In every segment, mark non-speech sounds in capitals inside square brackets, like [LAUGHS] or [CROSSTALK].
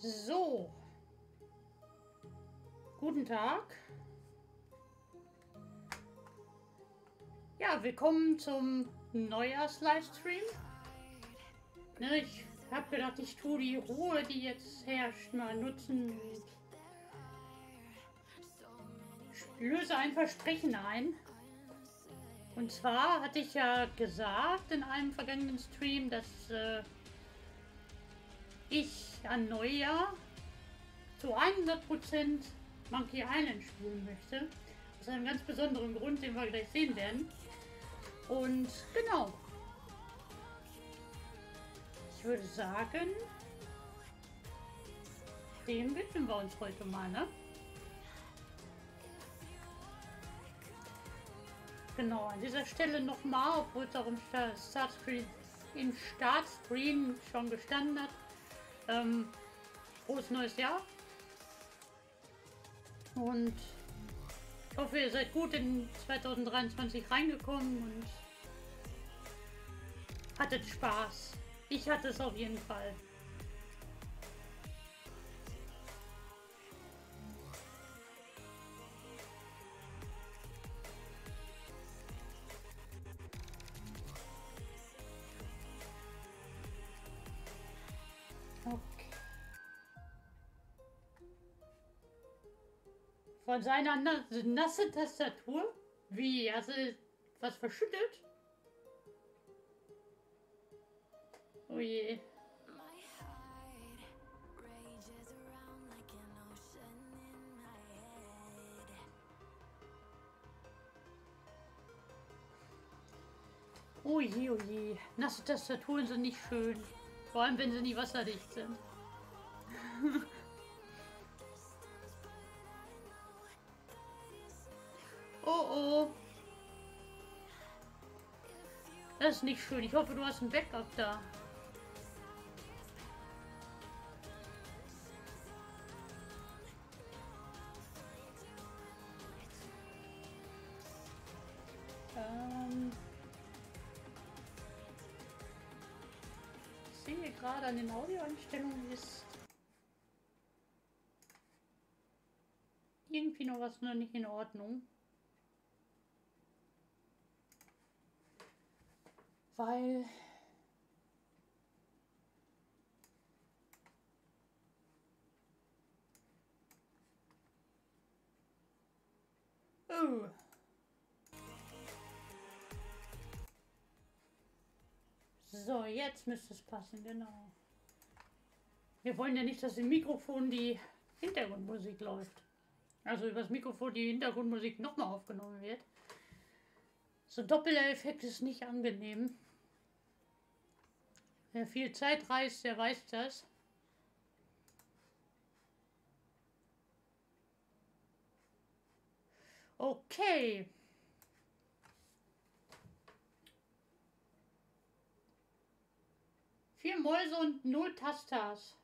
So. Guten Tag. Ja, willkommen zum Neujahrs-Livestream. Ne, ich habe gedacht, ich tue die Ruhe, die jetzt herrscht, mal nutzen. Ich löse ein Versprechen ein. Und zwar hatte ich ja gesagt in einem vergangenen Stream, dass äh, ich an Neujahr zu 100% Monkey Island spielen möchte. Aus einem ganz besonderen Grund, den wir gleich sehen werden. Und genau. Ich würde sagen, dem widmen wir uns heute mal, ne? Genau, an dieser Stelle nochmal, obwohl es auch im Startscreen, im Startscreen schon gestanden hat. Ähm, frohes neues Jahr. Und ich hoffe, ihr seid gut in 2023 reingekommen und hattet Spaß. Ich hatte es auf jeden Fall. Von seiner na nasse Tastatur? Wie? Hast du was verschüttet? Oh je. Oh je, oh je. Nasse Tastaturen sind nicht schön. Vor allem, wenn sie nicht wasserdicht sind. [LAUGHS] oh oh. Das ist nicht schön. Ich hoffe, du hast ein Backup da. Ähm ich sehe gerade an den Audioeinstellungen ist irgendwie noch was noch nicht in Ordnung. Weil Oh. So, jetzt müsste es passen, genau. Wir wollen ja nicht, dass im Mikrofon die Hintergrundmusik läuft. Also übers Mikrofon die Hintergrundmusik nochmal aufgenommen wird. So Doppeleffekt ist nicht angenehm. Wer viel Zeit reist, der weiß das. Okay. Vier Mäuse und null Tastas.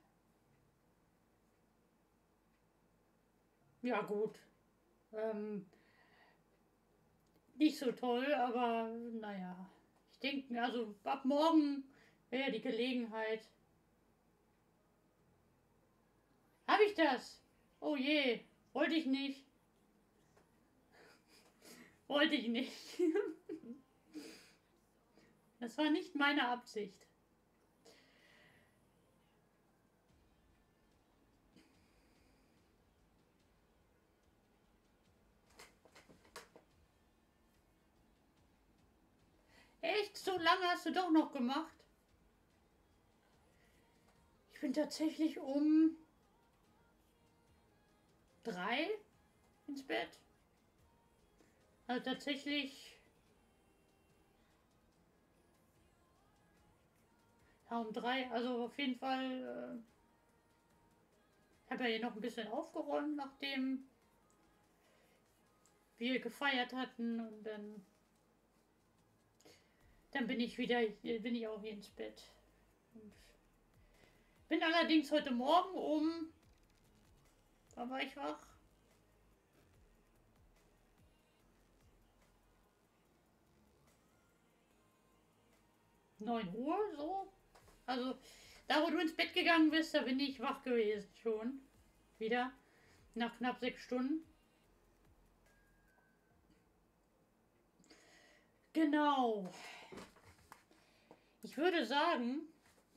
Ja gut. Ähm, nicht so toll, aber naja. Ich denke, also ab morgen wäre die Gelegenheit. Habe ich das? Oh je, wollte ich nicht. [LAUGHS] wollte ich nicht. [LAUGHS] das war nicht meine Absicht. Echt? So lange hast du doch noch gemacht? Ich bin tatsächlich um drei ins Bett. Also tatsächlich. Ja, um drei. Also auf jeden Fall. Äh, habe ja hier noch ein bisschen aufgeräumt, nachdem wir gefeiert hatten und dann dann bin ich wieder, bin ich auch hier ins Bett. Und bin allerdings heute Morgen um, wann war ich wach? Neun Uhr, so. Also Da, wo du ins Bett gegangen bist, da bin ich wach gewesen schon. Wieder. Nach knapp sechs Stunden. Genau. Ich würde sagen,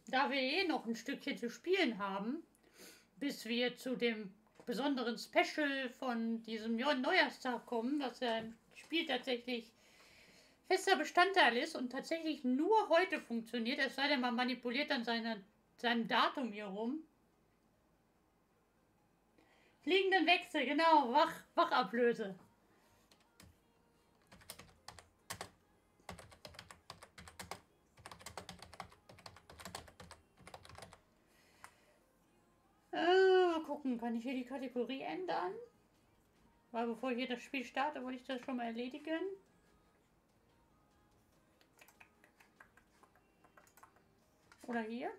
da wir eh noch ein Stückchen zu spielen haben, bis wir zu dem besonderen Special von diesem Neujahrstag kommen, was ja im Spiel tatsächlich fester Bestandteil ist und tatsächlich nur heute funktioniert, es sei denn, man manipuliert dann seine, sein Datum hier rum. Fliegenden Wechsel, genau, Wach, Wachablöse. Äh, mal gucken, kann ich hier die Kategorie ändern? Weil bevor ich hier das Spiel starte, wollte ich das schon mal erledigen. Oder hier?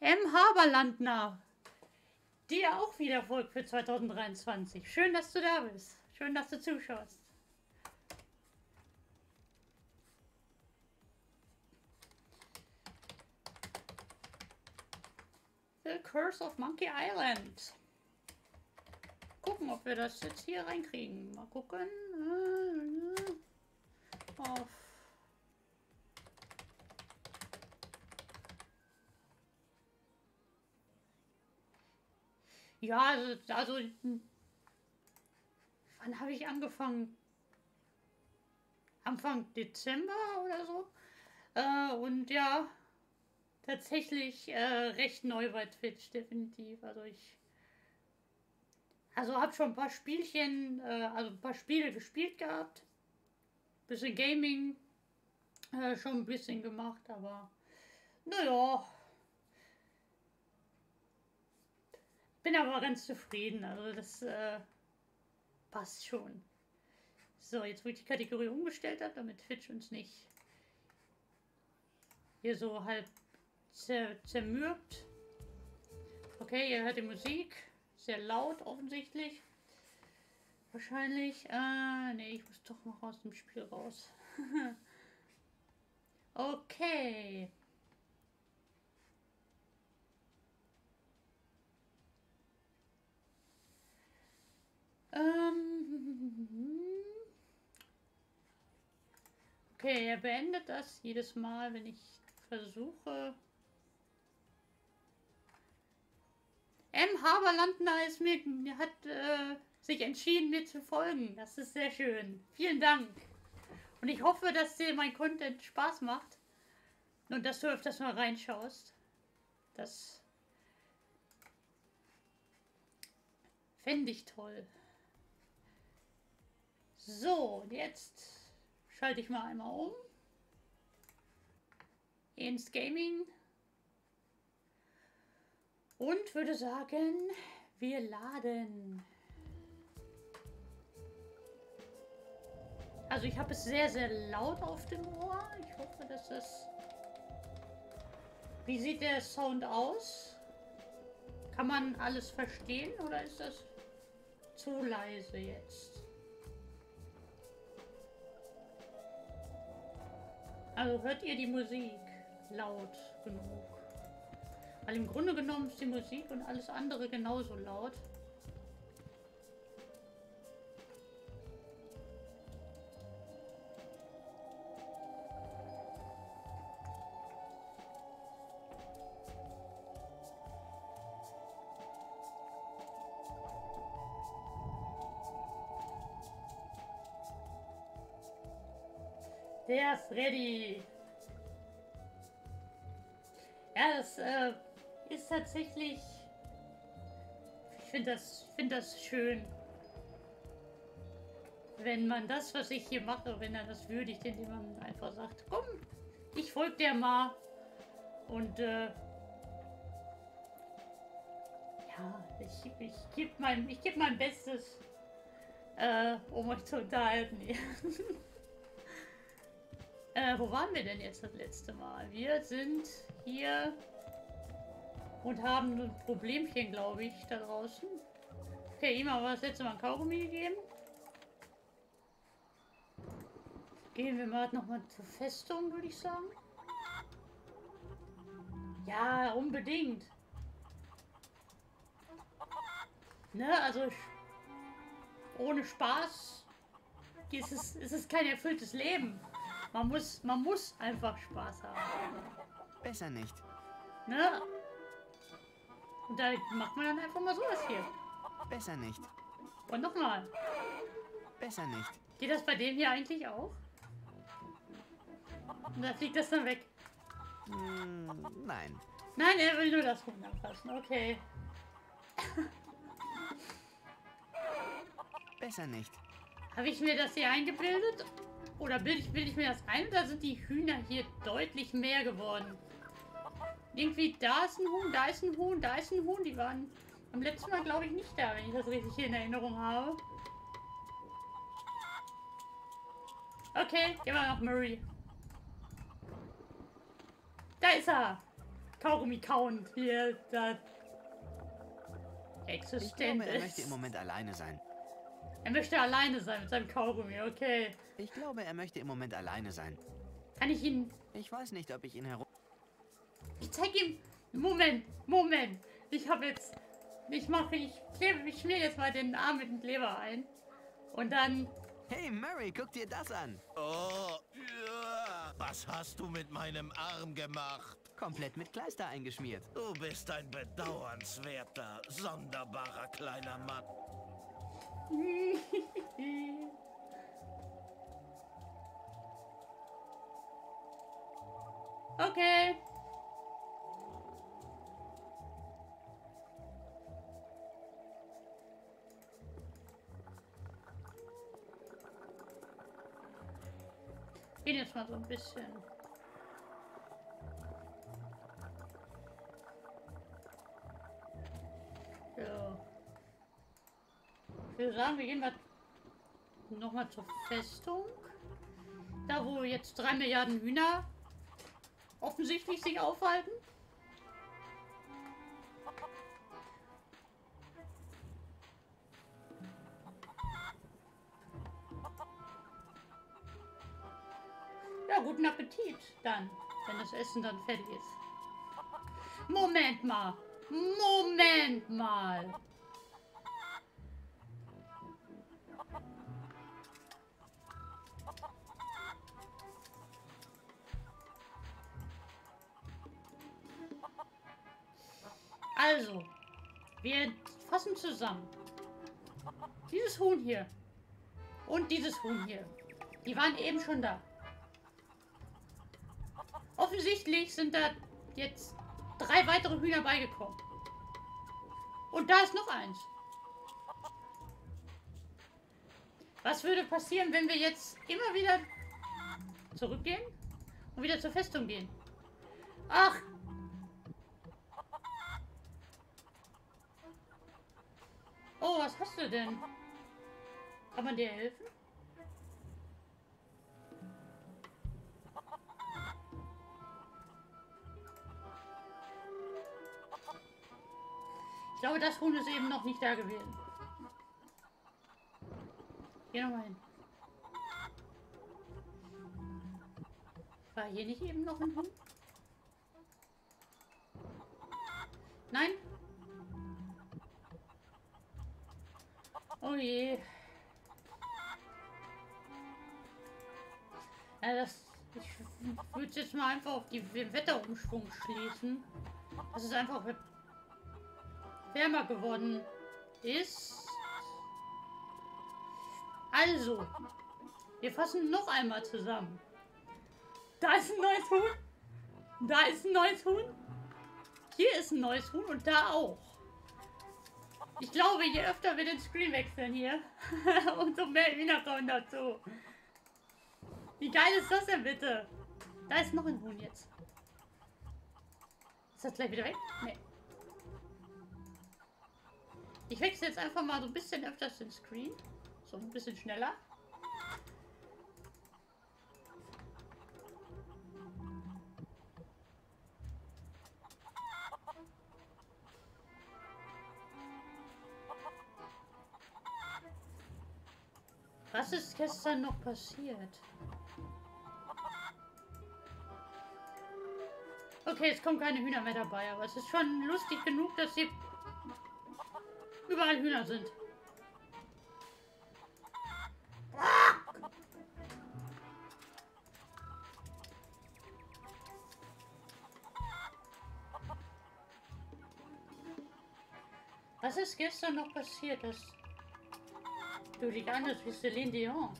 M. Haberlandner. Dir auch wieder Erfolg für 2023. Schön, dass du da bist. Schön, dass du zuschaust. The Curse of Monkey Island. Gucken, ob wir das jetzt hier reinkriegen. Mal gucken. Auf. Ja, also, also wann habe ich angefangen? Anfang Dezember oder so. Äh, und ja, tatsächlich äh, recht neu bei Twitch, definitiv. Also ich also habe schon ein paar Spielchen, äh, also ein paar Spiele gespielt gehabt. Bisschen Gaming äh, schon ein bisschen gemacht, aber naja. Bin aber ganz zufrieden. Also das äh, passt schon. So, jetzt wo ich die Kategorie umgestellt habe, damit Twitch uns nicht hier so halb zer zermürbt. Okay, ihr hört die Musik. Sehr laut offensichtlich. Wahrscheinlich. Äh, nee, ich muss doch noch aus dem Spiel raus. [LAUGHS] okay. Ähm. Okay, er beendet das jedes Mal, wenn ich versuche. M. Haberlandner ist mir, hat äh, sich entschieden, mir zu folgen. Das ist sehr schön. Vielen Dank. Und ich hoffe, dass dir mein Content Spaß macht. Und dass du öfters mal reinschaust. Das fände ich toll. So, jetzt schalte ich mal einmal um. Ins Gaming. Und würde sagen, wir laden. Also ich habe es sehr, sehr laut auf dem Ohr. Ich hoffe, dass das... Wie sieht der Sound aus? Kann man alles verstehen oder ist das zu leise jetzt? Also hört ihr die Musik laut genug? Weil im Grunde genommen ist die Musik und alles andere genauso laut. Freddy. Ja, das äh, ist tatsächlich. Ich finde das, find das schön. Wenn man das, was ich hier mache, wenn er das würdigt, indem man einfach sagt, komm, ich folge dir mal. Und äh, ja, ich, ich gebe mein, geb mein Bestes, äh, um euch zu unterhalten. [LAUGHS] äh, wo waren wir denn jetzt das letzte Mal? Wir sind hier und haben ein Problemchen, glaube ich, da draußen. Okay, ihm haben das letzte Mal ein Kaugummi gegeben. Gehen wir mal nochmal zur Festung, würde ich sagen. Ja, unbedingt. Ne, also ohne Spaß ist es, ist es kein erfülltes Leben. Man muss, man muss einfach Spaß haben. Besser nicht. Ne? Und da macht man dann einfach mal sowas hier. Besser nicht. Und nochmal. Besser nicht. Geht das bei dem hier eigentlich auch? Und da fliegt das dann weg. Hm, nein. Nein, er will nur das Huhn anfassen. Okay. Besser nicht. Habe ich mir das hier eingebildet? Oder bilde ich, bilde ich mir das ein? Oder sind die Hühner hier deutlich mehr geworden? Irgendwie, da ist ein Huhn, da ist ein Huhn, da ist ein Huhn. Die waren am letzten Mal, glaube ich, nicht da, wenn ich das richtig hier in Erinnerung habe. Okay, gehen wir nach Murray. Da ist er. Kaugummi count hier. Da. Ich Existent glaube, er möchte im. Moment alleine sein. Er möchte alleine sein mit seinem Kaugummi, okay. Ich glaube, er möchte im Moment alleine sein. Kann ich ihn. Ich weiß nicht, ob ich ihn herum... Ich zeig ihm. Moment, Moment. Ich habe jetzt. Ich mache. Ich klebe. Ich schmier jetzt mal den Arm mit dem Kleber ein. Und dann. Hey, Murray, guck dir das an. Oh, ja. was hast du mit meinem Arm gemacht? Komplett mit Kleister eingeschmiert. Du bist ein bedauernswerter, sonderbarer kleiner Mann. [LAUGHS] Okay. Gehen jetzt mal so ein bisschen. So. Ich würde sagen, wir gehen mal nochmal zur Festung. Da, wo jetzt drei Milliarden Hühner offensichtlich sich aufhalten. Ja, guten Appetit dann, wenn das Essen dann fertig ist. Moment mal. Moment mal. Also, wir fassen zusammen. Dieses Huhn hier und dieses Huhn hier, die waren eben schon da. Offensichtlich sind da jetzt drei weitere Hühner beigekommen. Und da ist noch eins. Was würde passieren, wenn wir jetzt immer wieder zurückgehen und wieder zur Festung gehen? Ach, Oh, was hast du denn? Kann man dir helfen? Ich glaube, das Huhn ist eben noch nicht da gewesen. Geh nochmal hin. War hier nicht eben noch ein Huhn? Nein? Oh je. Ja, das. Ich würde jetzt mal einfach auf die den Wetterumschwung schließen. Dass es einfach wärmer geworden ist. Also, wir fassen noch einmal zusammen. Da ist ein neues Huhn. Da ist ein neues Huhn. Hier ist ein neues Huhn und da auch. Ich glaube, je öfter wir den Screen wechseln hier, [LAUGHS] umso mehr Hühner kommen dazu. Wie geil ist das denn bitte? Da ist noch ein Huhn jetzt. Ist das gleich wieder weg? Nee. Ich wechsle jetzt einfach mal so ein bisschen öfters den Screen. So ein bisschen schneller. Was ist gestern noch passiert? Okay, es kommen keine Hühner mehr dabei, aber es ist schon lustig genug, dass hier überall Hühner sind. Was ist gestern noch passiert, dass du dich anhörst wie Celine Dion?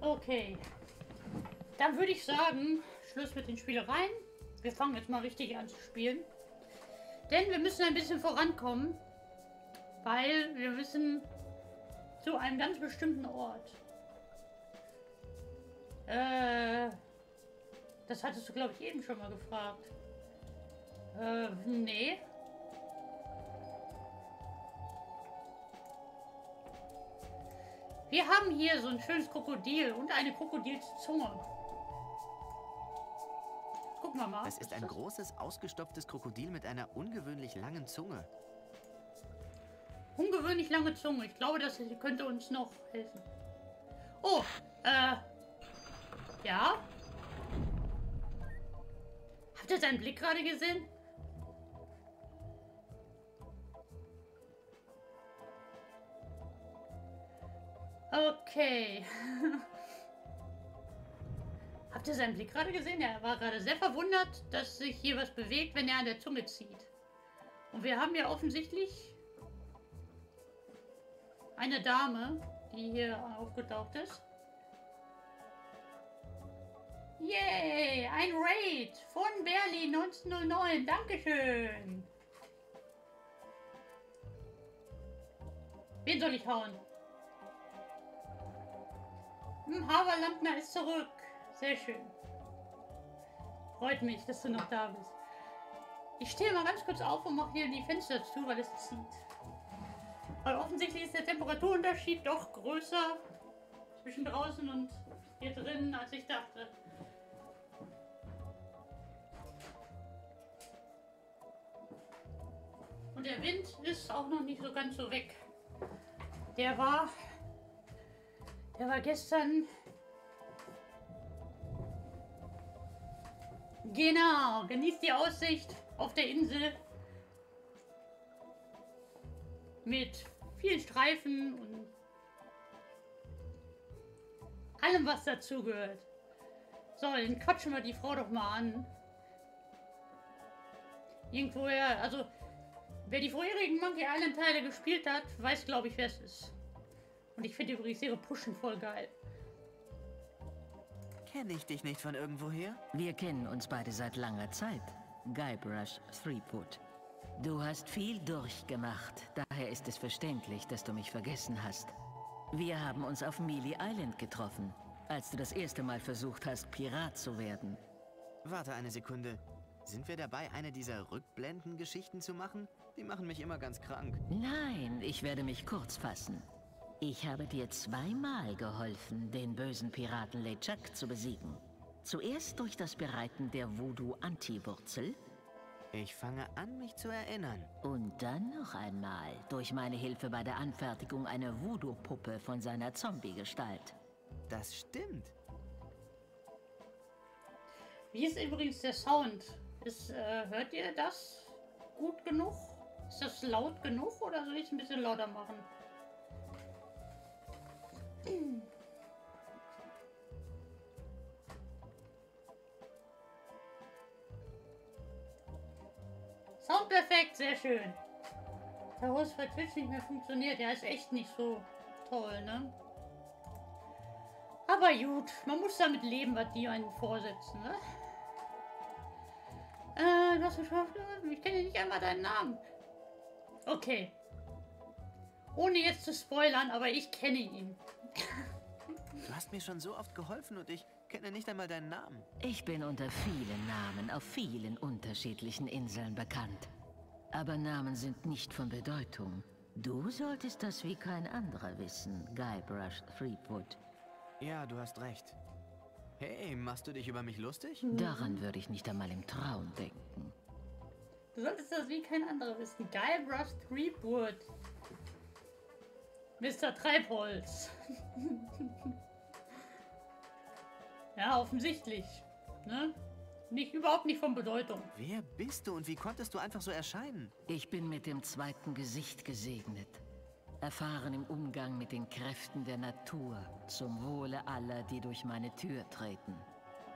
Okay. Dann würde ich sagen, Schluss mit den Spielereien. Wir fangen jetzt mal richtig an zu spielen. Denn wir müssen ein bisschen vorankommen. Weil wir müssen zu einem ganz bestimmten Ort. Äh, das hattest du, glaube ich, eben schon mal gefragt. Äh, nee. Wir haben hier so ein schönes Krokodil und eine Krokodilszunge. Gucken wir mal. Das ist ein großes, ausgestopftes Krokodil mit einer ungewöhnlich langen Zunge. Ungewöhnlich lange Zunge. Ich glaube, das könnte uns noch helfen. Oh, äh. Ja? Habt ihr seinen Blick gerade gesehen? Okay. [LAUGHS] Habt ihr seinen Blick gerade gesehen? Er war gerade sehr verwundert, dass sich hier was bewegt, wenn er an der Zunge zieht. Und wir haben ja offensichtlich eine Dame, die hier aufgetaucht ist. Yay, ein Raid von Berlin 1909. Dankeschön. Wen soll ich hauen? Hm, Haberlandner ist zurück. Sehr schön. Freut mich, dass du noch da bist. Ich stehe mal ganz kurz auf und mache hier die Fenster zu, weil es zieht. Weil offensichtlich ist der Temperaturunterschied doch größer zwischen draußen und hier drinnen, als ich dachte. Und der Wind ist auch noch nicht so ganz so weg. Der war. Der war gestern. Genau, genießt die Aussicht auf der Insel mit vielen Streifen und allem, was dazugehört. So, dann quatschen wir die Frau doch mal an. Irgendwoher, also, wer die vorherigen Monkey Island Teile gespielt hat, weiß, glaube ich, wer es ist. Und ich finde übrigens ihre Pushen voll geil. Kenne ich dich nicht von irgendwoher? Wir kennen uns beide seit langer Zeit. Guybrush Threepwood. Du hast viel durchgemacht, daher ist es verständlich, dass du mich vergessen hast. Wir haben uns auf Mealy Island getroffen, als du das erste Mal versucht hast, Pirat zu werden. Warte eine Sekunde. Sind wir dabei, eine dieser Rückblenden-Geschichten zu machen? Die machen mich immer ganz krank. Nein, ich werde mich kurz fassen. Ich habe dir zweimal geholfen, den bösen Piraten LeChuck zu besiegen. Zuerst durch das Bereiten der Voodoo-Anti-Wurzel Ich fange an, mich zu erinnern. und dann noch einmal durch meine Hilfe bei der Anfertigung einer Voodoo-Puppe von seiner Zombie-Gestalt. Das stimmt. Wie ist übrigens der Sound? Ist, äh, hört ihr das gut genug? Ist das laut genug oder soll ich es ein bisschen lauter machen? Sound perfekt, sehr schön. Der Host bei Twitch nicht mehr funktioniert. Der ist echt nicht so toll, ne? Aber gut, man muss damit leben, was die einen vorsetzen, ne? Äh, du hast geschafft, ich kenne nicht einmal deinen Namen. Okay. Ohne jetzt zu spoilern, aber ich kenne ihn. Du hast mir schon so oft geholfen und ich kenne nicht einmal deinen Namen. Ich bin unter vielen Namen auf vielen unterschiedlichen Inseln bekannt. Aber Namen sind nicht von Bedeutung. Du solltest das wie kein anderer wissen, Guybrush Threepwood. Ja, du hast recht. Hey, machst du dich über mich lustig? Daran würde ich nicht einmal im Traum denken. Du solltest das wie kein anderer wissen. Guybrush Threepwood. Mr. Treibholz. [LAUGHS] ja, offensichtlich. Ne? Nicht, überhaupt nicht von Bedeutung. Wer bist du und wie konntest du einfach so erscheinen? Ich bin mit dem zweiten Gesicht gesegnet. Erfahren im Umgang mit den Kräften der Natur, zum Wohle aller, die durch meine Tür treten.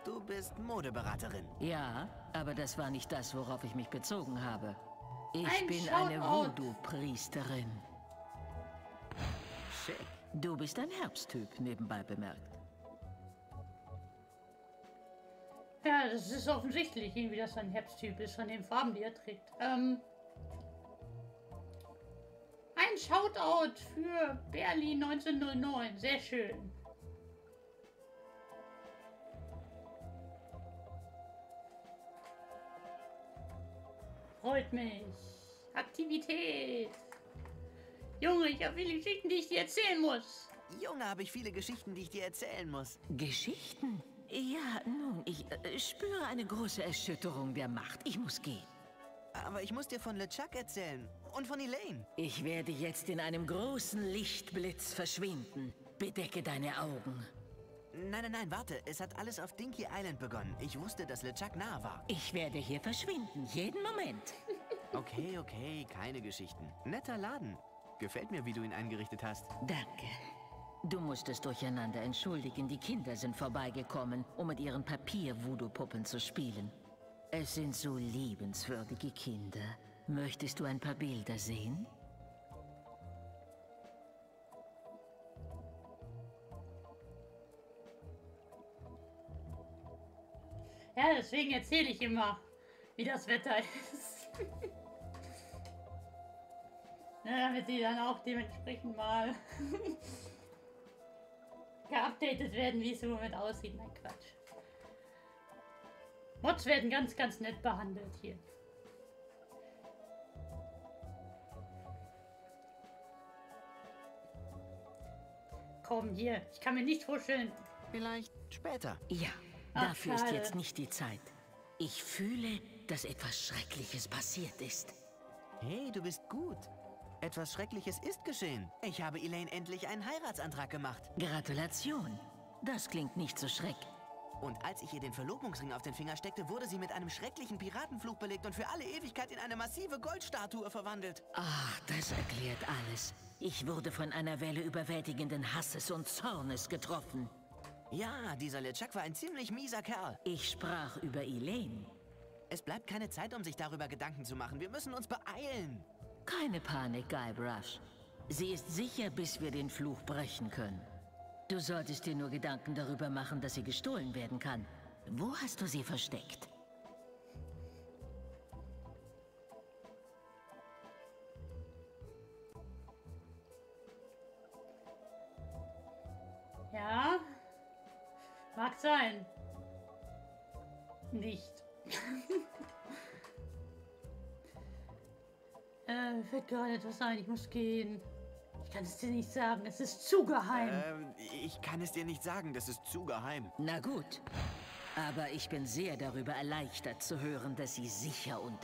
Du bist Modeberaterin. Ja, aber das war nicht das, worauf ich mich bezogen habe. Ich Ein bin eine Shoutout. Voodoo-Priesterin. Schick. Du bist ein Herbsttyp, nebenbei bemerkt. Ja, das ist offensichtlich, irgendwie, dass er ein Herbsttyp ist, von den Farben, die er trägt. Ähm, ein Shoutout für Berlin 1909. Sehr schön. Freut mich. Aktivität. Junge, ich habe viele Geschichten, die ich dir erzählen muss. Junge, habe ich viele Geschichten, die ich dir erzählen muss. Geschichten? Ja, nun, ich äh, spüre eine große Erschütterung der Macht. Ich muss gehen. Aber ich muss dir von LeChuck erzählen. Und von Elaine. Ich werde jetzt in einem großen Lichtblitz verschwinden. Bedecke deine Augen. Nein, nein, nein, warte. Es hat alles auf Dinky Island begonnen. Ich wusste, dass LeChuck nah war. Ich werde hier verschwinden, jeden Moment. [LAUGHS] Okay, okay, keine Geschichten. Netter Laden. Gefällt mir, wie du ihn eingerichtet hast. Danke. Du musst es durcheinander entschuldigen. Die Kinder sind vorbeigekommen, um mit ihren Papier-Voodoo-Puppen zu spielen. Es sind so liebenswürdige Kinder. Möchtest du ein paar Bilder sehen? Ja, deswegen erzähle ich immer, wie das Wetter [LAUGHS] ist. ja, damit sie dann auch dementsprechend mal geupdatet werden, wie es im Moment aussieht. Nein, Quatsch. Mods werden ganz, ganz nett behandelt hier. Komm hier, ich kann mir nicht vorstellen. Vielleicht später. Ja, Ach, dafür ist jetzt nicht die Zeit. Ich fühle, dass etwas Schreckliches passiert ist. Hey, du bist gut. Etwas Schreckliches ist geschehen. Ich habe Elaine endlich einen Heiratsantrag gemacht. Gratulation. Das klingt nicht so schreck. Und als ich ihr den Verlobungsring auf den Finger steckte, wurde sie mit einem schrecklichen Piratenfluch belegt und für alle Ewigkeit in eine massive Goldstatue verwandelt. Ach, das erklärt alles. Ich wurde von einer Welle überwältigenden Hasses und Zornes getroffen. Ja, dieser LeChuck war ein ziemlich mieser Kerl. Ich sprach über Elaine. Es bleibt keine Zeit, um sich darüber Gedanken zu machen. Wir müssen uns beeilen. Keine Panik, Guybrush. Sie ist sicher, bis wir den Fluch brechen können. Du solltest dir nur Gedanken darüber machen, dass sie gestohlen werden kann. Wo hast du sie versteckt? Gerade etwas ein, ich muss gehen. Ich kann es dir nicht sagen, es ist zu geheim. Ähm, ich kann es dir nicht sagen, das ist zu geheim. Na gut. Aber ich bin sehr darüber erleichtert zu hören, dass sie sicher und...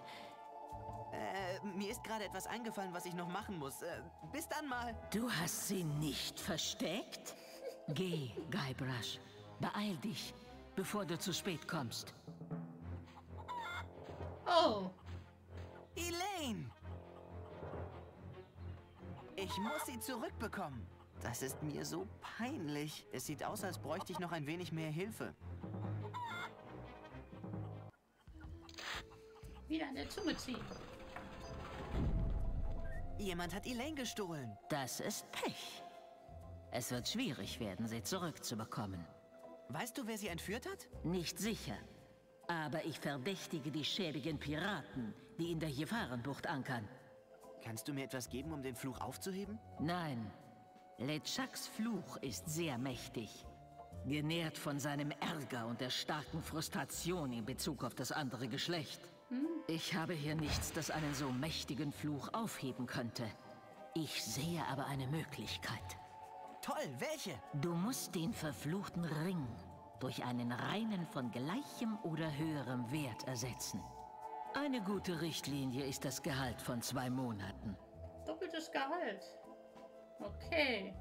Äh, mir ist gerade etwas eingefallen, was ich noch machen muss. Äh, bis dann mal. Du hast sie nicht versteckt? Geh, Guybrush. Beeil dich, bevor du zu spät kommst. Oh, Elaine! Ich muss sie zurückbekommen. Das ist mir so peinlich. Es sieht aus, als bräuchte ich noch ein wenig mehr Hilfe. wieder an der Zunge ziehen. Jemand hat Elaine gestohlen. Das ist Pech. Es wird schwierig werden, sie zurückzubekommen. Weißt du, wer sie entführt hat? Nicht sicher. Aber ich verdächtige die schäbigen Piraten, die in der Gefarenbucht ankern. Kannst du mir etwas geben, um den Fluch aufzuheben? Nein, LeChucks Fluch ist sehr mächtig. Genährt von seinem Ärger und der starken Frustration in Bezug auf das andere Geschlecht. Ich habe hier nichts, das einen so mächtigen Fluch aufheben könnte. Ich sehe aber eine Möglichkeit. Toll, welche? Du musst den verfluchten Ring durch einen reinen von gleichem oder höherem Wert ersetzen. Eine gute Richtlinie ist das Gehalt von zwei Monaten. Doppeltes Gehalt. Okay.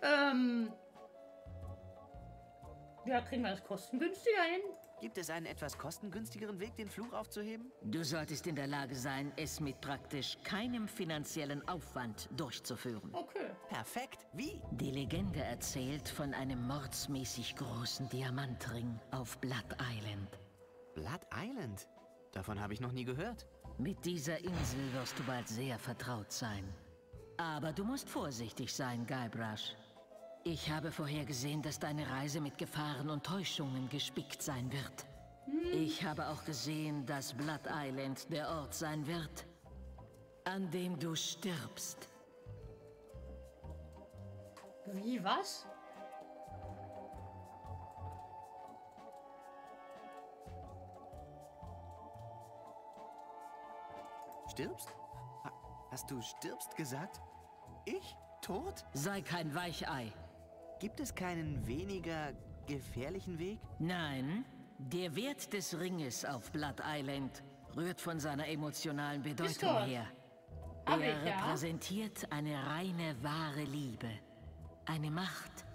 Ähm. Ja, kriegen wir das kostengünstiger hin? Gibt es einen etwas kostengünstigeren Weg, den Fluch aufzuheben? Du solltest in der Lage sein, es mit praktisch keinem finanziellen Aufwand durchzuführen. Okay. Perfekt. Wie? Die Legende erzählt von einem mordsmäßig großen Diamantring auf Blood Island. Blood Island. Davon habe ich noch nie gehört. Mit dieser Insel wirst du bald sehr vertraut sein. Aber du musst vorsichtig sein, Guybrush. Ich habe vorhergesehen, dass deine Reise mit Gefahren und Täuschungen gespickt sein wird. Ich habe auch gesehen, dass Blood Island der Ort sein wird, an dem du stirbst. Wie, was? Stirbst? Ha- Hast du stirbst gesagt? Ich? Tot? Sei kein Weichei. Gibt es keinen weniger gefährlichen Weg? Nein, der Wert des Ringes auf Blood Island rührt von seiner emotionalen Bedeutung her. Hab er ich, ja. repräsentiert eine reine, wahre Liebe. Eine Macht,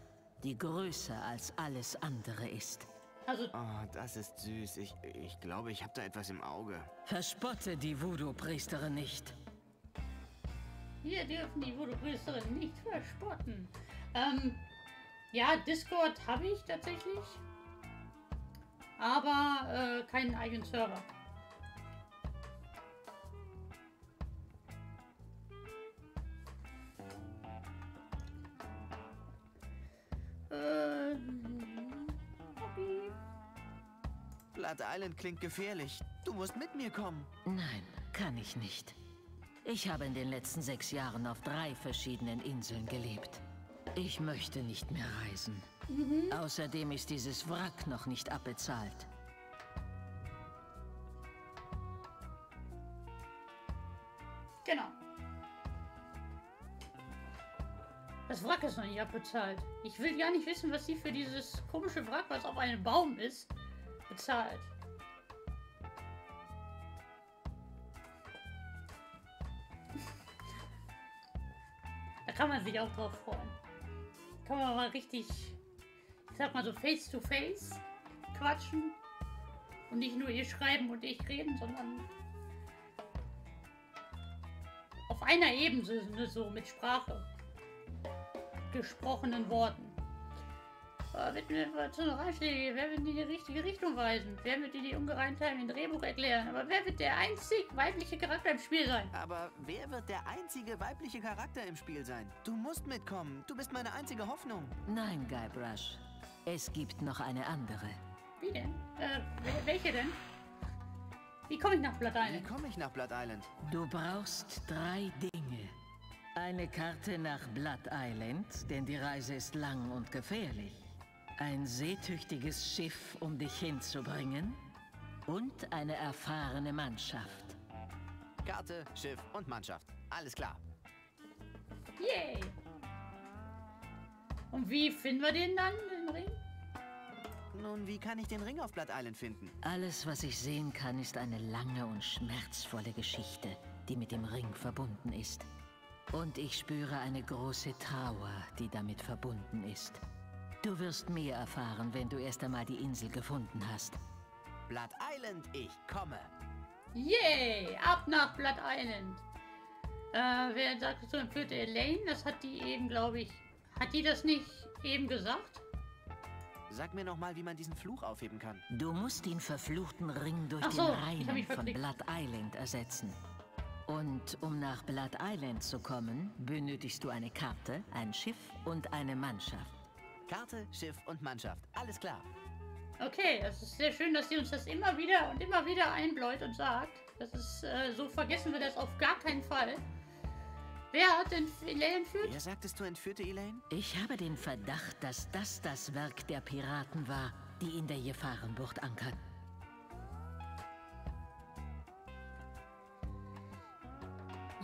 die größer als alles andere ist. Also, Oh, das ist süß. Ich, ich glaube, ich habe da etwas im Auge. Verspotte die Voodoo-Priesterin nicht. hier dürfen die Voodoo-Priesterin nicht verspotten. Ähm, ja, Discord habe ich tatsächlich. Aber äh, keinen eigenen Server. Äh, Blood Island klingt gefährlich. Du musst mit mir kommen. Nein, kann ich nicht. Ich habe in den letzten sechs Jahren auf drei verschiedenen Inseln gelebt. Ich möchte nicht mehr reisen. Außerdem ist dieses Wrack noch nicht abbezahlt. Genau. Das Wrack ist noch nicht abbezahlt. Ich will gar nicht wissen, was sie für dieses komische Wrack, was auf einem Baum ist, bezahlt. [LAUGHS] Da kann man sich auch drauf freuen. Kann man mal richtig, ich sag mal so face to face quatschen. Und nicht nur ihr schreiben und ich reden, sondern auf einer Ebene ne, so mit Sprache. Gesprochenen Worten. Wird mir was zu Ratschläge, wer wird in die richtige Richtung weisen? Wer wird dir die Ungereimtheiten im Drehbuch erklären? Aber wer wird der einzig weibliche Charakter im Spiel sein? Aber wer wird der einzige weibliche Charakter im Spiel sein? Du musst mitkommen. Du bist meine einzige Hoffnung. Nein, Guybrush. Es gibt noch eine andere. Wie denn? Äh, wel- welche denn? Wie komme ich nach Blood Wie Island? komme ich nach Blood Island? Du brauchst drei Dinge. Eine Karte nach Blood Island, denn die Reise ist lang und gefährlich. Ein seetüchtiges Schiff, um dich hinzubringen. Und eine erfahrene Mannschaft. Karte, Schiff und Mannschaft. Alles klar. Yay! Und wie finden wir den dann, den Ring? Nun, wie kann ich den Ring auf Blood Island finden? Alles, was ich sehen kann, ist eine lange und schmerzvolle Geschichte, die mit dem Ring verbunden ist. Und ich spüre eine große Trauer, die damit verbunden ist. Du wirst mehr erfahren, wenn du erst einmal die Insel gefunden hast. Blood Island, ich komme. Yay! Ab nach Blood Island. Äh, wer sagt so empörte Elaine? Das hat die eben, glaube ich. Hat die das nicht eben gesagt? Sag mir noch mal, wie man diesen Fluch aufheben kann. Du musst den verfluchten Ring durch so, den mich von. Blood Island ersetzen. Und um nach Blood Island zu kommen, benötigst du eine Karte, ein Schiff und eine Mannschaft. Karte, Schiff und Mannschaft. Alles klar. Okay, es ist sehr schön, dass sie uns das immer wieder und immer wieder einbläut und sagt. Das ist, äh, so vergessen wir das auf gar keinen Fall. Wer hat denn Elaine entführt? Wer sagtest du entführte Elaine? Ich habe den Verdacht, dass das das Werk der Piraten war, die in der Gefahrenbucht ankern.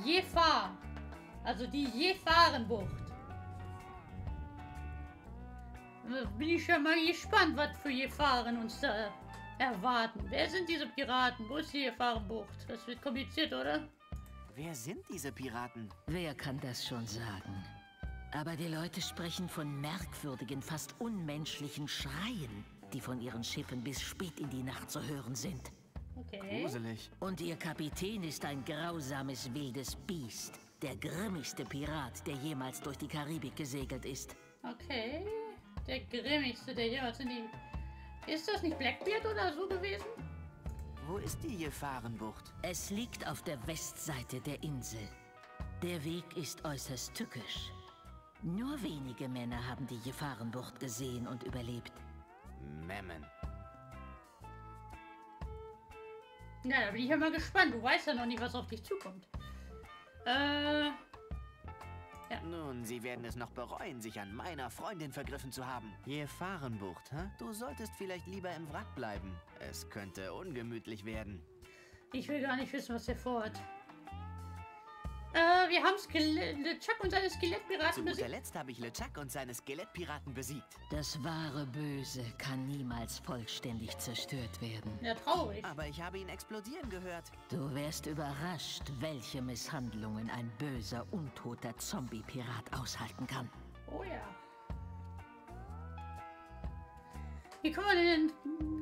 Jefar. Also die Jefaren-Bucht. Bin ich ja mal gespannt, was für Jefaren uns da erwarten. Wer sind diese Piraten? Wo ist die Jefaren-Bucht? Das wird kompliziert, oder? Wer sind diese Piraten? Wer kann das schon sagen? Aber die Leute sprechen von merkwürdigen, fast unmenschlichen Schreien, die von ihren Schiffen bis spät in die Nacht zu hören sind. Okay. Gruselig. Und ihr Kapitän ist ein grausames, wildes Biest. Der grimmigste Pirat, der jemals durch die Karibik gesegelt ist. Okay. Der grimmigste, der jemals in die... Ist das nicht Blackbeard oder so gewesen? Wo ist die Gefahrenbucht? Es liegt auf der Westseite der Insel. Der Weg ist äußerst tückisch. Nur wenige Männer haben die Gefahrenbucht gesehen und überlebt. Memmen. Ja, da bin ich ja mal gespannt. Du weißt ja noch nicht, was auf dich zukommt. Äh... Nun, Sie werden es noch bereuen, sich an meiner Freundin vergriffen zu haben. Gefahrenbucht, hä? Du solltest vielleicht lieber im Wrack bleiben. Es könnte ungemütlich werden. Ich will gar nicht wissen, was der vorhat. Äh, wir haben Skelett... Chuck und seine Zu Skelettpiraten guter besiegt. Letzt habe ich LeChuck und seine Skelettpiraten besiegt. Das wahre Böse kann niemals vollständig zerstört werden. Ja, traurig. Aber ich habe ihn explodieren gehört. Du wärst überrascht, welche Misshandlungen ein böser, untoter Zombie-Pirat aushalten kann. Oh ja. Wie kann man denn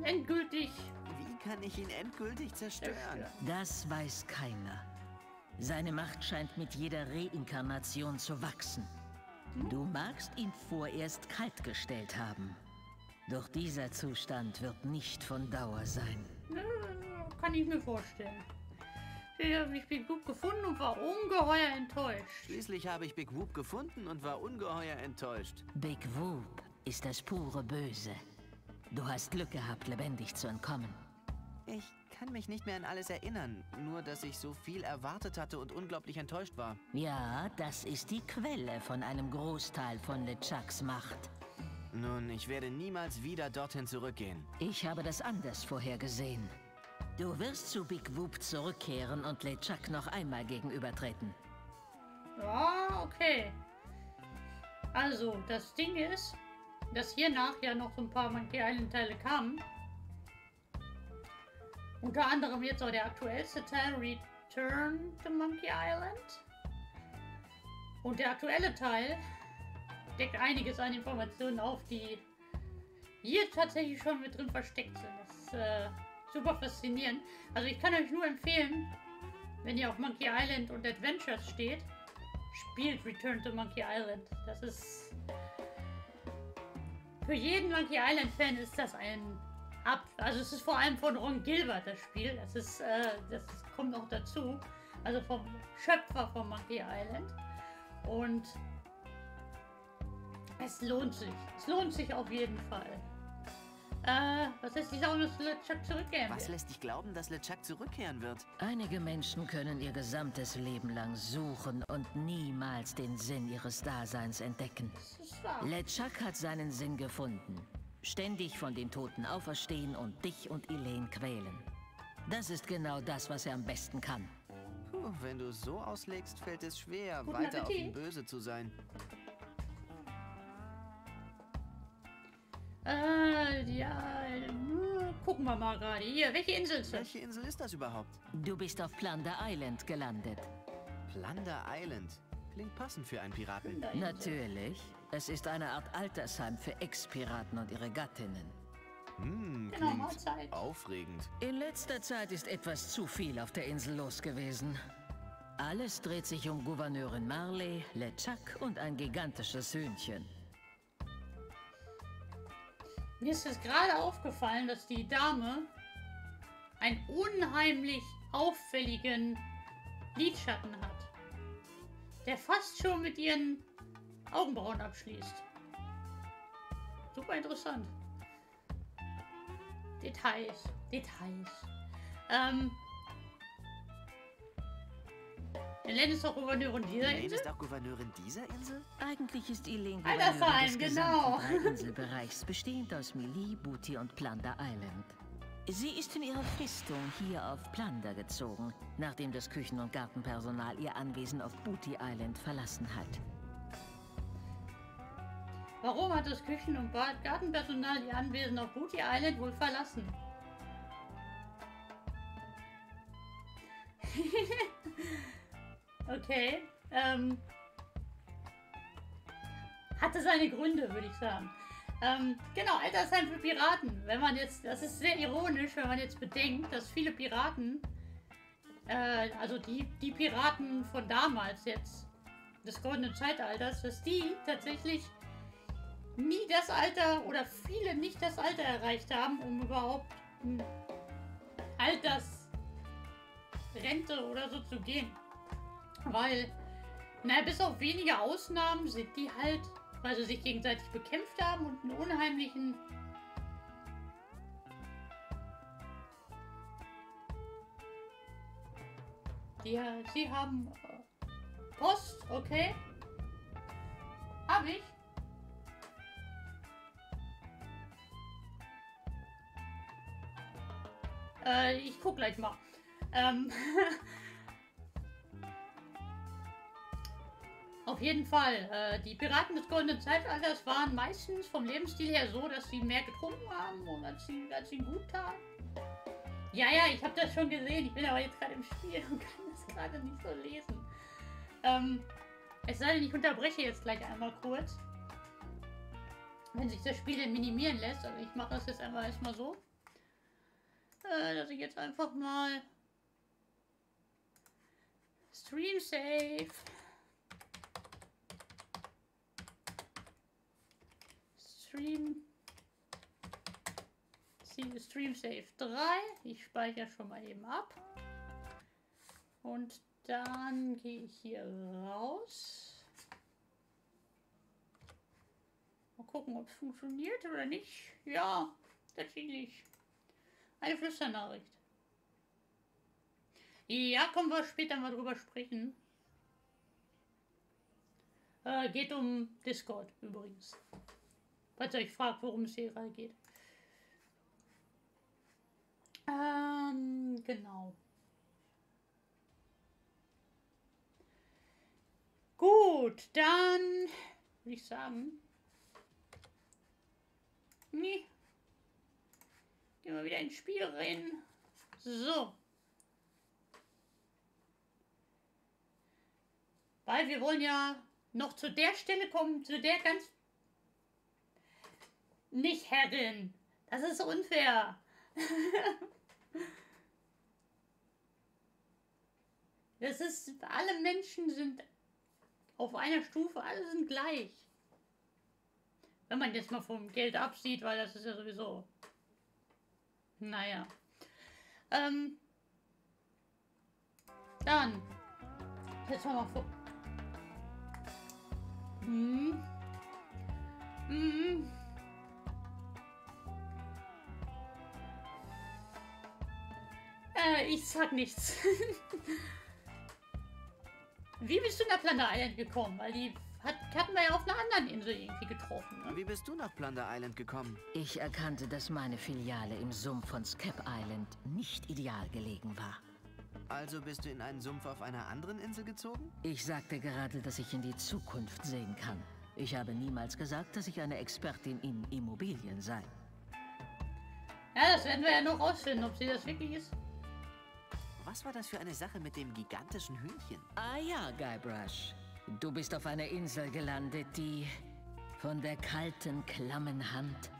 endgültig Wie kann ich ihn endgültig zerstören? zerstören? Das weiß keiner. Seine Macht scheint mit jeder Reinkarnation zu wachsen. Du magst ihn vorerst kaltgestellt haben. Doch dieser Zustand wird nicht von Dauer sein. Kann ich mir vorstellen. Ich habe mich Big Boop gefunden und war ungeheuer enttäuscht. Schließlich habe ich Big Whoop gefunden und war ungeheuer enttäuscht. Big Whoop ist das pure Böse. Du hast Glück gehabt, lebendig zu entkommen. Ich kann mich nicht mehr an alles erinnern, nur dass ich so viel erwartet hatte und unglaublich enttäuscht war. Ja, das ist die Quelle von einem Großteil von LeChucks Macht. Nun, ich werde niemals wieder dorthin zurückgehen. Ich habe das anders vorhergesehen. Du wirst zu Big Whoop zurückkehren und LeChuck noch einmal gegenübertreten. Ja, okay. Also, das Ding ist, dass hiernach ja noch so ein paar Monkey Island Teile kamen. Unter anderem jetzt auch der aktuellste Teil, Return to Monkey Island. Und der aktuelle Teil deckt einiges an Informationen auf, die hier tatsächlich schon mit drin versteckt sind. Das ist äh, super faszinierend. Also ich kann euch nur empfehlen, wenn ihr auf Monkey Island und Adventures steht, spielt Return to Monkey Island. Das ist. Für jeden Monkey Island-Fan ist das ein Ab. Also, es ist vor allem von Ron Gilbert das Spiel. Das ist. Äh, das kommt noch dazu. Also vom Schöpfer von Monkey Island. Und. Es lohnt sich. Es lohnt sich auf jeden Fall. Äh, was lässt sich sagen, dass LeChuck zurückgehen Was will? lässt dich glauben, dass LeChuck zurückkehren wird? Einige Menschen können ihr gesamtes Leben lang suchen und niemals den Sinn ihres Daseins entdecken. LeChuck hat seinen Sinn gefunden. Ständig von den Toten auferstehen und dich und Elaine quälen. Das ist genau das, was er am besten kann. Puh, wenn du es so auslegst, fällt es schwer, Guten weiter auf Appetit. ihn böse zu sein. Äh, ja, äh, gucken wir mal gerade. Hier, welche Insel ist das? Welche Insel ist das überhaupt? Du bist auf Plunder Island gelandet. Plunder Island. Klingt passend für einen Piraten. Natürlich. Es ist eine Art Altersheim für Ex-Piraten und ihre Gattinnen. Hm, Genau, klingt Mahlzeit. aufregend. In letzter Zeit ist etwas zu viel auf der Insel los gewesen. Alles dreht sich um Gouverneurin Marley, LeChuck und ein gigantisches Hühnchen. Mir ist es gerade aufgefallen, dass die Dame einen unheimlich auffälligen Lidschatten hat. Der fast schon mit ihren Augenbrauen abschließt. Super interessant. Details. Details. Ähm. Elaine ist auch Gouverneurin dieser Elaine Insel? ist auch Gouverneurin dieser Insel? Eigentlich ist Elaine Gouverneurin des genau. gesamten Dreiinselbereichs, [LAUGHS] bestehend aus Melee, Booty und Plunder Island. Sie ist in ihrer Festung hier auf Plunder gezogen, nachdem das Küchen- und Gartenpersonal ihr Anwesen auf Booty Island verlassen hat. Warum hat das Küchen- und Gartenpersonal ihr Anwesen auf Booty Island wohl verlassen? [LAUGHS] okay. Ähm, hatte seine Gründe, würde ich sagen. Ähm, genau, Altersheim für Piraten. Wenn man jetzt, das ist sehr ironisch, wenn man jetzt bedenkt, dass viele Piraten, äh, also die, die Piraten von damals jetzt, des goldenen Zeitalters, dass die tatsächlich nie das Alter oder viele nicht das Alter erreicht haben, um überhaupt hm, Altersrente oder so zu gehen. Weil, naja, bis auf wenige Ausnahmen sind die halt, weil sie sich gegenseitig bekämpft haben und einen unheimlichen Die, sie haben äh, Post, okay. Hab ich. Äh, ich guck gleich mal. Ähm [LAUGHS] Auf jeden Fall. Äh, die Piraten des Goldenen Zeitalters waren meistens vom Lebensstil her so, dass sie mehr getrunken haben und als sie, als ihnen gut tat. Ja, ja, ich habe das schon gesehen. Ich bin aber jetzt gerade im Spiel und [LAUGHS] kann das gerade nicht so lesen. Ähm, es sei denn, ich unterbreche jetzt gleich einmal kurz. Wenn sich das Spiel denn minimieren lässt. Also ich mache das jetzt einmal erstmal so. Äh, dass ich jetzt einfach mal Stream Safe. Stream. Stream Save 3. Ich speichere schon mal eben ab. Und dann gehe ich hier raus. Mal gucken, ob es funktioniert oder nicht. Ja, tatsächlich. Eine Flüsternachricht. Ja, können wir später mal drüber sprechen. Äh, geht um Discord übrigens. Falls ihr euch fragt, worum es hier gerade geht. Ähm, genau. Gut, dann würde ich sagen. Nee. Gehen wir wieder ins Spiel rein. So. Weil wir wollen ja noch zu der Stelle kommen, zu der ganz... Nicht Herrin. Das ist unfair. [LAUGHS] das ist... Alle Menschen sind auf einer Stufe. Alle sind gleich. Wenn man jetzt mal vom Geld absieht, weil das ist ja sowieso... Naja. Ähm... Dann... Jetzt mal vor... Hm. Hm. Äh, ich sag nichts. [LAUGHS] Wie bist du nach Plunder Island gekommen? Weil die hat, hatten wir ja auf einer anderen Insel irgendwie getroffen. Ne? Wie bist du nach Plunder Island gekommen? Ich erkannte, dass meine Filiale im Sumpf von Scap Island nicht ideal gelegen war. Also bist du in einen Sumpf auf einer anderen Insel gezogen? Ich sagte gerade, dass ich in die Zukunft sehen kann. Ich habe niemals gesagt, dass ich eine Expertin in Immobilien sei. Ja, das werden wir ja noch rausfinden, ob sie das wirklich ist. Was war das für eine Sache mit dem gigantischen Hühnchen? Ah ja, Guybrush. Du bist auf einer Insel gelandet, die von der kalten, klammen Hand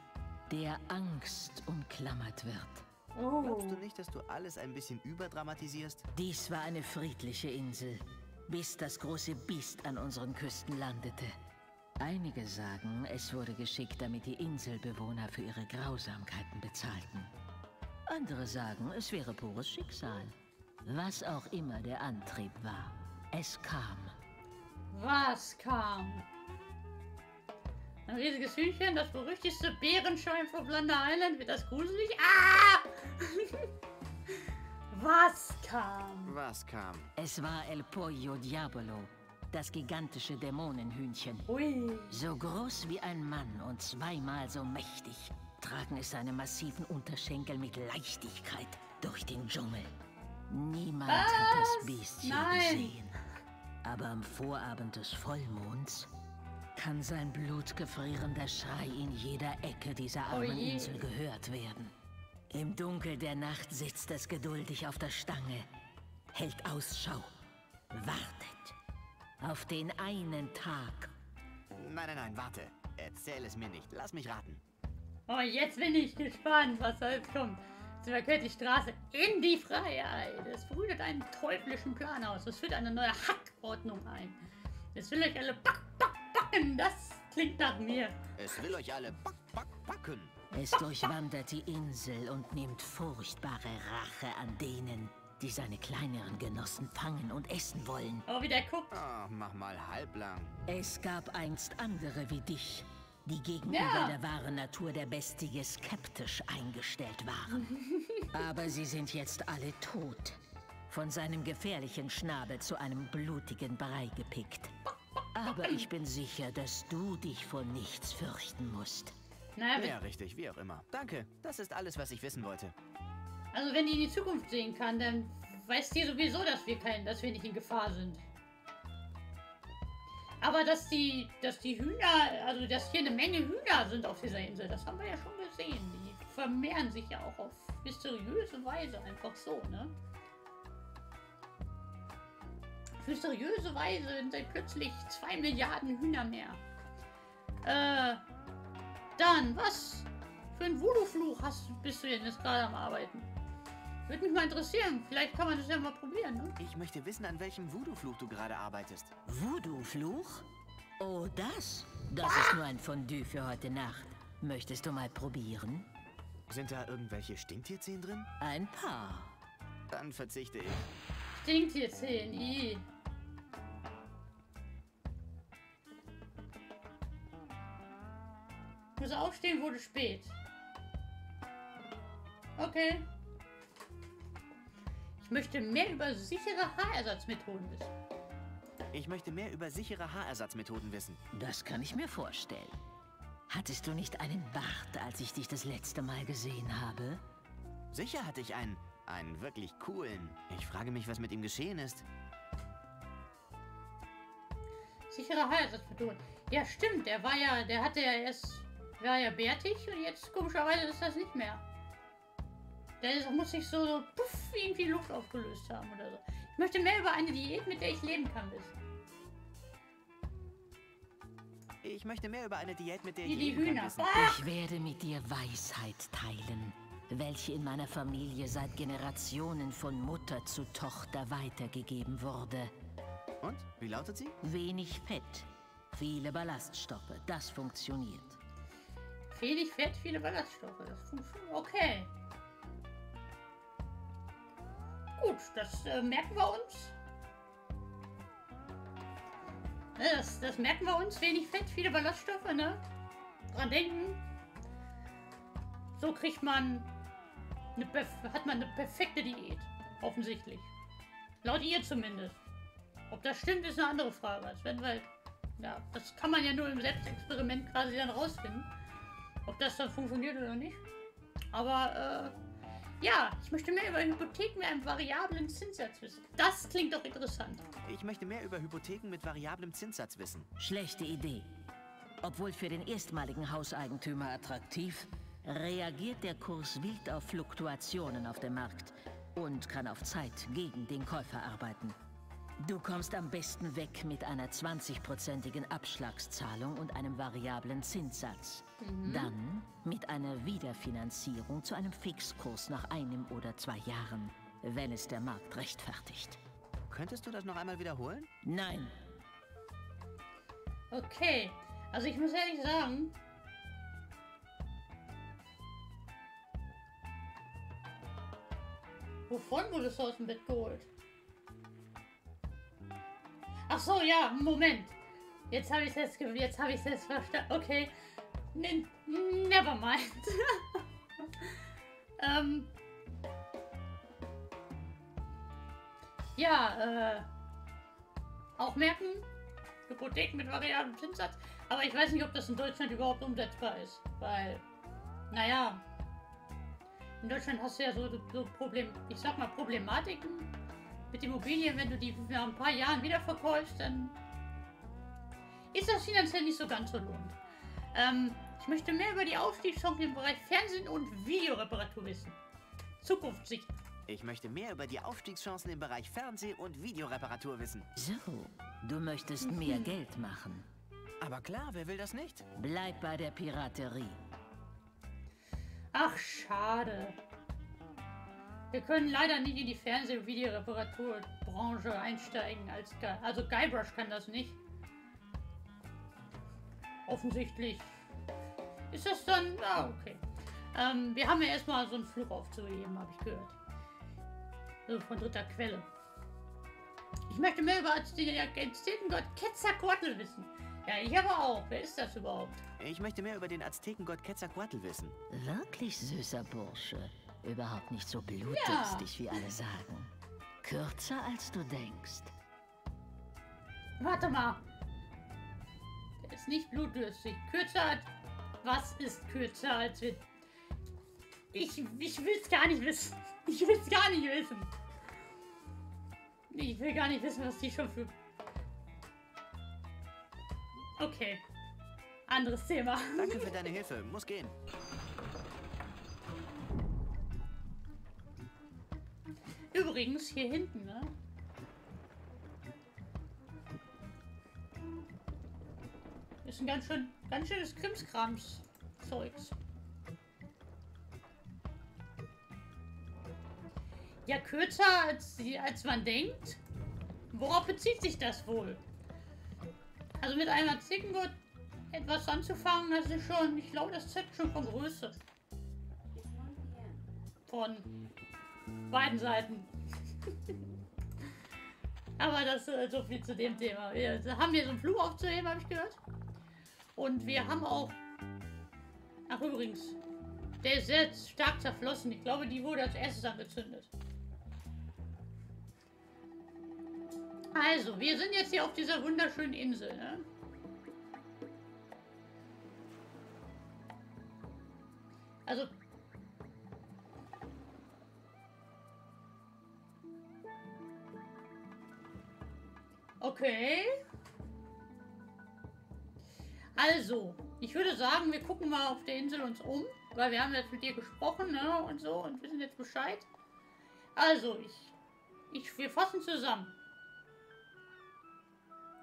der Angst umklammert wird. Glaubst du nicht, dass du alles ein bisschen überdramatisierst? Dies war eine friedliche Insel, bis das große Biest an unseren Küsten landete. Einige sagen, es wurde geschickt, damit die Inselbewohner für ihre Grausamkeiten bezahlten. Andere sagen, es wäre pures Schicksal. Was auch immer der Antrieb war, es kam. Was kam? Ein riesiges Hühnchen, das berüchtigste Bärenschein von Plunder Island. Wird das gruselig? Ah! [LAUGHS] Was kam? Was kam? Es war El Pollo Diabolo, das gigantische Dämonenhühnchen. Ui. So groß wie ein Mann und zweimal so mächtig, tragen es seine massiven Unterschenkel mit Leichtigkeit durch den Dschungel. Niemand hat das Biestchen Nein. gesehen. Aber am Vorabend des Vollmonds kann sein blutgefrierender Schrei in jeder Ecke dieser armen je. Insel gehört werden. Im Dunkel der Nacht sitzt es geduldig auf der Stange, hält Ausschau, wartet auf den einen Tag. Nein, nein, nein, warte. Erzähl es mir nicht. Lass mich raten. Oh, jetzt bin ich gespannt, was da jetzt kommt. Sie überquert die Straße in die Freiheit. Es brütet einen teuflischen Plan aus. Es führt eine neue Hackordnung ein. Es will euch alle back, back, backen. Das klingt nach mir. Es will euch alle back, back, backen. Es durchwandert die Insel und nimmt furchtbare Rache an denen, die seine kleineren Genossen fangen und essen wollen. Oh, wie der guckt. Oh, mach mal halblang. Es gab einst andere wie dich, die gegenüber Ja. der wahren Natur der Bestie skeptisch eingestellt waren. [LAUGHS] Aber sie sind jetzt alle tot. Von seinem gefährlichen Schnabel zu einem blutigen Brei gepickt. Aber ich bin sicher, dass du dich vor nichts fürchten musst. Naja, wenn- Ja, richtig, wie auch immer. Danke. Das ist alles, was ich wissen wollte. also wenn die in die Zukunft sehen kann, dann weiß die sowieso, dass wir kein, dass wir nicht in Gefahr sind. Aber dass die, dass die Hühner, also dass hier eine Menge Hühner sind auf dieser Insel, das haben wir ja schon gesehen. Vermehren sich ja auch auf mysteriöse Weise einfach so, ne? Auf mysteriöse Weise sind da plötzlich zwei Milliarden Hühner mehr. Äh, dann, was für ein Voodoo-Fluch hast, bist du denn jetzt gerade am Arbeiten? Würde mich mal interessieren. Vielleicht kann man das ja mal probieren, ne? Ich möchte wissen, an welchem Voodoo-Fluch du gerade arbeitest. Voodoo-Fluch? Oh, das? Das ist nur ein Fondue für heute Nacht. Möchtest du mal probieren? Sind da irgendwelche Stinktierzehen drin? Ein paar. Dann verzichte ich. Stinkt hier 10. I. Muss aufstehen, wurde spät. Okay. Ich möchte mehr über sichere Haarersatzmethoden wissen. Ich möchte mehr über sichere Haarersatzmethoden wissen. Das kann ich mir vorstellen. Hattest du nicht einen Bart, als ich dich das letzte Mal gesehen habe? Sicher hatte ich einen, einen wirklich coolen. Ich frage mich, was mit ihm geschehen ist. Sichere Haarersatzmethoden. Ja, stimmt. Der war ja, der hatte ja erst, war ja bärtig und jetzt komischerweise ist das nicht mehr. Der ist, muss sich so, so puff, irgendwie Luft aufgelöst haben oder so. Ich möchte mehr über eine Diät, mit der ich leben kann, wissen. Ich möchte mehr über eine Diät, mit der Wie ich die Hühner. wissen. Ich werde mit dir Weisheit teilen, welche in meiner Familie seit Generationen von Mutter zu Tochter weitergegeben wurde. Und? Wie lautet sie? Wenig Fett, viele Ballaststoffe, das funktioniert. Wenig Fett, viele Ballaststoffe. Das funktioniert. Okay. Gut, das äh, merken wir uns. Das, das merken wir uns. Wenig Fett, viele Ballaststoffe, ne? Dran denken. So kriegt man eine, hat man eine perfekte Diät. Offensichtlich. Laut ihr zumindest. Ob das stimmt, ist eine andere Frage. Das werden wir, ja, das kann man ja nur im Selbstexperiment quasi dann rausfinden. Ob das dann funktioniert oder nicht. Aber äh, ja, ich möchte mehr über Hypotheken mit einem variablen Zinssatz wissen. Das klingt doch interessant. Ich möchte mehr über Hypotheken mit variablem Zinssatz wissen. Schlechte Idee. Obwohl für den erstmaligen Hauseigentümer attraktiv, reagiert der Kurs wild auf Fluktuationen auf dem Markt und kann auf Zeit gegen den Käufer arbeiten. Du kommst am besten weg mit einer 20-prozentigen Abschlagszahlung und einem variablen Zinssatz. Dann mit einer Wiederfinanzierung zu einem Fixkurs nach einem oder zwei Jahren, wenn es der Markt rechtfertigt. Könntest du das noch einmal wiederholen? Nein, Okay, also ich muss ehrlich sagen, wovon wurdest du aus dem Bett geholt? Ach so, ja, Moment. Jetzt habe ich es jetzt, habe ich jetzt verstanden. Okay, N never mind. [LAUGHS] ähm. Ja, äh. Auch merken, Hypotheken mit variablem Zinssatz. Aber ich weiß nicht, ob das in Deutschland überhaupt umsetzbar ist. Weil naja, in Deutschland hast du ja so, so Problem, ich sag mal Problematiken mit Immobilien, wenn du die nach ein paar Jahren wieder verkaufst, dann ist das finanziell nicht so ganz so lohnt. Ähm, ich möchte mehr über die Aufstiegschancen im Bereich Fernsehen und Videoreparatur wissen. Zukunftssicht. Ich möchte mehr über die Aufstiegschancen im Bereich Fernseh- und Videoreparatur wissen. So, du möchtest mehr Geld machen. Aber klar, wer will das nicht? Bleib bei der Piraterie. Ach, schade. Wir können leider nicht in die Fernseh- und Videoreparaturbranche einsteigen. Als Guy. Also Guybrush kann das nicht. Offensichtlich ist das dann... Ah, okay. Ähm, wir haben ja erstmal so einen Fluch aufzuheben, habe ich gehört. So von dritter Quelle. Ich möchte mehr über den Aztekengott Quetzalcoatl wissen. Ja, ich aber auch. Wer ist das überhaupt? Ich möchte mehr über den Aztekengott Quetzalcoatl wissen. Wirklich süßer Bursche. Überhaupt nicht so blutdurstig, wie alle sagen. Kürzer, als du denkst. Warte mal. Der ist nicht blutdürstig. Kürzer als... Was ist kürzer als wir... Ich, ich will es gar nicht wissen. Ich will es gar nicht wissen. Ich will gar nicht wissen, was die schon für... Okay. Anderes Thema. Danke für deine Hilfe. Muss gehen. Übrigens, hier hinten, ne? Ist ein ganz schön, ganz schönes Krimskrams-Zeugs. Ja, kürzer als, als man denkt. Worauf bezieht sich das wohl? Also mit einem Zickengurt etwas anzufangen, das ist schon, ich glaube, das zeigt schon von Größe. Von beiden Seiten. Aber das äh, so viel zu dem Thema. Wir haben hier so einen Flug aufzuheben, habe ich gehört. Und wir haben auch. Ach übrigens, der ist sehr stark zerflossen. Ich glaube, die wurde als erstes angezündet. Also, wir sind jetzt hier auf dieser wunderschönen Insel, ne? Also. Okay. Also, ich würde sagen, wir gucken mal auf der Insel uns um, weil wir haben jetzt mit dir gesprochen, ne, und so, und wissen jetzt Bescheid. Also, ich, ich, wir fassen zusammen.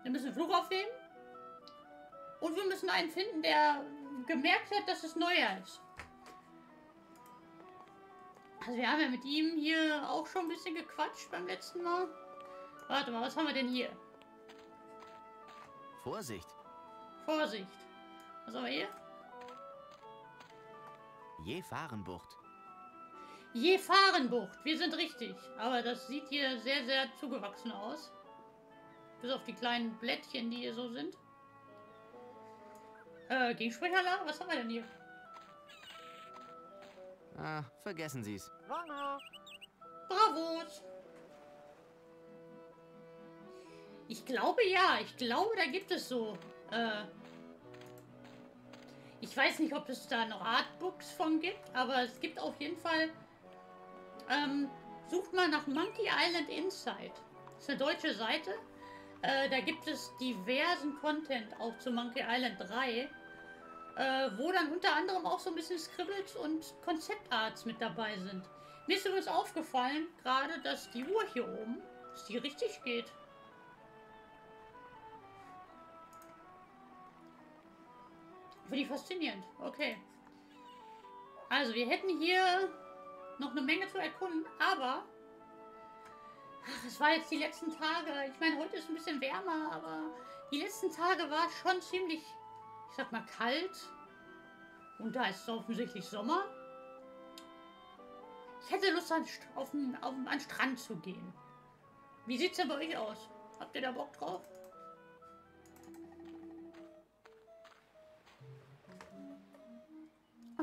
Wir müssen Flug aufheben. Und wir müssen einen finden, der gemerkt hat, dass es Neujahr ist. Also wir haben ja mit ihm hier auch schon ein bisschen gequatscht beim letzten Mal. Warte mal, was haben wir denn hier? Vorsicht. Vorsicht. Was haben wir hier? Jefahrenbucht. Jefahrenbucht. Wir sind richtig. Aber das sieht hier sehr, sehr zugewachsen aus. Bis auf die kleinen Blättchen, die hier so sind. Äh, Gegensprechanlage? Was haben wir denn hier? Ah, vergessen Sie's. Bravos! Ich glaube ja, ich glaube, da gibt es so. Äh, ich weiß nicht, ob es da noch Artbooks von gibt, aber es gibt auf jeden Fall. Ähm, sucht mal nach Monkey Island Insight. Das ist eine deutsche Seite. Äh, da gibt es diversen Content auch zu Monkey Island 3. Äh, wo dann unter anderem auch so ein bisschen Scribbles und Konzeptarts mit dabei sind. Mir ist übrigens aufgefallen, gerade, dass die Uhr hier oben, dass die richtig geht. Finde ich faszinierend. Okay. Also, wir hätten hier noch eine Menge zu erkunden, aber es war jetzt die letzten Tage. Ich meine, heute ist ein bisschen wärmer, aber die letzten Tage war schon ziemlich, ich sag mal, kalt. Und da ist es offensichtlich Sommer. Ich hätte Lust, an, auf auf, an den Strand zu gehen. Wie sieht's denn bei euch aus? Habt ihr da Bock drauf?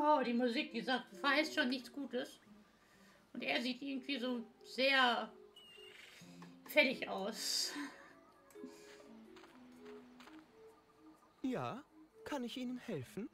Oh, die Musik, die sagt, verheißt schon nichts Gutes. Und er sieht irgendwie so sehr fertig aus. Ja, kann ich Ihnen helfen?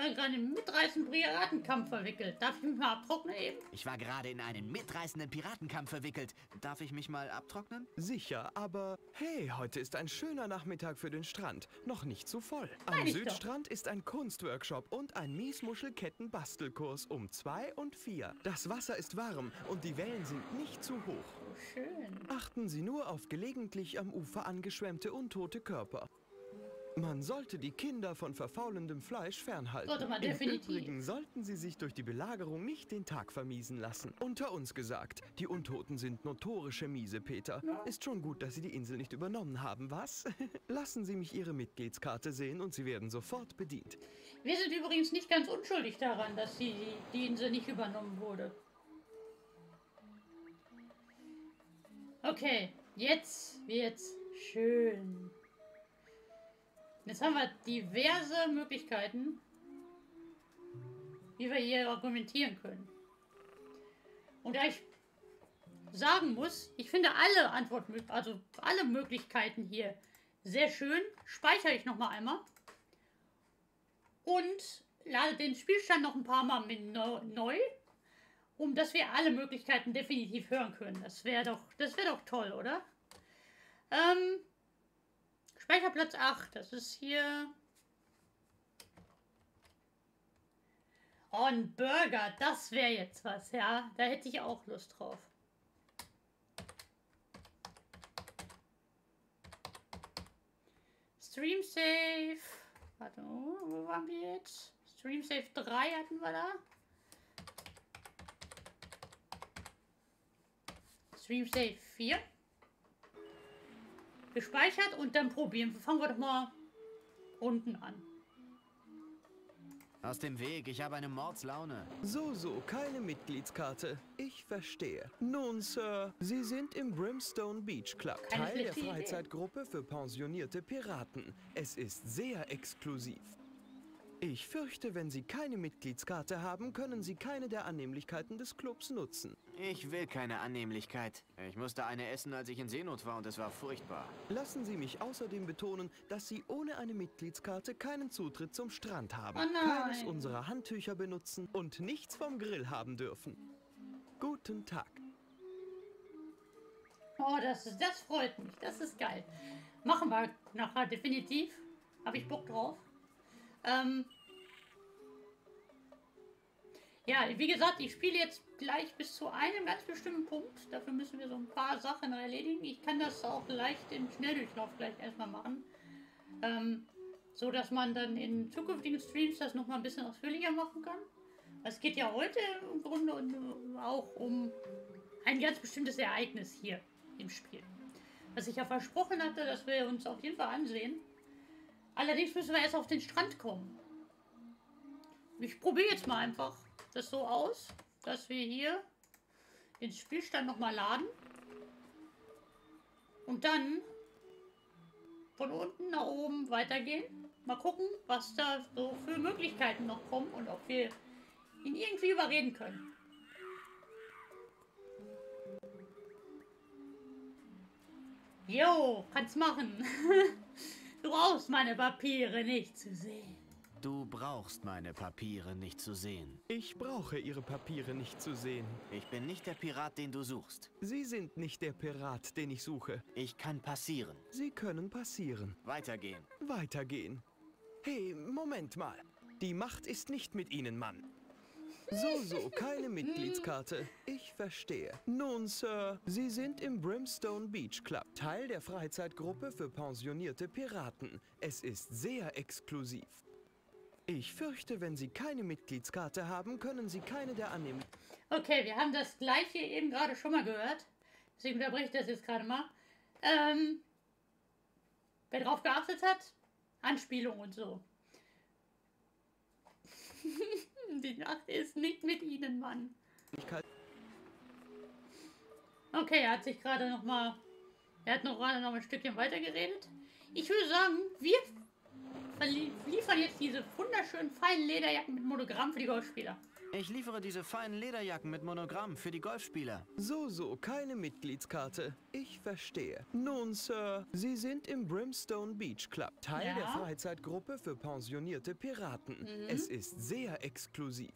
War gerade im mitreißenden Piratenkampf verwickelt. Darf ich mich mal abtrocknen eben? Ich war gerade in einen mitreißenden Piratenkampf verwickelt. Darf ich mich mal abtrocknen? Sicher, aber hey, heute ist ein schöner Nachmittag für den Strand. Noch nicht zu voll. Am doch. Südstrand ist ein Kunstworkshop und ein Miesmuschelketten-Bastelkurs um zwei und vier. Das Wasser ist warm und die Wellen sind nicht zu hoch. Oh, schön. Achten Sie nur auf gelegentlich am Ufer angeschwemmte untote Körper. Man sollte die Kinder von verfaulendem Fleisch fernhalten. Sollte man Im definitiv. Übrigen sollten sie sich durch die Belagerung nicht den Tag vermiesen lassen. Unter uns gesagt, die Untoten sind notorische Miesepeter. Ist schon gut, dass Sie die Insel nicht übernommen haben, was? [LAUGHS] Lassen Sie mich Ihre Mitgliedskarte sehen und Sie werden sofort bedient. Wir sind übrigens nicht ganz unschuldig daran, dass die, die Insel nicht übernommen wurde. Okay, jetzt wird's schön. Jetzt haben wir diverse Möglichkeiten, wie wir hier argumentieren können. Und da ich sagen muss, ich finde alle Antworten, also alle Möglichkeiten hier sehr schön, speichere ich nochmal einmal und lade den Spielstand noch ein paar Mal neu um dass wir alle Möglichkeiten definitiv hören können. Das wäre doch, das wäre doch toll, oder? Ähm, Speicherplatz 8, das ist hier. Oh, ein Burger, das wäre jetzt was, ja. Da hätte ich auch Lust drauf. Stream Safe. Warte, wo waren wir jetzt? Stream Safe 3 hatten wir da. Stream Safe 4. Gespeichert und dann probieren. Fangen wir doch mal unten an. Aus dem Weg, ich habe eine Mordslaune. So, so, keine Mitgliedskarte. Ich verstehe. Nun, Sir, Sie sind im Brimstone Beach Club, Keine Teil der Idee. Freizeitgruppe für pensionierte Piraten. Es ist sehr exklusiv. Ich fürchte, wenn Sie keine Mitgliedskarte haben, können Sie keine der Annehmlichkeiten des Clubs nutzen. Ich will keine Annehmlichkeit. Ich musste eine essen, als ich in Seenot war und es war furchtbar. Lassen Sie mich außerdem betonen, dass Sie ohne eine Mitgliedskarte keinen Zutritt zum Strand haben, Oh nein. keines unserer Handtücher benutzen und nichts vom Grill haben dürfen. Guten Tag. Oh, das, das freut mich. Das ist geil. Machen wir nachher definitiv. Habe ich Bock drauf. Ähm ja, wie gesagt, ich spiele jetzt gleich bis zu einem ganz bestimmten Punkt. Dafür müssen wir so ein paar Sachen erledigen. Ich kann das auch leicht im Schnelldurchlauf gleich erstmal machen. Ähm, so dass man dann in zukünftigen Streams das nochmal ein bisschen ausführlicher machen kann. Es geht ja heute im Grunde und auch um ein ganz bestimmtes Ereignis hier im Spiel. Was ich ja versprochen hatte, dass wir uns auf jeden Fall ansehen. Allerdings müssen wir erst auf den Strand kommen. Ich probiere jetzt mal einfach das so aus, dass wir hier den Spielstand nochmal laden. Und dann von unten nach oben weitergehen. Mal gucken, was da so für Möglichkeiten noch kommen und ob wir ihn irgendwie überreden können. Jo, kannst machen. [LAUGHS] Du brauchst meine Papiere nicht zu sehen. Du brauchst meine Papiere nicht zu sehen. Ich brauche Ihre Papiere nicht zu sehen. Ich bin nicht der Pirat, den du suchst. Sie sind nicht der Pirat, den ich suche. Ich kann passieren. Sie können passieren. Weitergehen. Weitergehen. Hey, Moment mal. Die Macht ist nicht mit Ihnen, Mann. So, so, keine Mitgliedskarte. Ich verstehe. Nun, Sir, Sie sind im Brimstone Beach Club, Teil der Freizeitgruppe für pensionierte Piraten. Es ist sehr exklusiv. Ich fürchte, wenn Sie keine Mitgliedskarte haben, können Sie keine der annehmen. Okay, wir haben das gleiche eben gerade schon mal gehört. Deswegen unterbreche ich das jetzt gerade mal. Ähm, wer drauf geachtet hat, Anspielung und so. [LAUGHS] Die Nacht ist nicht mit Ihnen, Mann. Okay, er hat sich gerade noch mal, er hat noch gerade noch ein Stückchen weiter geredet. Ich würde sagen, wir liefern jetzt diese wunderschönen feinen Lederjacken mit Monogramm für die Golfspieler. Ich liefere diese feinen Lederjacken mit Monogramm für die Golfspieler. So, so, keine Mitgliedskarte. Ich verstehe. Nun, Sir, Sie sind im Brimstone Beach Club, Teil Ja. der Freizeitgruppe für pensionierte Piraten. Es ist sehr exklusiv.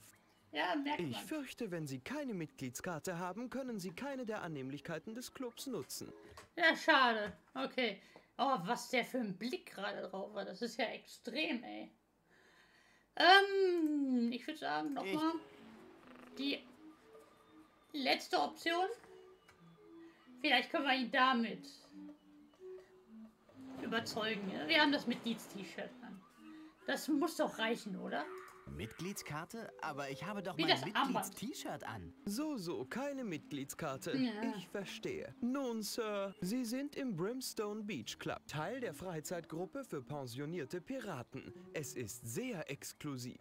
Ja, merkt Ich man. fürchte, wenn Sie keine Mitgliedskarte haben, können Sie keine der Annehmlichkeiten des Clubs nutzen. Ja, schade. Okay. Oh, was der für ein Blick gerade drauf war. Das ist ja extrem, ey. Ähm, ich würde sagen, nochmal die letzte Option. Vielleicht können wir ihn damit überzeugen. Ja? Wir haben das Mitglieds-T-Shirt an. Das muss doch reichen, oder? Mitgliedskarte? Aber ich habe doch Wie mein. Mitglieds-T-Shirt an. So, so, keine Mitgliedskarte. Ja. Ich verstehe. Nun, Sir, Sie sind im Brimstone Beach Club, Teil der Freizeitgruppe für pensionierte Piraten. Es ist sehr exklusiv.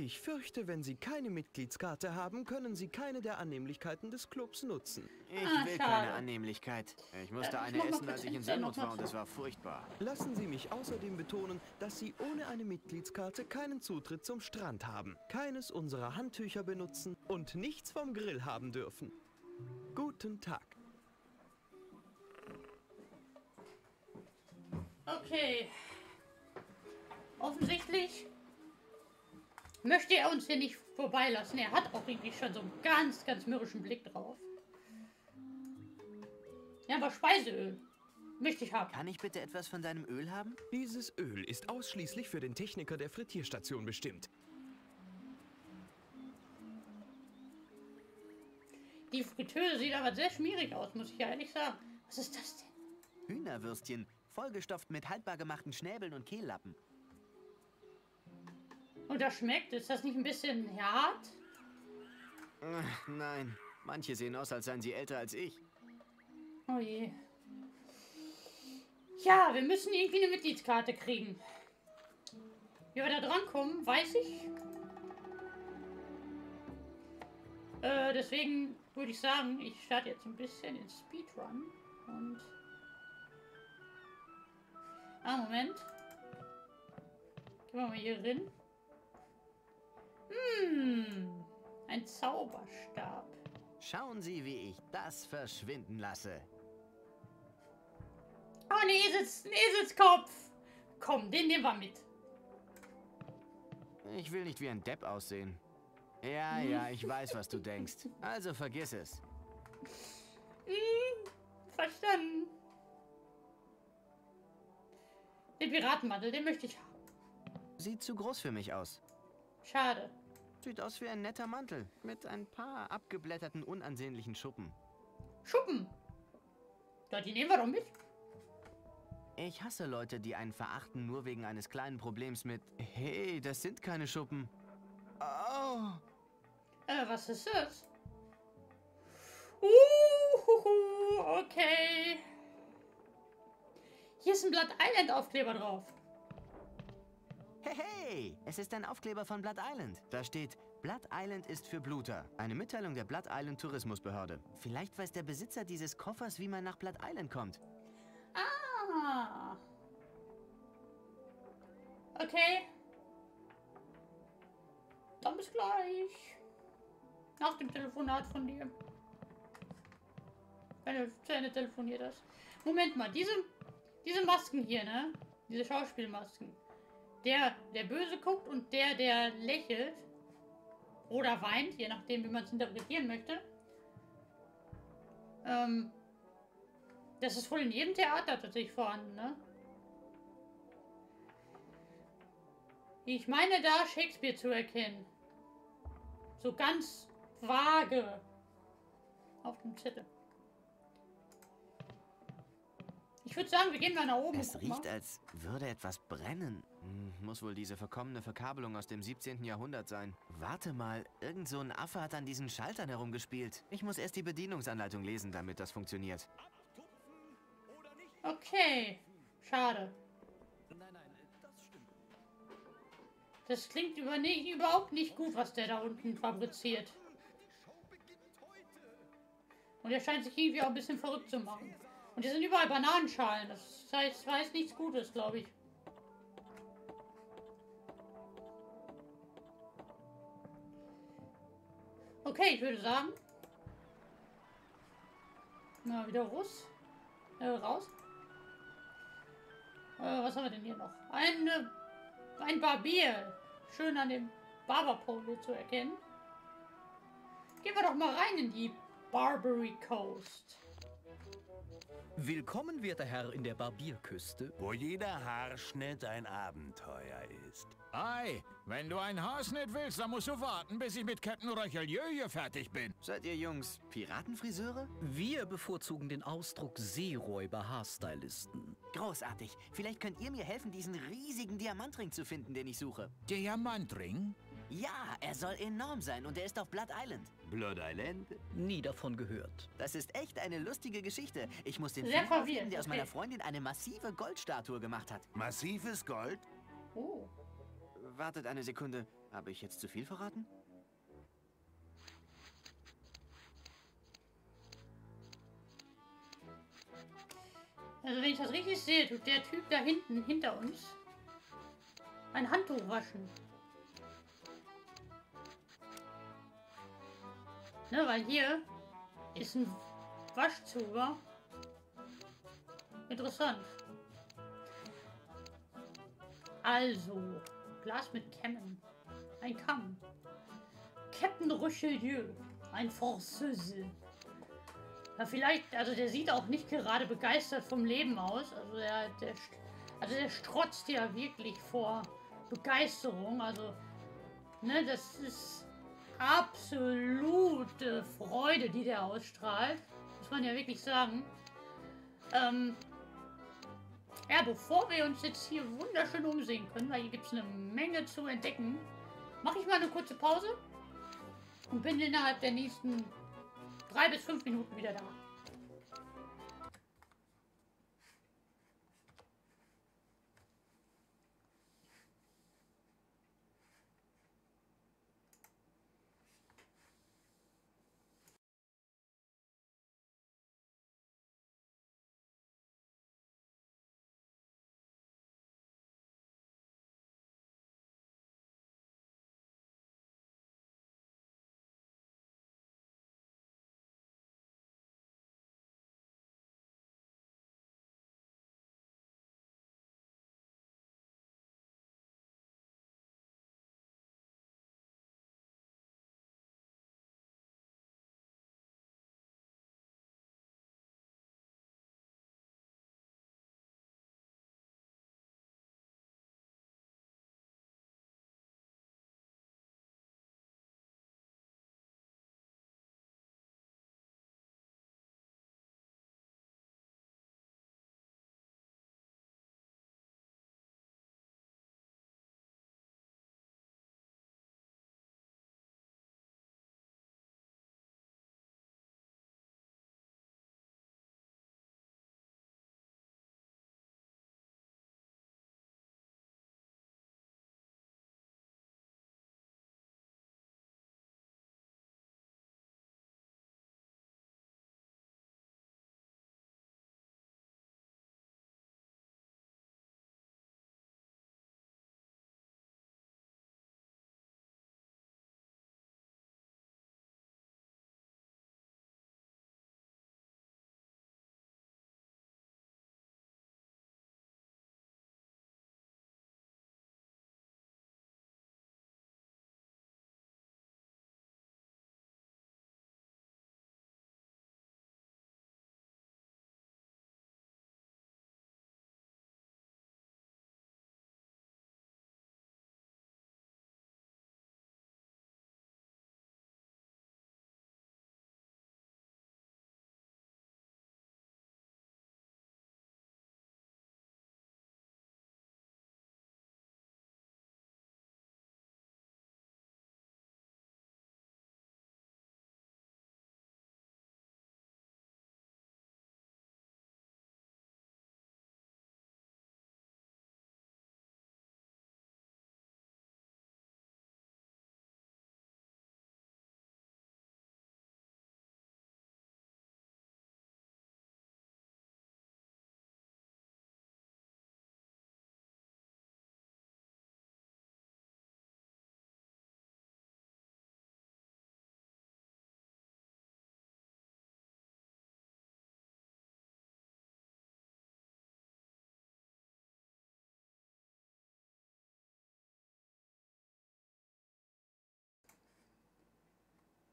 Ich fürchte, wenn Sie keine Mitgliedskarte haben, können Sie keine der Annehmlichkeiten des Clubs nutzen. Ich Ah, will schade. keine Annehmlichkeit. Ich musste ich eine mal essen, als ich in Seenot war und es war furchtbar. Lassen Sie mich außerdem betonen, dass Sie ohne eine Mitgliedskarte keinen Zutritt zum Strand haben, keines unserer Handtücher benutzen und nichts vom Grill haben dürfen. Guten Tag. Okay. Offensichtlich möchte er uns hier nicht vorbeilassen. Er hat auch irgendwie schon so einen ganz, ganz mürrischen Blick drauf. Ja, aber Speiseöl möchte ich haben. Kann ich bitte etwas von deinem Öl haben? Dieses Öl ist ausschließlich für den Techniker der Frittierstation bestimmt. Die Fritteuse sieht aber sehr schmierig aus, muss ich ja ehrlich sagen. Was ist das denn? Hühnerwürstchen, vollgestopft mit haltbar gemachten Schnäbeln und Kehllappen. Und das schmeckt? Ist das nicht ein bisschen hart? Ach, nein, manche sehen aus, als seien sie älter als ich. Oh je. Ja, wir müssen irgendwie eine Mitgliedskarte kriegen. Wie wir da drankommen, weiß ich. Äh, deswegen würde ich sagen, ich starte jetzt ein bisschen in Speedrun. Und. Ah, Moment. Gehen wir mal hier rein. Hm. Ein Zauberstab. Schauen Sie, wie ich das verschwinden lasse. Oh, ein Esels, ein Eselskopf. Komm, den nehmen wir mit. Ich will nicht wie ein Depp aussehen. Ja, ja, ich weiß, was du denkst. Also vergiss es. Hm, verstanden. Den Piratenmantel, den möchte ich haben. Sieht zu groß für mich aus. Schade. Sieht aus wie ein netter Mantel. Mit ein paar abgeblätterten, unansehnlichen Schuppen. Schuppen. Ja, die nehmen wir doch mit. Ich hasse Leute, die einen verachten nur wegen eines kleinen Problems mit Hey, das sind keine Schuppen. Oh. Äh, was ist das? Uh, okay. Hier ist ein Blood Island Aufkleber drauf. Hey, hey, es ist ein Aufkleber von Blood Island. Da steht, Blood Island ist für Bluter. Eine Mitteilung der Blood Island Tourismusbehörde. Vielleicht weiß der Besitzer dieses Koffers, wie man nach Blood Island kommt. Ah. Okay. Dann bis gleich. Nach dem Telefonat von dir. Wenn du zu Ende telefoniert hast. Moment mal, diese, diese Masken hier, ne? Diese Schauspielmasken. Der, der böse guckt und der, der lächelt. Oder weint, je nachdem, wie man es interpretieren möchte. Ähm, das ist wohl in jedem Theater tatsächlich vorhanden, ne? Ich meine da Shakespeare zu erkennen. So ganz vage. Auf dem Zettel. Ich würde sagen, wir gehen mal nach oben. Es riecht, als würde etwas brennen. Hm, muss wohl diese verkommene Verkabelung aus dem 17. Jahrhundert sein. Warte mal, irgend so ein Affe hat an diesen Schaltern herumgespielt. Ich muss erst die Bedienungsanleitung lesen, damit das funktioniert. Okay. Schade. Das klingt über nicht, überhaupt nicht gut, was der da unten fabriziert. Und er scheint sich irgendwie auch ein bisschen verrückt zu machen. Und hier sind überall Bananenschalen. Das heißt, weiß nichts Gutes, glaube ich. Okay, ich würde sagen. Na, wieder raus. Äh, raus. Äh, was haben wir denn hier noch? Eine, ein Barbier. Schön an dem Barberpole zu erkennen. Gehen wir doch mal rein in die Barbary Coast. Willkommen, werter Herr, in der Barbierküste. Wo jeder Haarschnitt ein Abenteuer ist. Ei, wenn du ein Haarschnitt willst, dann musst du warten, bis ich mit Captain Richelieu hier fertig bin. Seid ihr Jungs Piratenfriseure? Wir bevorzugen den Ausdruck Seeräuber-Haarstylisten. Großartig. Vielleicht könnt ihr mir helfen, diesen riesigen Diamantring zu finden, den ich suche. Diamantring? Ja, er soll enorm sein und er ist auf Blood Island. Blood Island? Nie davon gehört. Das ist echt eine lustige Geschichte. Ich muss den Sehr verwirrt, finden, der aus okay. meiner Freundin eine massive Goldstatue gemacht hat. Massives Gold? Oh. Wartet eine Sekunde. Habe ich jetzt zu viel verraten? Also wenn ich das richtig sehe, tut der Typ da hinten, hinter uns, ein Handtuch waschen. Ne, weil hier ist ein Waschzuber. Interessant. Also, Glas mit Kämmen. Ein Kamm. Captain Richelieu. Ein Forceuse. Ja, vielleicht, also der sieht auch nicht gerade begeistert vom Leben aus. Also der, der, also der strotzt ja wirklich vor Begeisterung. Also, ne, das ist absolute Freude, die der ausstrahlt. Muss man ja wirklich sagen. Ähm, ja, bevor wir uns jetzt hier wunderschön umsehen können, weil hier gibt es eine Menge zu entdecken, mache ich mal eine kurze Pause und bin innerhalb der nächsten drei bis fünf Minuten wieder da.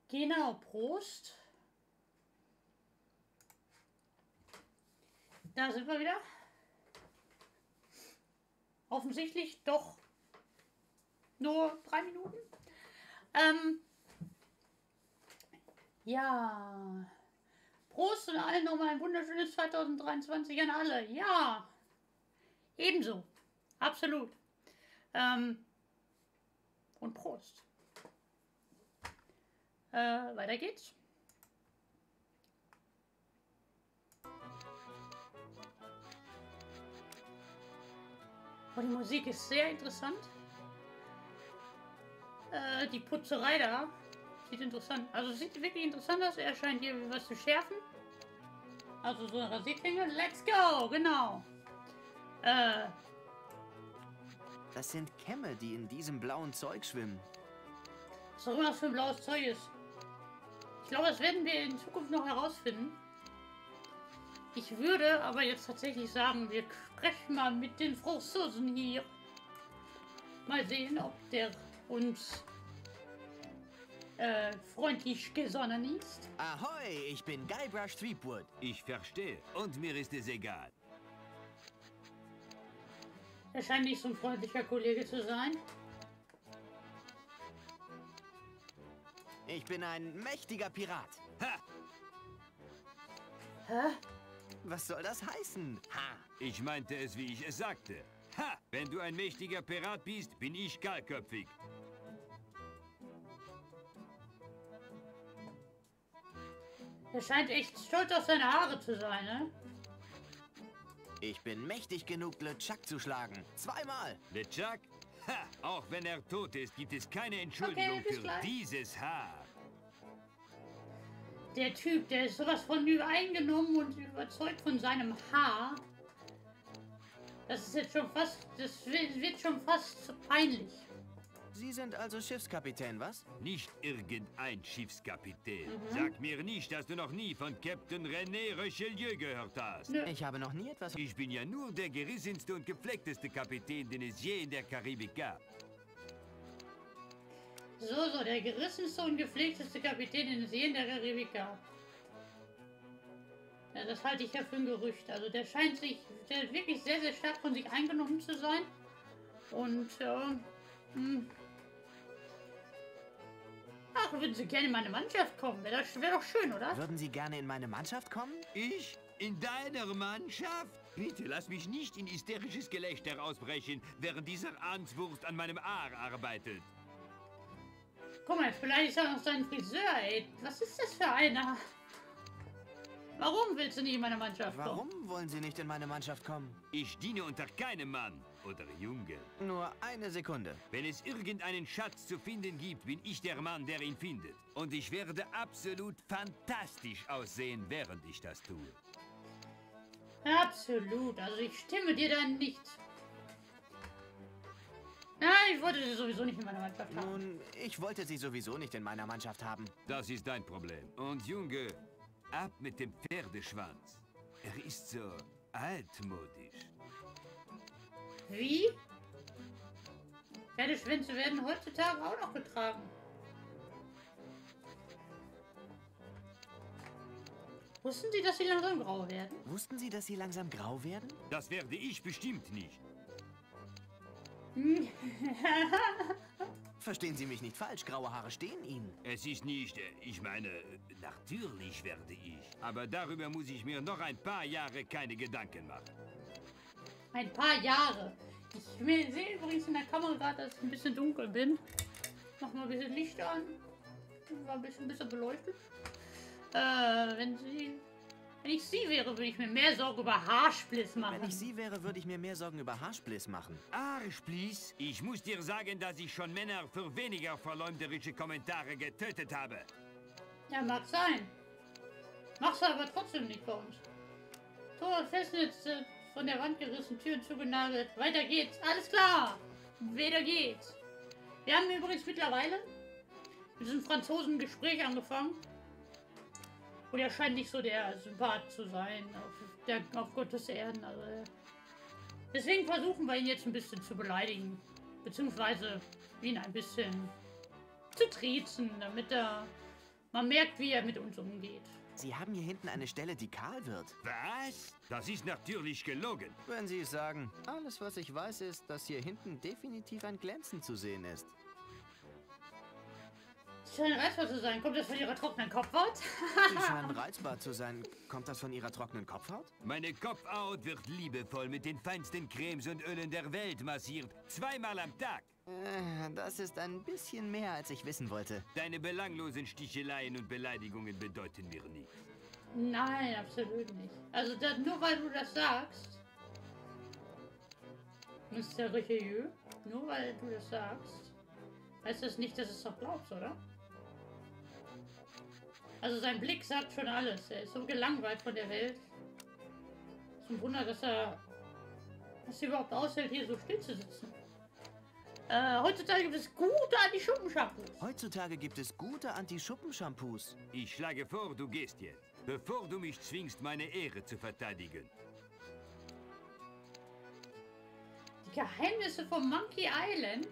Genau, Prost. Da sind wir wieder. Offensichtlich doch nur drei Minuten. Ähm, ja. Prost und allen nochmal ein wunderschönes 2023 an alle. Ja. Ebenso. Absolut. Ähm, und Prost. Äh, weiter geht's. Oh, die Musik ist sehr interessant. Äh, die Putzerei da sieht interessant. Also sieht wirklich interessant aus. Er scheint hier was zu schärfen. Also so eine Rasierklinge. Let's go, genau. Äh, Das sind Kämme, die in diesem blauen Zeug schwimmen. was auch immer das für ein blaues Zeug ist. Ich glaube, das werden wir in Zukunft noch herausfinden. Ich würde aber jetzt tatsächlich sagen, wir sprechen mal mit den Franzosen hier. Mal sehen, ob der uns äh, freundlich gesonnen ist. Ahoi, ich bin Guybrush Threepwood. Ich verstehe. Und mir ist es egal. Er scheint nicht so ein freundlicher Kollege zu sein. Ich bin ein mächtiger Pirat. Ha! Hä? Was soll das heißen? Ha! Ich meinte es, wie ich es sagte. Ha! Wenn du ein mächtiger Pirat bist, bin ich kahlköpfig. Er scheint echt stolz auf seine Haare zu sein, ne? Ich bin mächtig genug, LeChuck zu schlagen. Zweimal. LeChuck? Ha! [LAUGHS] Auch wenn er tot ist, gibt es keine Entschuldigung bis für gleich. dieses Haar. Der Typ, der ist sowas von eingenommen und überzeugt von seinem Haar. Das ist jetzt schon fast, das wird schon fast peinlich. Sie sind also Schiffskapitän, was? Nicht irgendein Schiffskapitän. Mhm. Sag mir nicht, dass du noch nie von Captain René Richelieu gehört hast. Nö. Ich habe noch nie etwas... Ich bin ja nur der gerissenste und gepflegteste Kapitän, den es je in der Karibik gab. So, so, der gerissenste und gepflegteste Kapitän in See in der Karibik gab. Ja, das halte ich ja für ein Gerücht. Also der scheint sich der ist wirklich sehr, sehr stark von sich eingenommen zu sein. Und, ja, hm. Ach, würden Sie gerne in meine Mannschaft kommen? Wäre das- wär doch schön, oder? Würden Sie gerne in meine Mannschaft kommen? Ich? In deiner Mannschaft? Bitte lass mich nicht in hysterisches Gelächter ausbrechen, während dieser Answurst an meinem Aar arbeitet. Guck mal, vielleicht ist er noch sein Friseur, ey. Was ist das für einer? Warum willst du nicht in meine Mannschaft kommen? Warum wollen Sie nicht in meine Mannschaft kommen? Ich diene unter keinem Mann oder Junge. Nur eine Sekunde. Wenn es irgendeinen Schatz zu finden gibt, bin ich der Mann, der ihn findet. Und ich werde absolut fantastisch aussehen, während ich das tue. Absolut. Also ich stimme dir dann nicht. Nein, ich wollte sie sowieso nicht in meiner Mannschaft haben. Nun, ich wollte Sie sowieso nicht in meiner Mannschaft haben. Das ist dein Problem. Und Junge, ab mit dem Pferdeschwanz. Er ist so altmodisch. Wie? Pferdeschwänze werden heutzutage auch noch getragen. Wussten Sie, dass sie langsam grau werden? Wussten Sie, dass Sie langsam grau werden? Das werde ich bestimmt nicht. [LAUGHS] Verstehen Sie mich nicht falsch, graue Haare stehen Ihnen. Es ist nicht, ich meine, natürlich werde ich. Aber darüber muss ich mir noch ein paar Jahre keine Gedanken machen. Ein paar Jahre. Ich mir- sehe übrigens in der Kamera gerade, dass ich ein bisschen dunkel bin. Mach mal ein bisschen Licht an. War ein bisschen besser beleuchtet. Äh, wenn sie. Wenn ich sie wäre, würde ich mir mehr Sorgen über Haarspliss machen. Wenn ich Sie wäre, würde ich mir mehr Sorgen über Haarspliss machen. Arschplies, ich muss dir sagen, dass ich schon Männer für weniger verleumderische Kommentare getötet habe. Ja, mag sein. Mach's aber trotzdem nicht bei uns. Tor, Festnetz äh, von der Wand gerissen, Türen zugenagelt. Weiter geht's. Alles klar. Weiter geht's. Wir haben übrigens mittlerweile mit diesem Franzosen Gespräch angefangen. Und er scheint nicht so der Sympath zu sein auf, der, auf Gottes Erden. Also, deswegen versuchen wir ihn jetzt ein bisschen zu beleidigen. Beziehungsweise ihn ein bisschen zu triezen, damit er Man merkt, wie er mit uns umgeht. Sie haben hier hinten eine Stelle, die kahl wird. Was? Das ist natürlich gelogen. Wenn Sie es sagen. Alles, was ich weiß, ist, dass hier hinten definitiv ein Glänzen zu sehen ist. Sie scheinen reizvoll zu sein. Kommt das von ihrer trockenen Kopfhaut? Sie [LAUGHS] scheinen reizbar zu sein. Kommt das von Ihrer trockenen Kopfhaut? Meine Kopfhaut wird liebevoll mit den feinsten Cremes und Ölen der Welt massiert. Zweimal am Tag. Äh, das ist ein bisschen mehr, als ich wissen wollte. Deine belanglosen Sticheleien und Beleidigungen bedeuten mir nichts. Nein, absolut nicht. Also das, nur weil du das sagst, Mr. Richelieu, nur weil du das sagst, heißt das nicht, dass du es doch glaubst, oder? Also sein Blick sagt schon alles. Er ist so gelangweilt von der Welt. Ist ein Wunder, dass er dass er überhaupt aushält, hier so still zu sitzen. Äh, heutzutage gibt es gute Anti-Schuppen-Shampoos. Heutzutage gibt es gute Anti-Schuppen-Shampoos. Ich schlage vor, du gehst jetzt, bevor du mich zwingst, meine Ehre zu verteidigen. Die Geheimnisse von Monkey Island.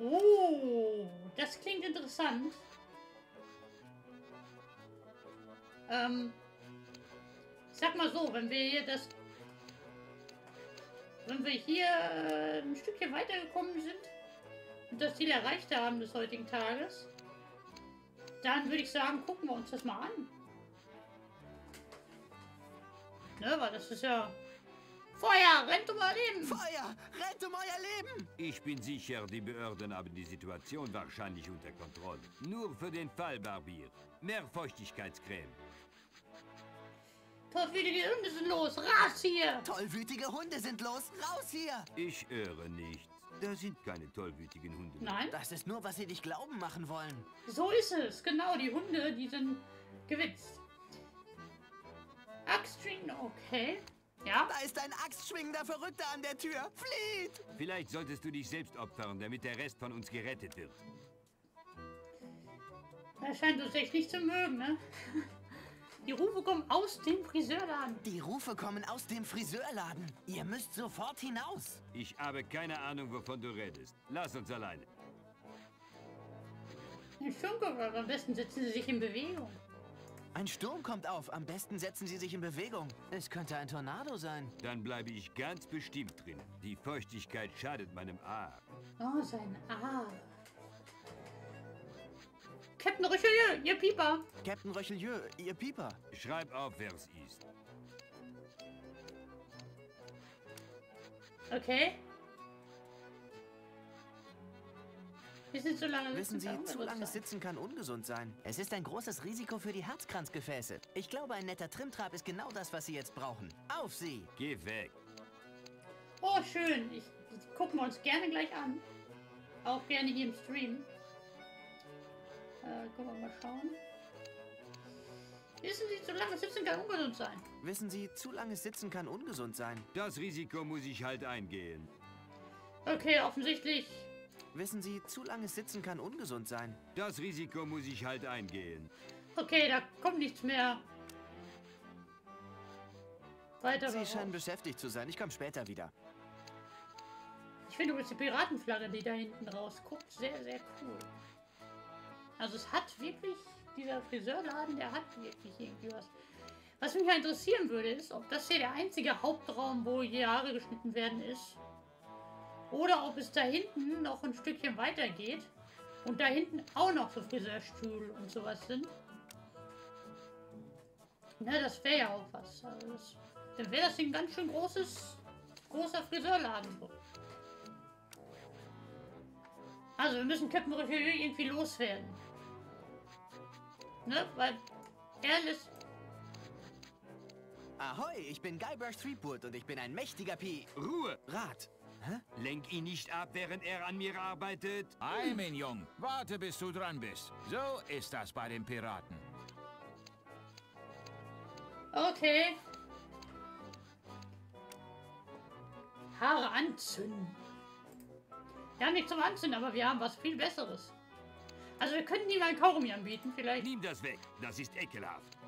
Oh, das klingt interessant. Ähm, sag mal so, wenn wir hier das, wenn wir hier äh, ein Stückchen weitergekommen sind und das Ziel erreicht haben des heutigen Tages, dann würde ich sagen, gucken wir uns das mal an. Ne, weil das ist ja Feuer, rennt um euer Leben. Feuer! Rett um euer Leben! Ich bin sicher, die Behörden haben die Situation wahrscheinlich unter Kontrolle. Nur für den Fall, Barbier. Mehr Feuchtigkeitscreme. Tollwütige Hunde sind los, raus hier. Tollwütige Hunde sind los! Raus hier! Ich irre nicht. Da sind keine tollwütigen Hunde. Nein, Das ist nur, was sie dich glauben machen wollen. so ist es. Genau, die Hunde, die sind gewitzt. Axtring, okay. Ja, Da ist ein axtschwingender Verrückter an der Tür. Flieht! Vielleicht solltest du dich selbst opfern, damit der Rest von uns gerettet wird. er scheint uns echt nicht zu mögen, ne? Die Rufe kommen aus dem Friseurladen. Die Rufe kommen aus dem Friseurladen. Ihr müsst sofort hinaus. Ich habe keine Ahnung, wovon du redest. Lass uns alleine. Ein Schunkelberg, am besten setzen sie sich in Bewegung. Ein Sturm kommt auf. Am besten setzen Sie sich in Bewegung. Es könnte ein Tornado sein. Dann bleibe ich ganz bestimmt drin. Die Feuchtigkeit schadet meinem Arm. Oh, sein Arm. Captain Richelieu, ihr Pieper. Captain Richelieu, Ihr Pieper. Schreib auf, wer es ist. Okay. Wir sind so lange Wissen Sie, zu da lange ungesund sein. sitzen kann ungesund sein. Es ist ein großes Risiko für die Herzkranzgefäße. Ich glaube, ein netter Trimtrab ist genau das, was Sie jetzt brauchen. Auf Sie! Geh weg. Oh, schön. Ich, ich gucken wir uns gerne gleich an. Auch gerne hier im Stream. Äh, können wir mal schauen. Wissen Sie, zu lange sitzen kann ungesund sein. Wissen Sie, zu lange sitzen kann ungesund sein. Das Risiko muss ich halt eingehen. Okay, offensichtlich. Wissen Sie, zu lange sitzen kann ungesund sein. Das Risiko muss ich halt eingehen. Okay, da kommt nichts mehr. Weiter. Sie scheinen beschäftigt zu sein. Ich komme später wieder. Ich finde übrigens die Piratenflagge, die da hinten rausguckt, sehr, sehr cool. Also es hat wirklich, dieser Friseurladen, der hat wirklich irgendwie was. Was mich ja interessieren würde, ist, ob das hier der einzige Hauptraum, wo die Haare geschnitten werden, ist. Oder ob es da hinten noch ein Stückchen weiter geht und da hinten auch noch so Friseurstuhl und sowas sind. Na, das wäre ja auch was. Also das, dann wäre das ein ganz schön großes, großer Friseurladen. So. Also wir müssen Richelieu irgendwie loswerden. Ne? Weil er lässt... Ahoi, ich bin Guybrush Threepwood und ich bin ein mächtiger Pi... Ruhe! Rat. Hä? Lenk ihn nicht ab, während er an mir arbeitet. Ei, mein Jung, warte, bis du dran bist. So ist das bei den Piraten. Okay. Haare anzünden. Wir haben nichts zum Anzünden, aber wir haben was viel Besseres. Also wir könnten ihm ein Kaugummi anbieten, vielleicht. Nimm das weg. Das ist ekelhaft.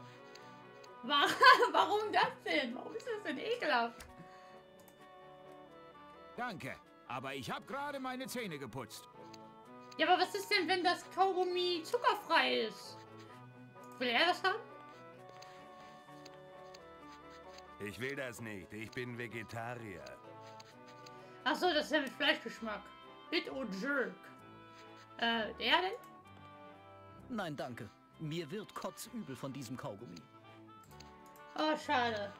Wa- [LAUGHS] Warum das denn? Warum ist das denn ekelhaft? Danke, aber ich habe gerade meine Zähne geputzt. Ja, aber was ist denn, wenn das Kaugummi zuckerfrei ist? Will er das haben? Ich will das nicht. Ich bin Vegetarier. Achso, das ist ja mit Fleischgeschmack. Bit und Jerk. Äh, der denn? Nein, danke. Mir wird kotzübel von diesem Kaugummi. Oh, schade.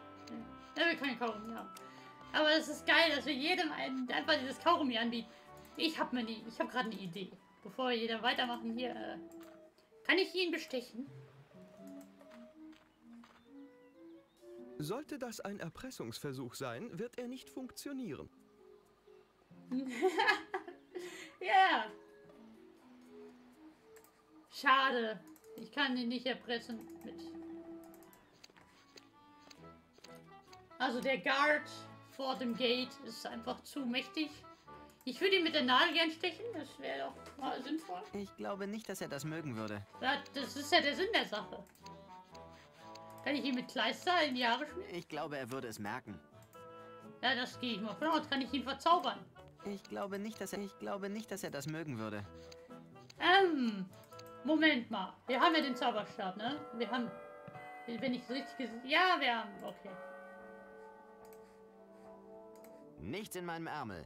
Ja, wir können Kaugummi haben. Aber es ist geil, dass wir jedem einen, einfach dieses Kaugummi anbieten. Ich habe mir die, ich habe gerade eine Idee. Bevor wir jeder weitermachen hier, äh, kann ich ihn bestechen? Sollte das ein Erpressungsversuch sein, wird er nicht funktionieren. [LAUGHS] Ja. Schade. Ich kann ihn nicht erpressen mit. Also der Guard vor dem Gate ist einfach zu mächtig. Ich würde ihn mit der Nadel gern stechen, das wäre doch mal sinnvoll. Ich glaube nicht, dass er das mögen würde. Ja, das ist ja der Sinn der Sache. Kann ich ihn mit Kleister in die Haare schmieren? Ich glaube, er würde es merken. Ja, das gehe ich mal von aus. Kann ich ihn verzaubern? Ich glaube nicht, dass er, ich glaube nicht, dass er das mögen würde. Ähm, Moment mal. Wir haben ja den Zauberstab, ne? Wir haben, wenn ich richtig gesehen Ja, wir haben, okay. Nichts in meinem Ärmel.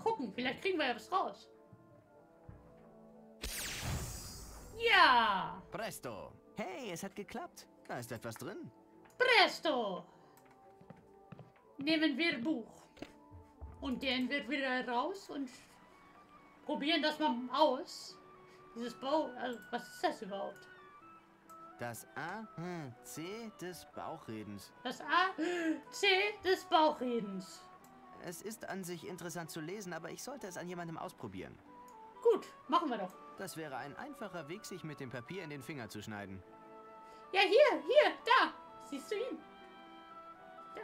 Gucken, vielleicht kriegen wir ja was raus. Ja, Presto. Hey, es hat geklappt. Da ist etwas drin. presto. Nehmen wir Buch. Und gehen wir wieder raus und probieren das mal aus. Dieses Bau, also was ist das überhaupt? Das A, hm, C des Bauchredens. Das A, C des Bauchredens. Es ist an sich interessant zu lesen, aber ich sollte es an jemandem ausprobieren. Gut, machen wir doch. Das wäre ein einfacher Weg, sich mit dem Papier in den Finger zu schneiden. Ja, hier, hier, da. Siehst du ihn? Da.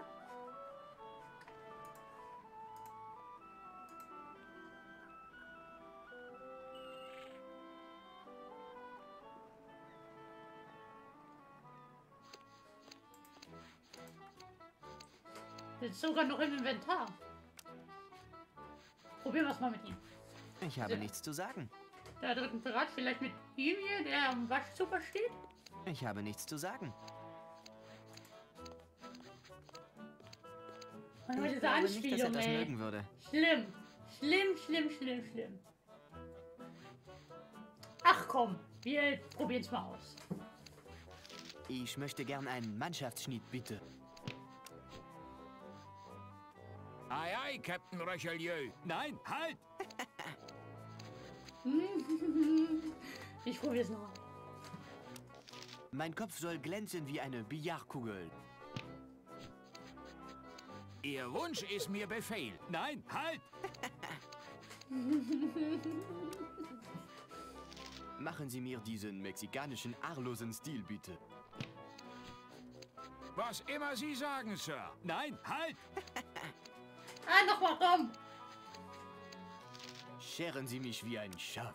Ist sogar noch im Inventar. Probieren wir es mal mit ihm. Ich habe Ja. nichts zu sagen. Der dritten Pirat vielleicht mit ihm hier, der am Waschzucker steht. Ich habe nichts zu sagen. Und nur Ich diese glaube nicht, dass er Anspielung, das ey. mögen würde. Schlimm. Schlimm, schlimm, schlimm, schlimm. Ach komm, wir probieren es mal aus. Ich möchte gern einen Mannschaftsschnitt, bitte. Ei, ei, Captain Richelieu. Nein, halt! [LAUGHS] Ich probiere es noch. Mein Kopf soll glänzen wie eine Billardkugel. Ihr Wunsch ist mir Befehl. Nein, halt! [LAUGHS] Machen Sie mir diesen mexikanischen arlosen Stil, bitte. Was immer Sie sagen, Sir. Nein, halt! [LAUGHS] Ah, nochmal, komm. Scheren Sie mich wie ein Schaf.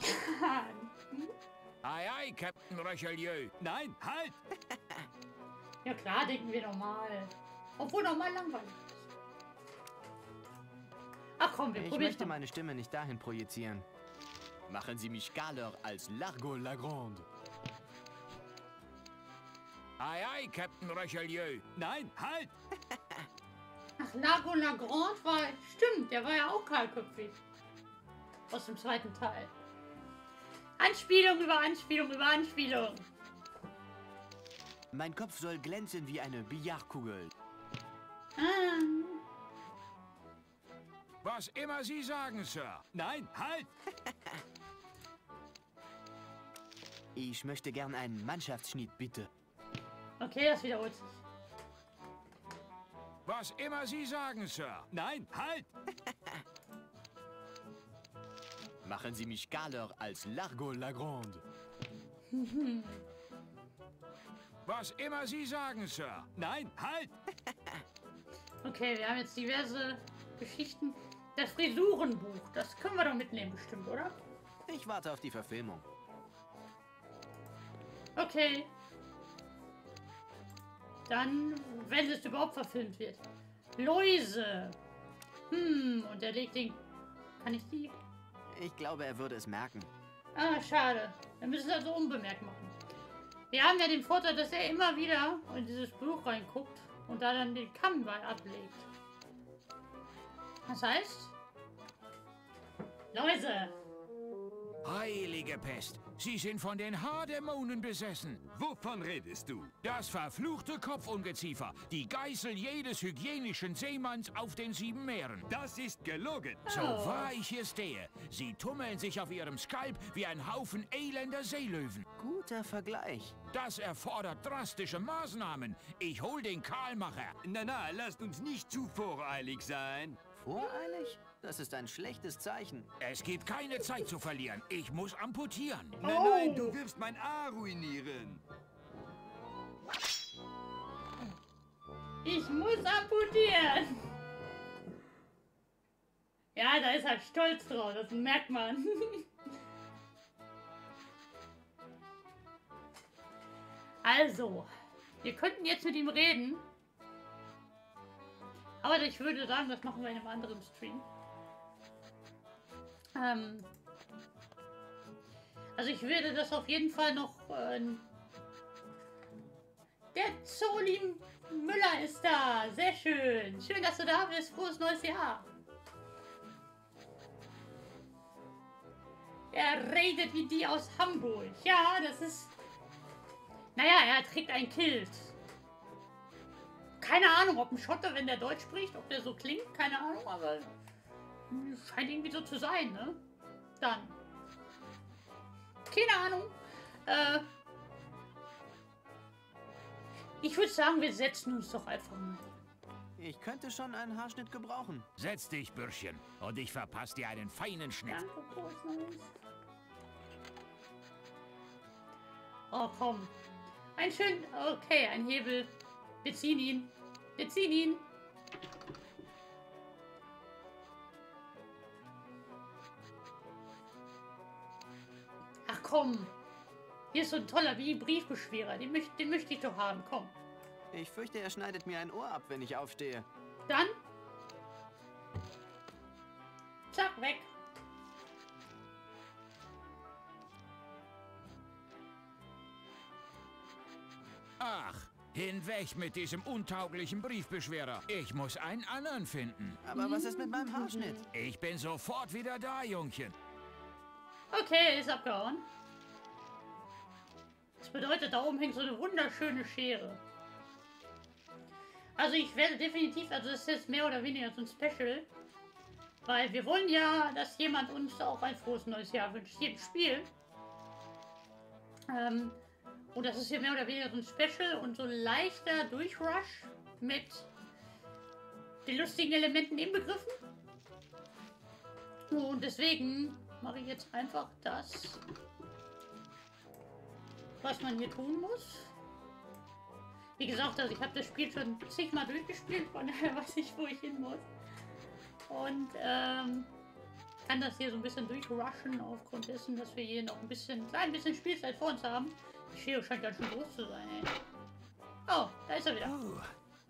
[LAUGHS] Ei, ei, Captain Richelieu. Nein, halt! [LAUGHS] Ja klar, denken wir normal. Obwohl normal langweilig ist. Ach komm, wir Ich probieren es möchte mal. meine Stimme nicht dahin projizieren. Machen Sie mich galer als Largo Lagrande. [LAUGHS] Ei, ei, Captain Richelieu. Nein, halt! Ach, Lago Lagrande war... Stimmt, der war ja auch kahlköpfig. Aus dem zweiten Teil. Anspielung über Anspielung über Anspielung. Mein Kopf soll glänzen wie eine Billardkugel. Ah, Was immer Sie sagen, Sir. Nein, halt! [LAUGHS] Ich möchte gern einen Mannschaftsschnitt, bitte. okay, das wiederholt sich. Was immer Sie sagen, Sir. Nein, halt! [LAUGHS] Machen Sie mich galer als Largo Lagrande. [LAUGHS] Was immer Sie sagen, Sir. Nein, halt! [LAUGHS] Okay, wir haben jetzt diverse Geschichten. Das Frisurenbuch, das können wir doch mitnehmen bestimmt, oder? Ich warte auf die Verfilmung. Okay. Dann, wenn es überhaupt verfilmt wird. Läuse. Hm, und der legt den... Kann ich die? Ich glaube, er würde es merken. Ah, schade. Wir müssen es also unbemerkt machen. Wir haben ja den Vorteil, dass er immer wieder in dieses Buch reinguckt und da dann den Kamm bei ablegt. Das heißt, Läuse. Heilige Pest, Sie sind von den Haardämonen besessen. Wovon redest du? Das verfluchte Kopfungeziefer, die Geißel jedes hygienischen Seemanns auf den sieben Meeren. Das ist gelogen. So Oh. wahr ich hier stehe, sie tummeln sich auf ihrem Skalp wie ein Haufen elender Seelöwen. Guter Vergleich. Das erfordert drastische Maßnahmen. Ich hol den Kahlmacher. Na, na, lasst uns nicht zu voreilig sein. Voreilig? Das ist ein schlechtes Zeichen. Es gibt keine Zeit zu verlieren. Ich muss amputieren. Nein, Oh. nein, du wirst mein A ruinieren. Ich muss amputieren. Ja, da ist er stolz drauf, das merkt man. Also, wir könnten jetzt mit ihm reden. Aber ich würde sagen, das machen wir in einem anderen Stream. Ähm, also ich würde das auf jeden Fall noch... Äh, der Zoli Müller ist da. Sehr schön. Schön, dass du da bist. Frohes neues Jahr. Er redet wie die aus Hamburg. Ja, das ist... Naja, er trägt ein Kilt. Keine Ahnung, ob ein Schotter, wenn der Deutsch spricht, ob der so klingt. Keine Ahnung, aber... Scheint irgendwie so zu sein, ne? Dann. Keine Ahnung. Äh... Ich würde sagen, wir setzen uns doch einfach mal. Ich könnte schon einen Haarschnitt gebrauchen. Setz dich, Bürschchen, und ich verpasse dir einen feinen Schnitt. Danke, Großneus. Oh, komm. Ein schön... Okay, ein Hebel. Wir ziehen ihn. Wir ziehen ihn. Komm. Hier ist so ein toller wie Briefbeschwerer. Den, möcht, den möchte ich doch haben. Komm. Ich fürchte, er schneidet mir ein Ohr ab, wenn ich aufstehe. Dann. Zack, weg. Ach, hinweg mit diesem untauglichen Briefbeschwerer. Ich muss einen anderen finden. Aber was ist mit meinem Haarschnitt? Ich bin sofort wieder da, Jungchen. Okay, ist abgehauen. Bedeutet, da oben hängt so eine wunderschöne Schere. Also ich werde definitiv, also das ist jetzt mehr oder weniger so ein Special. Weil wir wollen ja, dass jemand uns auch ein frohes neues Jahr wünscht. Hier im Spiel. Ähm, und das ist hier mehr oder weniger so ein Special und so ein leichter Durchrush mit den lustigen Elementen inbegriffen. Und deswegen mache ich jetzt einfach das, was man hier tun muss. Wie gesagt, also ich habe das Spiel schon zigmal durchgespielt, von daher [LAUGHS] weiß ich, wo ich hin muss. Und ähm, kann das hier so ein bisschen durchrushen aufgrund dessen, dass wir hier noch ein bisschen, klein bisschen Spielzeit vor uns haben. Die Schere scheint ganz schön groß zu sein, ey. Oh, da ist er wieder. Puh.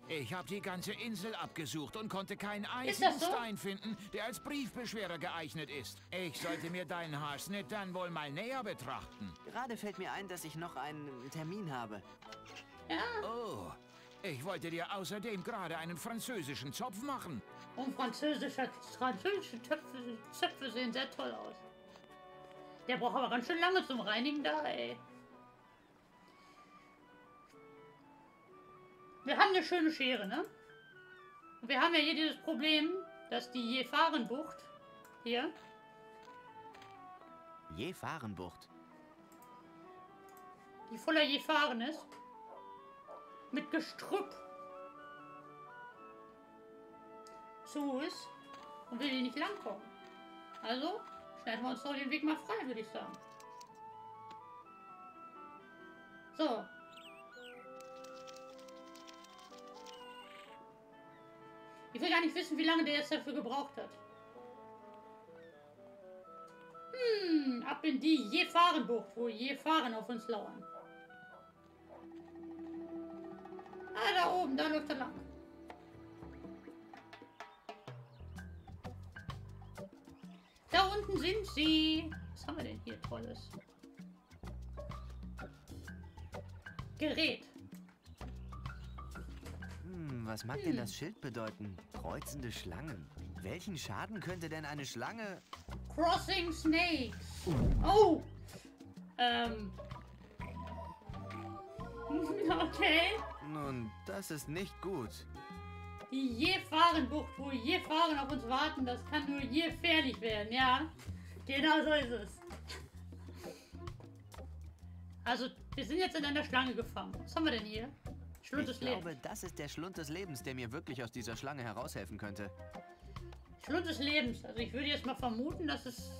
Ich habe die ganze Insel abgesucht und konnte keinen einzigen so? Stein finden, der als Briefbeschwerer geeignet ist. Ich sollte mir deinen Haarschnitt dann wohl mal näher betrachten. Gerade fällt mir ein, dass ich noch einen Termin habe. Ja, Oh, ich wollte dir außerdem gerade einen französischen Zopf machen. und französische, französische Töpfe, Zöpfe sehen sehr toll aus. Der braucht aber ganz schön lange zum Reinigen da, ey. Wir haben eine schöne Schere, ne? Und wir haben ja hier dieses Problem, dass die Jefaren-Bucht hier, Jefarenbucht. die voller Jefaren ist, mit Gestrüpp zu ist und wir hier nicht langkommen. Also schneiden wir uns doch den Weg mal frei, würde ich sagen. So. Ich will gar nicht wissen, wie lange der jetzt dafür gebraucht hat. Hm, ab in die Jefaren-Bucht, wo Jefaren auf uns lauern. Ah, da oben, da läuft er lang. Da unten sind sie. Was haben wir denn hier Tolles? Gerät. Hm, was mag denn das Schild bedeuten? Kreuzende Schlangen. Welchen Schaden könnte denn eine Schlange... Crossing Snakes. Oh. Ähm. [LAUGHS] Okay. Nun, das ist nicht gut. Die Jefahrenbucht, wo Jefaren auf uns warten, das kann nur je gefährlich werden, ja? Genau so ist es. Also, wir sind jetzt in einer Schlange gefangen. Was haben wir denn hier? Schlund Ich des Lebens. glaube, das ist der Schlund des Lebens, der mir wirklich aus dieser Schlange heraushelfen könnte. Schlund des Lebens. Also, ich würde jetzt mal vermuten, dass es.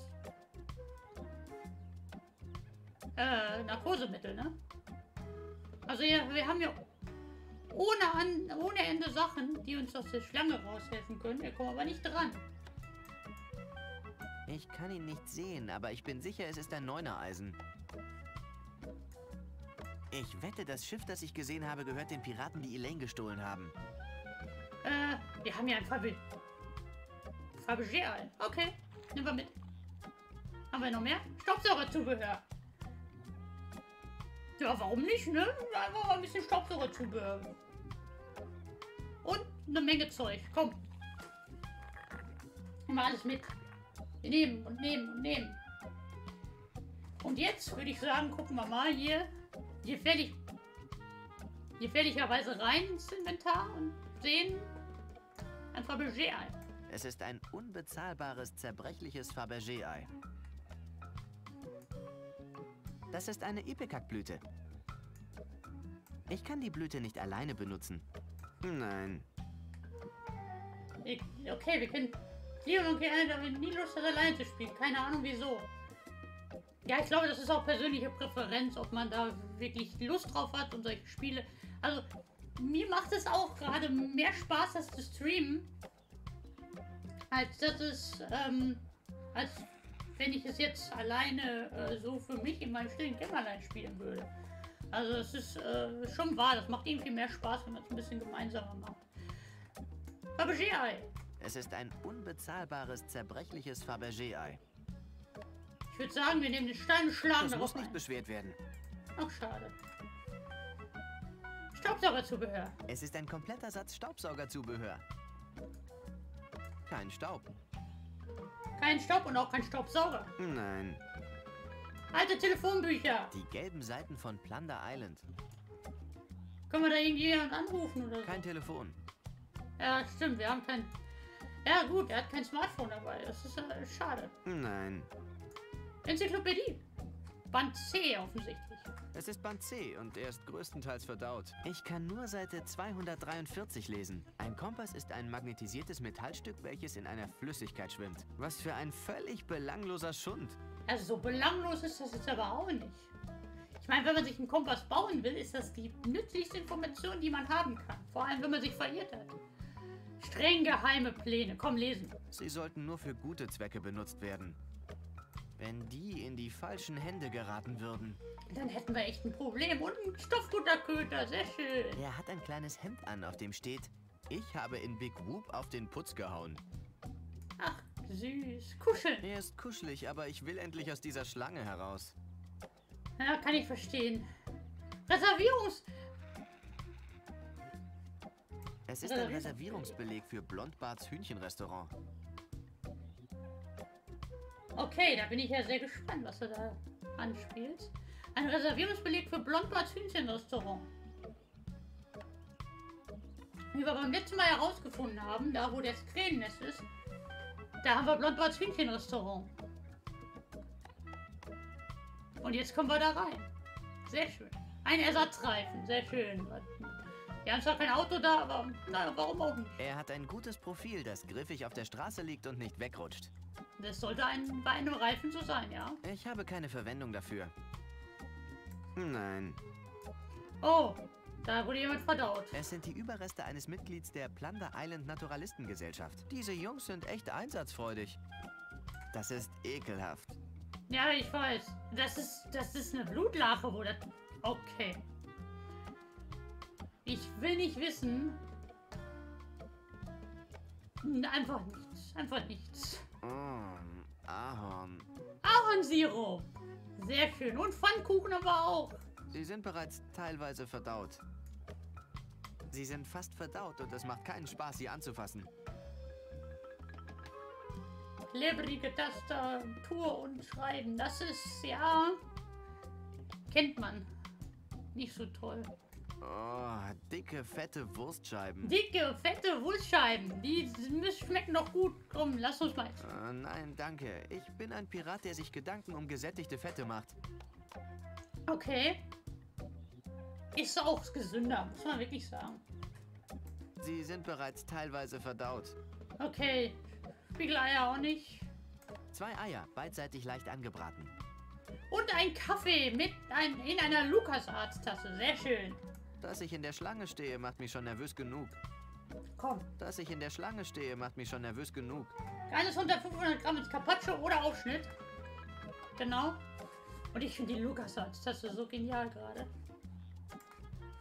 Äh, Narkosemittel, ne? Also, ja, wir haben ja ohne, an, ohne Ende Sachen, die uns aus der Schlange raushelfen können. Wir kommen aber nicht dran. Ich kann ihn nicht sehen, aber ich bin sicher, es ist ein Neuner-Eisen. Ich wette, das Schiff, das ich gesehen habe, gehört den Piraten, die Elaine gestohlen haben. Äh, wir haben ja ein Fabe... Fabergé-Ei. Okay, nehmen wir mit. Haben wir noch mehr? Staubsaugerzubehör. Ja, warum nicht, ne? Einfach mal ein bisschen Staubsaugerzubehör. Und eine Menge Zeug. Komm. Wir alles mit. Wir nehmen und nehmen und nehmen. Und jetzt würde ich sagen, gucken wir mal hier. Gefährlich. Gefährlicherweise rein ins Inventar und sehen ein Fabergé-Ei. Es ist ein unbezahlbares, zerbrechliches Fabergé-Ei. Das ist eine Ipecac-Blüte. Ich kann die Blüte nicht alleine benutzen. Nein. Ich- Okay, wir können. Leon und Keanu haben nie Lust, das allein zu spielen. Keine Ahnung wieso. Ja, ich glaube, das ist auch persönliche Präferenz, ob man da wirklich Lust drauf hat und solche Spiele. Also, mir macht es auch gerade mehr Spaß, das zu streamen, als das ist, ähm, als wenn ich es jetzt alleine äh, so für mich in meinem stillen Kämmerlein spielen würde. Also, es ist äh, schon wahr, das macht irgendwie mehr Spaß, wenn man es ein bisschen gemeinsamer macht. Fabergé-Ei. Es ist ein unbezahlbares, zerbrechliches Fabergé-Ei. Ich würde sagen, wir nehmen den Stein und schlagen Das muss nicht ein. beschwert werden. Ach, schade. Staubsaugerzubehör. Es ist ein kompletter Satz Staubsaugerzubehör. Kein Staub. Kein Staub und auch kein Staubsauger. Nein. Alte Telefonbücher. Die gelben Seiten von Plunder Island. Können wir da irgendjemand anrufen oder so? Kein Telefon. Ja, stimmt, wir haben kein... Ja gut, er hat kein Smartphone dabei. Das ist äh, schade. Nein. Enzyklopädie. Band C offensichtlich. Es ist Band C und er ist größtenteils verdaut. Ich kann nur Seite 243 lesen. Ein Kompass ist ein magnetisiertes Metallstück, welches in einer Flüssigkeit schwimmt. Was für ein völlig belangloser Schund. Also so belanglos ist das jetzt aber auch nicht. Ich meine, wenn man sich einen Kompass bauen will, ist das die nützlichste Information, die man haben kann. Vor allem, wenn man sich verirrt hat. Streng geheime Pläne. Komm, lesen. Sie sollten nur für gute Zwecke benutzt werden. Wenn die in die falschen Hände geraten würden. Dann hätten wir echt ein Problem. Und ein Stoffbutterköter. Sehr schön. Er hat ein kleines Hemd an, auf dem steht, ich habe in Big Whoop auf den Putz gehauen. Ach, süß. Kuscheln. Er ist kuschelig, aber ich will endlich aus dieser Schlange heraus. Ja, kann ich verstehen. Reservierungs... Es ist ein Reservierungsbeleg für Blondbarts Hühnchenrestaurant. Okay, da bin ich ja sehr gespannt, was du da anspielst. Ein Reservierungsbeleg für Blondbarts Hühnchenrestaurant. Wie wir beim letzten Mal herausgefunden haben, da wo das Kränennest ist, da haben wir Blondbarts Hühnchenrestaurant. Und jetzt kommen wir da rein. Sehr schön. Ein Ersatzreifen, sehr schön. Wir haben zwar kein Auto da, aber naja, warum auch nicht? Er hat ein gutes Profil, das griffig auf der Straße liegt und nicht wegrutscht. Das sollte ein, bei einem Reifen so sein, ja? Ich habe keine Verwendung dafür. Nein. Oh, da wurde jemand verdaut. Es sind die Überreste eines Mitglieds der Plunder Island Naturalistengesellschaft. Diese Jungs sind echt einsatzfreudig. Das ist ekelhaft. Ja, ich weiß. Das ist, das ist eine Blutlache, wo das... Okay. Ich will nicht wissen. Einfach nichts. Einfach nichts. Oh, Ahorn. Ahornsirup. Sehr schön. Und Pfannkuchen aber auch. Sie sind bereits teilweise verdaut. Sie sind fast verdaut und es macht keinen Spaß, sie anzufassen. Klebrige Tastatur und Schreiben. Das ist, ja... Kennt man. Nicht so toll. Oh, dicke, fette Wurstscheiben. Dicke, fette Wurstscheiben. Die schmecken doch gut. Komm, lass uns mal. Äh, nein, danke. Ich bin ein Pirat, der sich Gedanken um gesättigte Fette macht. Okay. Ist auch gesünder, muss man wirklich sagen. Sie sind bereits teilweise verdaut. Okay. Spiegeleier auch nicht. Zwei Eier, beidseitig leicht angebraten. Und ein Kaffee mit ein, in einer Lukas-Arzttasse. Sehr schön. Dass ich in der Schlange stehe, macht mich schon nervös genug. Komm. Dass ich in der Schlange stehe, macht mich schon nervös genug. Eines unter 500 Gramm ins Carpaccio oder Aufschnitt. Genau. Und ich finde die Lukas-Arzttasse so genial gerade.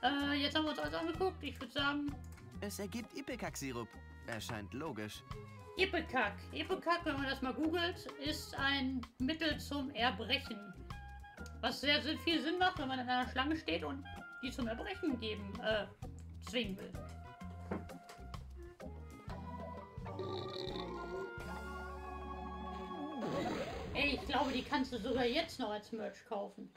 Äh, jetzt haben wir uns alles angeguckt. Ich würde sagen, Es ergibt Ipecac-Sirup. Erscheint logisch. Ipecac. Ipecac, wenn man das mal googelt, ist ein Mittel zum Erbrechen. Was sehr viel Sinn macht, wenn man in einer Schlange steht und die zum Erbrechen geben, äh, zwingen will. Ey, ich glaube, die kannst du sogar jetzt noch als Merch kaufen.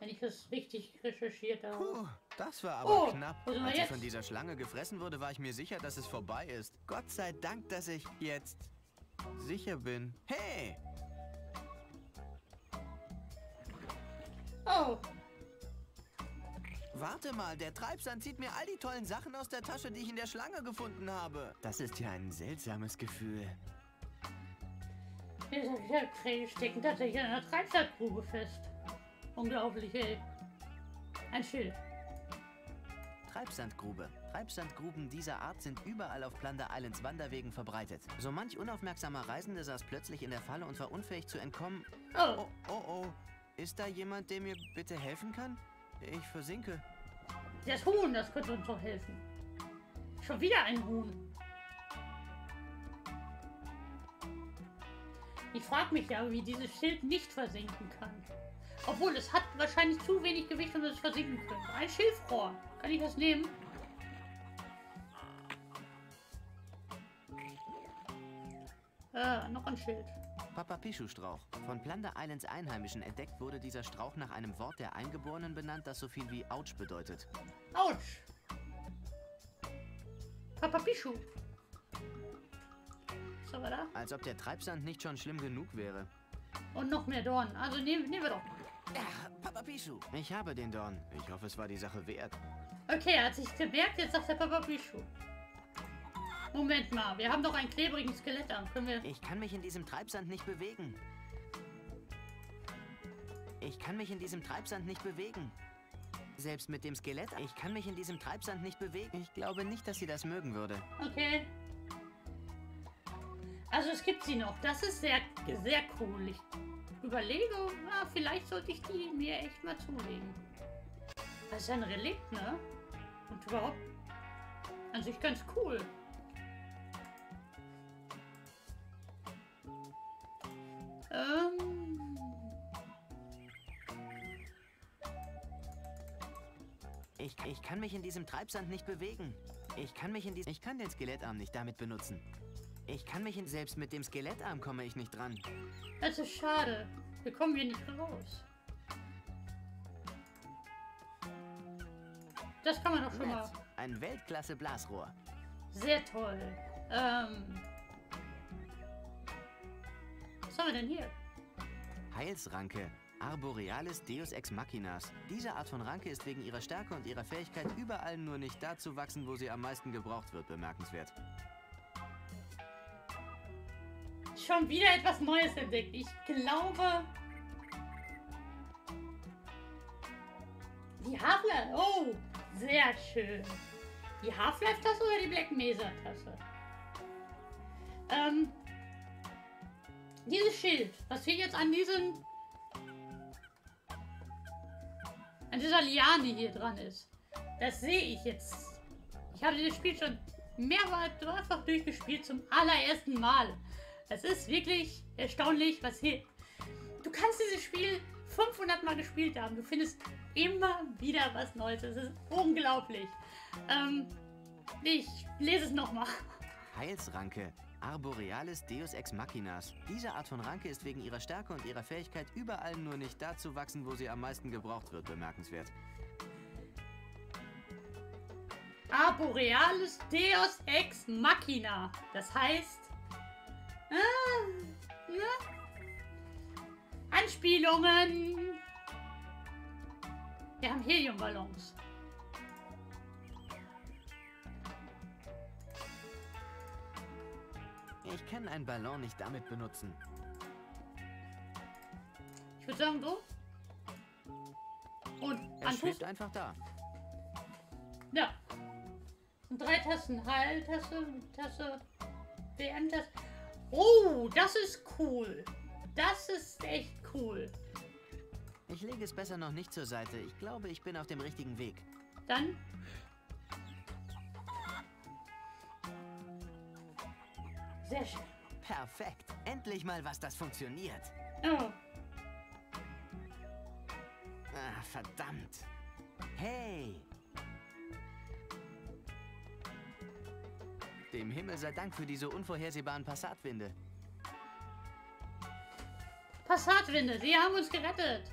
Wenn ich das richtig recherchiert habe. Puh, das war aber Oh, knapp. Als ich jetzt? von dieser Schlange gefressen wurde, war ich mir sicher, dass es vorbei ist. Gott sei Dank, dass ich jetzt sicher bin. Hey! Oh, Warte mal, der Treibsand zieht mir all die tollen Sachen aus der Tasche, die ich in der Schlange gefunden habe. Das ist ja ein seltsames Gefühl. Widerkrähe stecken tatsächlich in einer Treibsandgrube fest. Unglaublich, ey. Ein Schild. Treibsandgrube. Treibsandgruben dieser Art sind überall auf Plunder Islands Wanderwegen verbreitet. So manch unaufmerksamer Reisende saß plötzlich in der Falle und war unfähig zu entkommen. Oh, Oh, oh, oh. Ist da jemand, der mir bitte helfen kann? Ich versinke. das Huhn, das könnte uns doch helfen. Schon wieder ein Huhn. Ich frage mich ja, wie dieses Schild nicht versinken kann. Obwohl, es hat wahrscheinlich zu wenig Gewicht, um es versinken könnte. Ein Schilfrohr. Kann ich das nehmen? Äh, noch ein Schild. Papapischu-Strauch. Von Plunder Islands Einheimischen entdeckt wurde dieser Strauch nach einem Wort der Eingeborenen benannt, das so viel wie Autsch bedeutet. Autsch! Papa Pichu. Was haben wir da? Als ob der Treibsand nicht schon schlimm genug wäre. Und noch mehr Dornen. Also nehmen, nehmen wir doch. Ja, Papapischu. Ich habe den Dorn. Ich hoffe, es war die Sache wert. Okay, er hat sich gemerkt, jetzt sagt der Papa Pichu. Moment mal, wir haben doch einen klebrigen Skelettarm. Können wir. Ich kann mich in diesem Treibsand nicht bewegen. Ich kann mich in diesem Treibsand nicht bewegen. Selbst mit dem Skelett, ich kann mich in diesem Treibsand nicht bewegen. Ich glaube nicht, dass sie das mögen würde. Okay. Also es gibt sie noch. Das ist sehr, sehr cool. Ich überlege, na, vielleicht sollte ich die mir echt mal zulegen. Das ist ein Relikt, ne? Und überhaupt an sich ganz cool. Ähm. Ich, ich kann mich in diesem Treibsand nicht bewegen. Ich kann mich in diesem... Ich kann den Skelettarm nicht damit benutzen. Ich kann mich in... Selbst mit dem Skelettarm komme ich nicht dran. Das ist schade. Wir kommen hier nicht raus. Das kann man doch schon mal. Nett. Ein Weltklasse-Blasrohr. Sehr toll. Ähm. Was haben wir denn hier? Heilsranke. Arborealis Deus Ex Machinas. Diese Art von Ranke ist wegen ihrer Stärke und ihrer Fähigkeit überall nur nicht da zu wachsen, wo sie am meisten gebraucht wird, bemerkenswert. Schon wieder etwas Neues entdeckt. Ich glaube. Die Half-Life. Oh, sehr schön. Die Half-Life-Tasse oder die Black Mesa-Tasse? Ähm. Dieses Schild, was hier jetzt an diesem. an dieser Liane hier dran ist. Das sehe ich jetzt. Ich habe dieses Spiel schon mehrfach durchgespielt zum allerersten Mal. Es ist wirklich erstaunlich, was hier... Du kannst dieses Spiel 500 Mal gespielt haben. Du findest immer wieder was Neues. Es ist unglaublich. Ähm, ich lese es nochmal. Heilsranke. Arborealis Deus Ex Machinas. Diese Art von Ranke ist wegen ihrer Stärke und ihrer Fähigkeit überall nur nicht da zu wachsen, wo sie am meisten gebraucht wird, bemerkenswert. Arborealis Deus Ex Machina. Das heißt... Ah, ja. Anspielungen. Wir haben Heliumballons. Ich kann einen Ballon nicht damit benutzen. Ich würde sagen so. Und Er schwebt einfach da. Ja. Und drei Tassen. Heiltasse, Tasse, WM-Tasse. Oh, das ist cool. Das ist echt cool. Ich lege es besser noch nicht zur Seite. Ich glaube, ich bin auf dem richtigen Weg. Dann. Sehr schön. Perfekt. Endlich mal was, das funktioniert. Oh, Ah, verdammt. Hey! Dem Himmel sei Dank für diese unvorhersehbaren Passatwinde. Passatwinde, sie haben uns gerettet.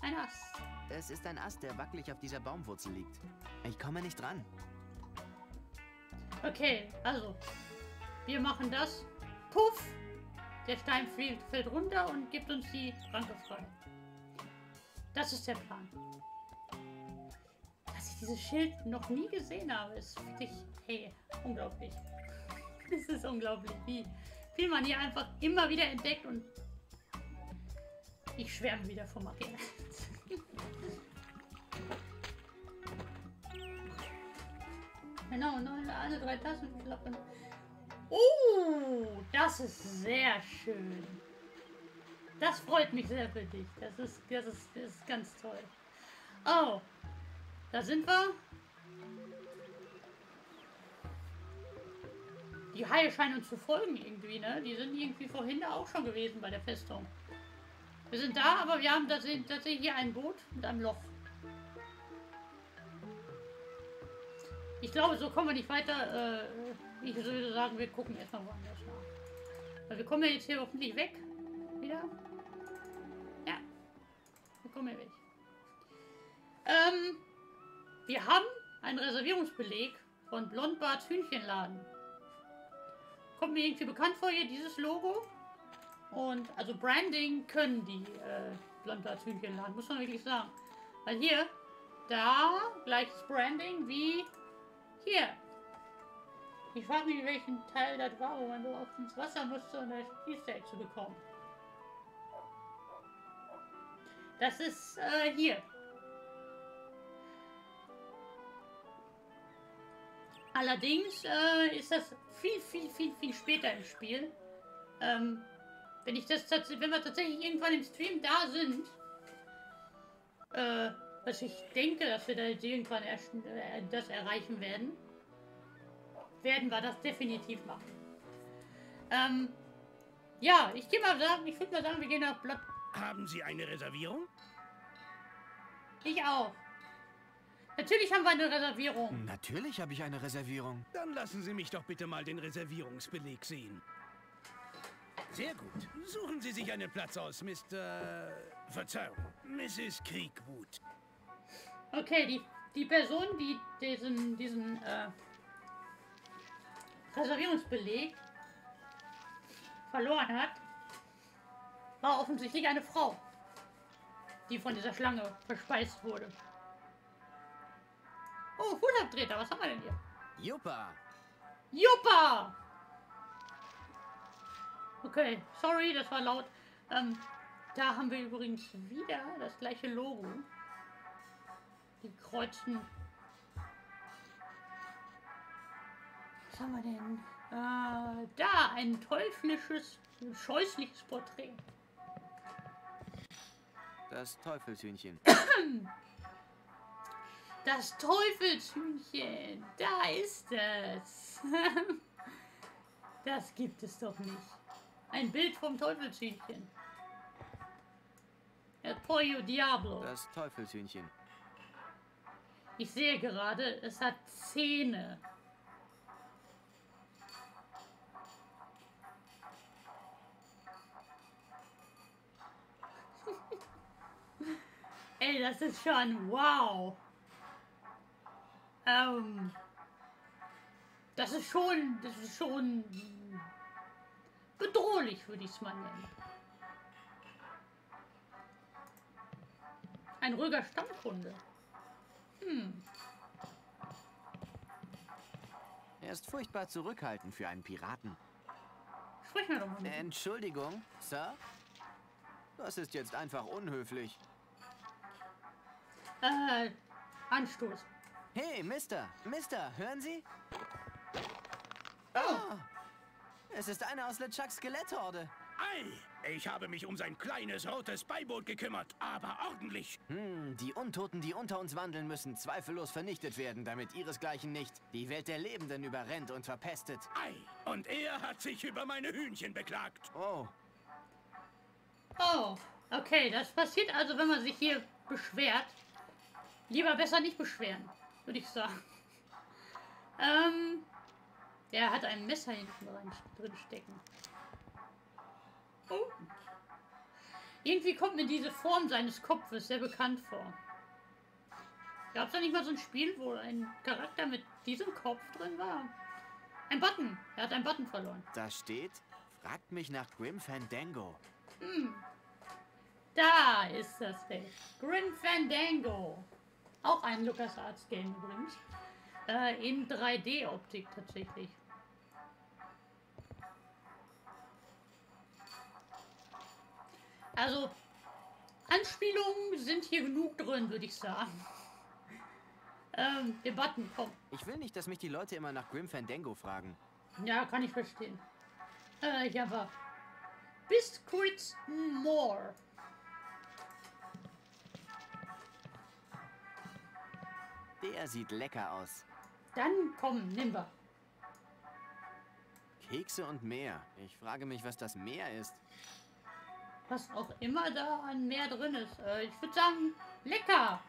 Ein Ass. Es ist ein Ast, der wackelig auf dieser Baumwurzel liegt. Ich komme nicht dran. Okay, also. Wir machen das. Puff! Der Stein fällt, fällt runter und gibt uns die Ranke frei. Das ist der Plan. Dass ich dieses Schild noch nie gesehen habe, ist wirklich, hey, unglaublich. [LAUGHS] Es ist unglaublich, wie viel man hier einfach immer wieder entdeckt und ich schwärme wieder vom Magie. Genau, alle drei Tassen klappen. Oh, das ist sehr schön. Das freut mich sehr für dich. Das ist, das ist, das ist ganz toll. Oh, da sind wir. Die Haie scheinen uns zu folgen irgendwie, ne? Die sind irgendwie vorhin da auch schon gewesen bei der Festung. Wir sind da, aber wir haben tatsächlich hier ein Boot mit einem Loch. Ich glaube, so kommen wir nicht weiter. Äh, ich würde sagen, wir gucken erstmal woanders nach. Weil wir kommen ja jetzt hier hoffentlich weg. Wieder. Ja. Wir kommen hier weg. Ähm, wir haben einen Reservierungsbeleg von Blondbarts Hühnchenladen. Kommt mir irgendwie bekannt vor hier, dieses Logo. Und also Branding können die äh, Blondbarts Hühnchenladen, muss man wirklich sagen. Weil hier, da gleiches Branding wie hier. Ich frage mich, welchen Teil das war, wo man so auf ins Wasser musste, um das Egg zu bekommen. Das ist äh, hier. Allerdings äh, ist das viel, viel, viel, viel später im Spiel. Ähm, wenn ich das wenn wir tatsächlich irgendwann im Stream da sind, äh, was ich denke, dass wir da jetzt irgendwann erst, äh, das erreichen werden, werden wir das definitiv machen. Ähm, ja, ich gehe mal sagen, ich würde mal sagen, wir gehen nach Blood. Haben Sie eine Reservierung? Ich auch. Natürlich haben wir eine Reservierung. Natürlich habe ich eine Reservierung. Dann lassen Sie mich doch bitte mal den Reservierungsbeleg sehen. Sehr gut. Suchen Sie sich einen Platz aus, Mr. Verzeihung, Mrs. Creekwood. Okay, die, die Person, die diesen, diesen äh, Reservierungsbeleg verloren hat, war offensichtlich eine Frau, die von dieser Schlange verspeist wurde. Oh, Fußabtreter, was haben wir denn hier? Juppa! Juppa! Okay, sorry, das war laut. Ähm, da haben wir übrigens wieder das gleiche Logo. Die kreuzen. Was haben wir denn? Äh, da, ein teuflisches, scheußliches Porträt. Das Teufelshühnchen. [CLEARS THROAT] Das Teufelshühnchen, da ist es. [LAUGHS] Das gibt es doch nicht. Ein Bild vom Teufelshühnchen. El Pollo Diablo. Das Teufelshühnchen. Ich sehe gerade, es hat Zähne. [LAUGHS] Ey, das ist schon wow. Ähm, das ist schon, das ist schon bedrohlich, würde ich es mal nennen. Ein ruhiger Stammkunde. Hm. Er ist furchtbar zurückhaltend für einen Piraten. Sprich mir doch mal mit. Entschuldigung, Sir? Das ist jetzt einfach unhöflich. Äh, Anstoß. Hey, Mister, Mister, hören Sie? Oh! Es ist einer aus LeChucks Skeletthorde. Ei, ich habe mich um sein kleines rotes Beiboot gekümmert, aber ordentlich. Hm, die Untoten, die unter uns wandeln, müssen zweifellos vernichtet werden, damit ihresgleichen nicht die Welt der Lebenden überrennt und verpestet. Ei, und er hat sich über meine Hühnchen beklagt. Oh, Oh, okay, das passiert also, wenn man sich hier beschwert. Lieber besser nicht beschweren, würde ich sagen. Ähm, der hat ein Messer hinten drin stecken. Oh. Irgendwie kommt mir diese Form seines Kopfes sehr bekannt vor. Gab es da nicht mal so ein Spiel, wo ein Charakter mit diesem Kopf drin war? Ein Button. Er hat einen Button verloren. da steht, fragt mich nach Grim Fandango. Da ist das Feld. Grim Fandango. Auch ein LucasArts Game übrigens. Äh, in 3D-Optik tatsächlich. Also, Anspielungen sind hier genug drin, würde ich sagen. Ähm, der Button, komm. Ich will nicht, dass mich die Leute immer nach Grim Fandango fragen. Ja, kann ich verstehen. Äh, ja, aber Biscuits More. Der sieht lecker aus. Dann komm, nimm wir. Kekse und Meer. Ich frage mich, was das Meer ist. Was auch immer da an mehr drin ist. Äh, ich würde sagen, lecker.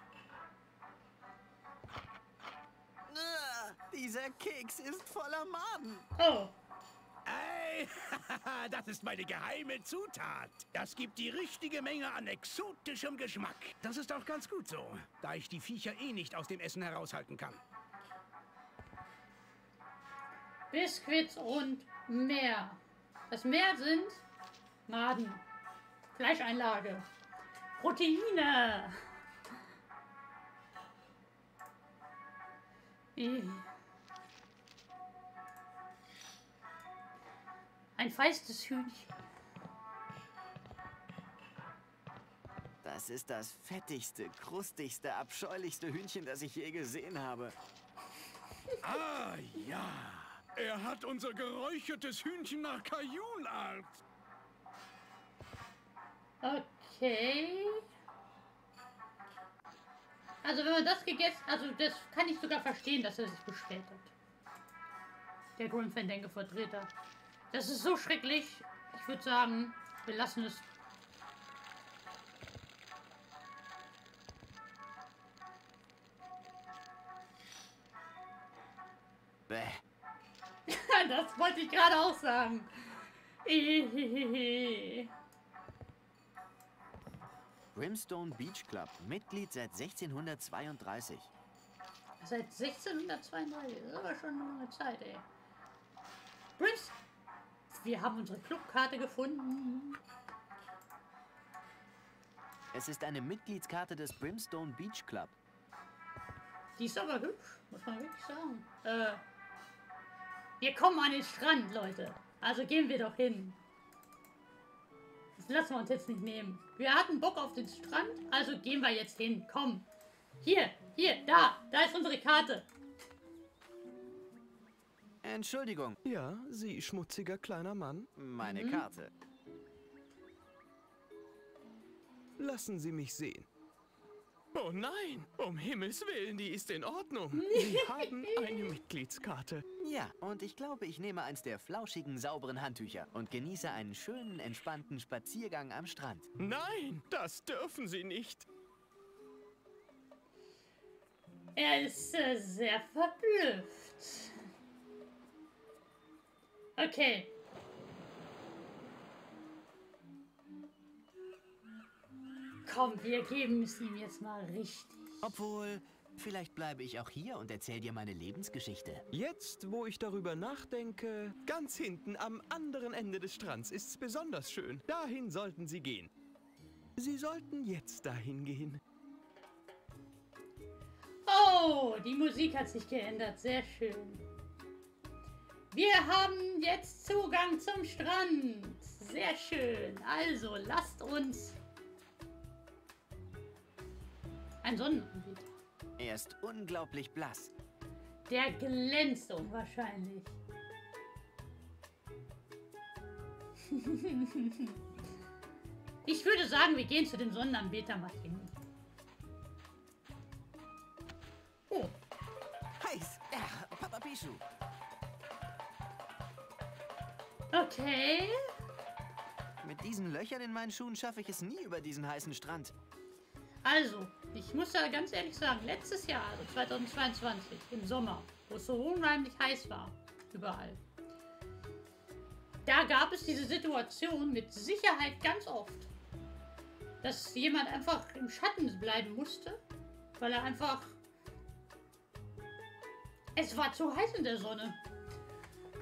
Ah, dieser Keks ist voller Maden. Oh, Ei, [LAUGHS] das ist meine geheime Zutat. Das gibt die richtige Menge an exotischem Geschmack. Das ist auch ganz gut so, da ich die Viecher eh nicht aus dem Essen heraushalten kann. Biscuits und mehr. Das Meer sind Maden, Fleischeinlage, Proteine. Ein feistes Hühnchen. Das ist das fettigste, krustigste, abscheulichste Hühnchen, das ich je gesehen habe. Ah ja, er hat unser geräuchertes Hühnchen nach Kajunart. Okay. Also wenn man das gegessen, also das kann ich sogar verstehen, dass er sich beschwert hat. Der Grim Fandango Vertreter. Das ist so schrecklich. Ich würde sagen, wir lassen es. Bäh. [LAUGHS] das wollte ich gerade auch sagen. Brimstone Beach Club, Mitglied seit 1632. Seit 1632. Das ist aber schon eine lange Zeit, ey. Brims, wir haben unsere Clubkarte gefunden. Es ist eine Mitgliedskarte des Brimstone Beach Club. Die ist aber hübsch, muss man wirklich sagen. Äh, wir kommen an den Strand, Leute. Also gehen wir doch hin. Das lassen wir uns jetzt nicht nehmen. Wir hatten Bock auf den Strand, also gehen wir jetzt hin. Komm. Hier, hier, da, da ist unsere Karte. Entschuldigung, Ja, Sie schmutziger kleiner Mann. meine Karte. Lassen Sie mich sehen. Oh nein, um Himmels Willen, die ist in Ordnung. [LAUGHS] Sie haben eine Mitgliedskarte. Ja, und ich glaube, ich nehme eins der flauschigen, sauberen Handtücher und genieße einen schönen, entspannten Spaziergang am Strand. Nein, das dürfen Sie nicht. Er ist äh, sehr verblüfft. Okay. Komm, wir geben es ihm jetzt mal richtig. Obwohl, vielleicht bleibe ich auch hier und erzähle dir meine Lebensgeschichte. Jetzt, wo ich darüber nachdenke, ganz hinten am anderen Ende des Strands ist's besonders schön. Dahin sollten Sie gehen. Sie sollten jetzt dahin gehen. Oh, die Musik hat sich geändert. Sehr schön. Wir haben jetzt Zugang zum Strand. Sehr schön. Also, lasst uns ein Sonnenanbieter. Er ist unglaublich blass. Der glänzt unwahrscheinlich. [LAUGHS] ich würde sagen, wir gehen zu dem Sonnenanbeter mal hin. Oh, Heiß! Ja, Papa Pichu. okay. Mit diesen Löchern in meinen Schuhen schaffe ich es nie über diesen heißen Strand. Also, ich muss ja ganz ehrlich sagen, letztes Jahr, also 2022, im Sommer, wo es so unheimlich heiß war, überall, da gab es diese Situation mit Sicherheit ganz oft, dass jemand einfach im Schatten bleiben musste, weil er einfach... Es war zu heiß in der Sonne.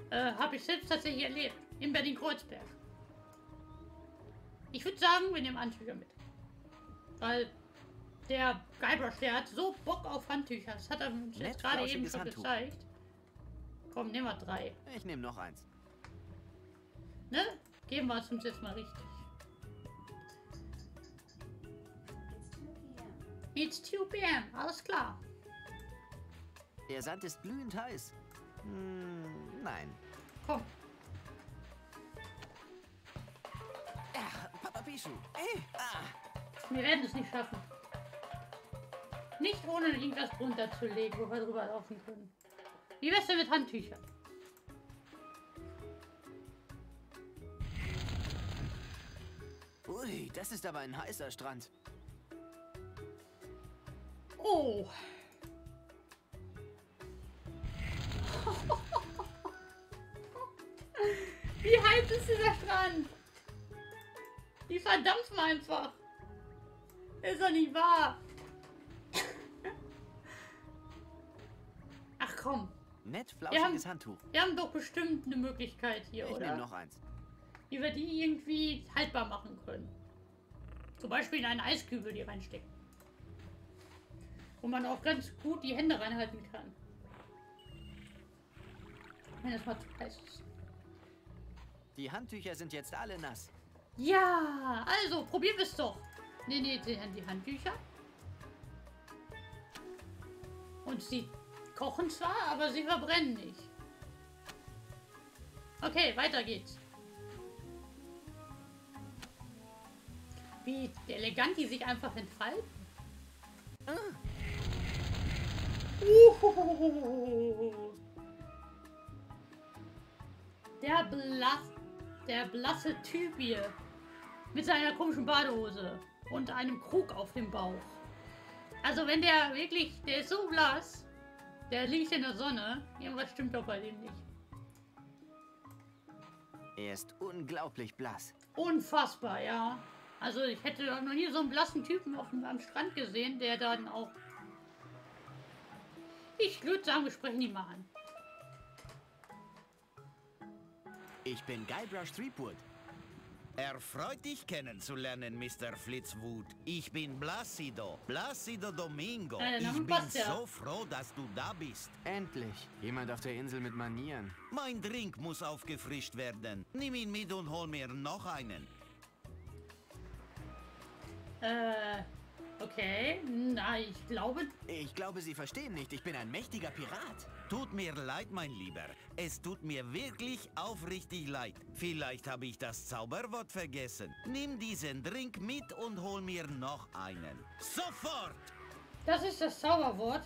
Äh, Habe ich selbst tatsächlich erlebt, in Berlin-Kreuzberg. Ich würde sagen, wir nehmen Handtücher mit. Weil der Guybrush, der hat so Bock auf Handtücher. Das hat er uns jetzt gerade eben schon Handtuch. gezeigt. Komm, nehmen wir drei. Ich nehme noch eins. Ne? Geben wir es uns jetzt mal richtig. It's 2 p.m. Alles klar. Der Sand ist glühend heiß. Hm, nein. Komm. Ja, Papa Pichu. Ey, ah. Wir werden es nicht schaffen. Nicht ohne irgendwas drunter zu legen, wo wir drüber laufen können. Wie wär's denn mit Handtüchern? Ui, das ist aber ein heißer Strand. Oh. [LAUGHS] Wie heiß ist dieser Strand? Die verdampfen einfach. Ist doch nicht wahr. Komm, Nett Wir haben- flauschiges Handtuch. wir haben doch bestimmt eine Möglichkeit hier, Ich oder? nehme noch eins. Wie wir die irgendwie haltbar machen können. Zum Beispiel in einen Eiskübel die reinstecken. Wo man auch ganz gut die Hände reinhalten kann. Wenn es mal zu heiß ist. Die Handtücher sind jetzt alle nass. Ja, also probieren wir es doch. Ne, ne, die, die Handtücher. Und sie kochen zwar, aber sie verbrennen nicht. Okay, weiter geht's. Wie elegant die sich einfach entfalten. Der blass, der blasse Typ hier. Mit seiner komischen Badehose und einem Krug auf dem Bauch. Also wenn der wirklich, der ist so blass, der liegt in der Sonne, irgendwas stimmt doch bei dem nicht. Er ist unglaublich blass. Unfassbar, ja. Also ich hätte doch noch nie so einen blassen Typen auf dem, am Strand gesehen, der dann auch... Ich würde sagen, wir sprechen ihn mal an. Ich bin Guybrush Threepwood. Erfreut dich kennenzulernen, Mr. Flitzwood. Ich bin Placido, Placido Domingo. Name ich bin ja. so froh, dass du da bist. Endlich. Jemand auf der Insel mit Manieren. Mein Drink muss aufgefrischt werden. Nimm ihn mit und hol mir noch einen. Äh, okay. Na, ich glaube, Ich glaube, Sie verstehen nicht. Ich bin ein mächtiger Pirat. Tut mir leid, mein Lieber. Es tut mir wirklich aufrichtig leid. Vielleicht habe ich das Zauberwort vergessen. Nimm diesen Drink mit und hol mir noch einen. Sofort! Das ist das Zauberwort.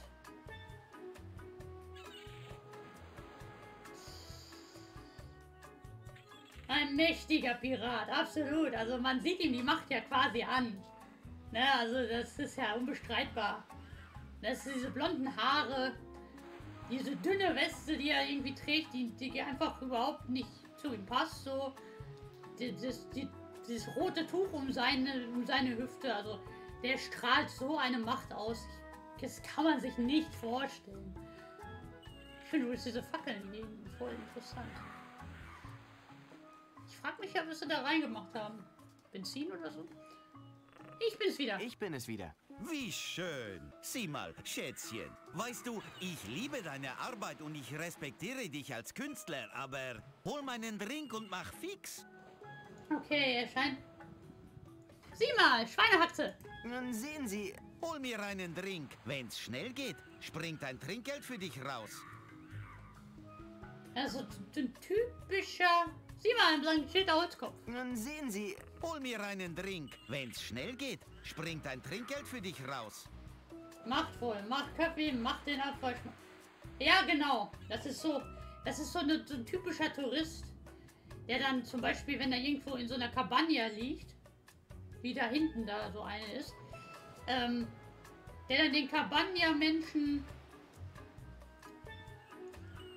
Ein mächtiger Pirat, absolut. Also man sieht ihm die Macht ja quasi an. Ne, also das ist ja unbestreitbar. Das ist diese blonden Haare, diese dünne Weste, die er irgendwie trägt, die, die einfach überhaupt nicht zu ihm passt. So, die, das, die, dieses rote Tuch um seine, um seine Hüfte, also der strahlt so eine Macht aus. Das kann man sich nicht vorstellen. Ich finde übrigens diese Fackeln hier voll interessant. Ich frage mich ja, was sie da reingemacht haben. Benzin oder so? Ich bin's wieder. Ich bin es wieder. Wie schön. Sieh mal, Schätzchen. Weißt du, ich liebe deine Arbeit und ich respektiere dich als Künstler, aber hol meinen Drink und mach fix. Okay, er scheint... Sieh mal, Schweinehaxe. Nun sehen Sie, Hol mir einen Drink. Wenn's schnell geht, springt ein Trinkgeld für dich raus. Also ein typischer... Sieh mal, ein Schild Holzkopf. nun sehen Sie, Hol mir einen Drink. Wenn's schnell geht, springt ein Trinkgeld für dich raus. Machtvoll, macht Kaffee, macht den Abfall. Ja, genau. Das ist so, das ist so, eine, so ein typischer Tourist, der dann zum Beispiel, wenn er irgendwo in so einer Cabana liegt, wie da hinten da so eine ist, ähm, der dann den Cabana-Menschen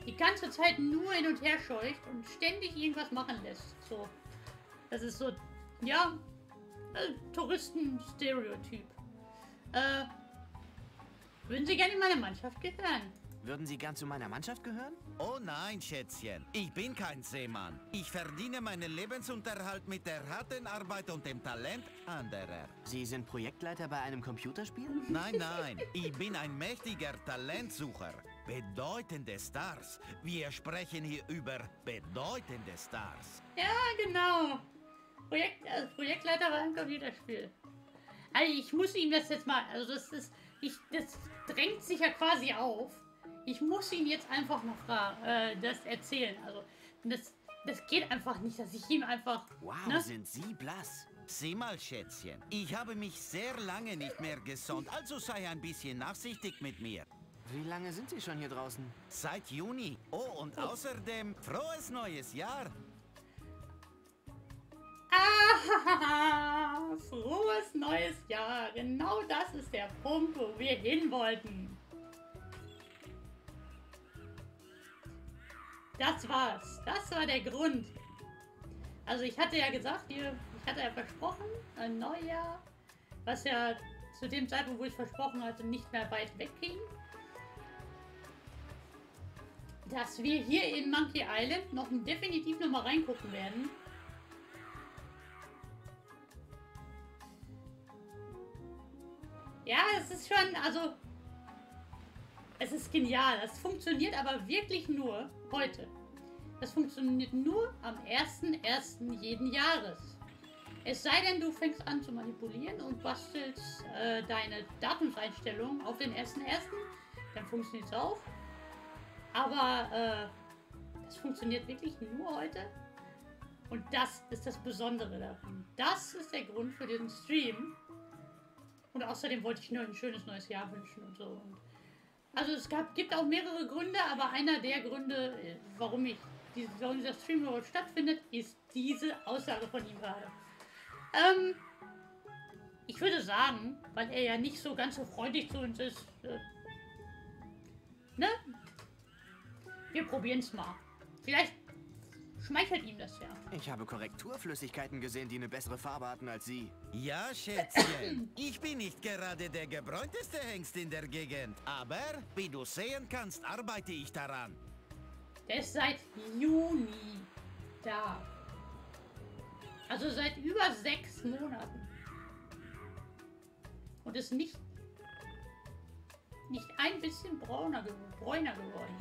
die ganze Zeit nur hin und her scheucht und ständig irgendwas machen lässt. So, das ist so, ja, äh, Touristen-Stereotyp. Äh, würden Sie gerne in meine Mannschaft gehören? würden Sie gern zu meiner Mannschaft gehören? Oh nein, Schätzchen. Ich bin kein Seemann. Ich verdiene meinen Lebensunterhalt mit der harten Arbeit und dem Talent anderer. Sie sind Projektleiter bei einem Computerspiel? Nein, nein. Ich bin ein mächtiger Talentsucher. Bedeutende Stars. Wir sprechen hier über bedeutende Stars. Ja, genau. Projekt, also Projektleiter war ein Computerspiel. Also ich muss ihm das jetzt mal, also das ist, ich, das drängt sich ja quasi auf. Ich muss ihm jetzt einfach mal fragen, äh, das erzählen. Also das, das geht einfach nicht, dass ich ihm einfach. Wow, ne? sind Sie blass. Sieh mal, Schätzchen. Ich habe mich sehr lange nicht mehr gesonnt, also sei ein bisschen nachsichtig mit mir. Wie lange sind Sie schon hier draußen? Seit Juni. Oh, und außerdem frohes neues Jahr. Ah, [LAUGHS] frohes neues Jahr. Genau das ist der Punkt, wo wir hin wollten. Das war's. Das war der Grund. Also ich hatte ja gesagt, ihr- ich hatte ja versprochen, ein Neujahr, was ja zu dem Zeitpunkt, wo ich versprochen hatte, nicht mehr weit weg ging. Dass wir hier in Monkey Island noch definitiv noch mal reingucken werden. Ja, es ist schon, also. Es ist genial. Das funktioniert aber wirklich nur heute. Das funktioniert nur am 1.1. jeden Jahres. Es sei denn, du fängst an zu manipulieren und bastelst äh, deine Datumseinstellungen auf den 1.1. Dann funktioniert es auch. Aber äh, das funktioniert wirklich nur heute. Und das ist das Besondere daran. Das ist der Grund für den Stream. Und außerdem wollte ich nur ein schönes neues Jahr wünschen und so. Und also es gab, gibt auch mehrere Gründe, aber einer der Gründe, äh, warum ich warum dieser Stream überhaupt stattfindet, ist diese Aussage von ihm gerade. Ähm, ich würde sagen, weil er ja nicht so ganz so freundlich zu uns ist, äh, ne? Wir probieren es mal. Vielleicht schmeichelt ihm das ja. Ich habe Korrekturflüssigkeiten gesehen, die eine bessere Farbe hatten als Sie. Ja, Schätzchen. [CLEARS THROAT] Ich bin nicht gerade der gebräunteste Hengst in der Gegend. Aber, wie du sehen kannst, arbeite ich daran. Der ist seit Juni da. Also seit über sechs Monaten. Und ist nicht, nicht ein bisschen brauner, bräuner geworden.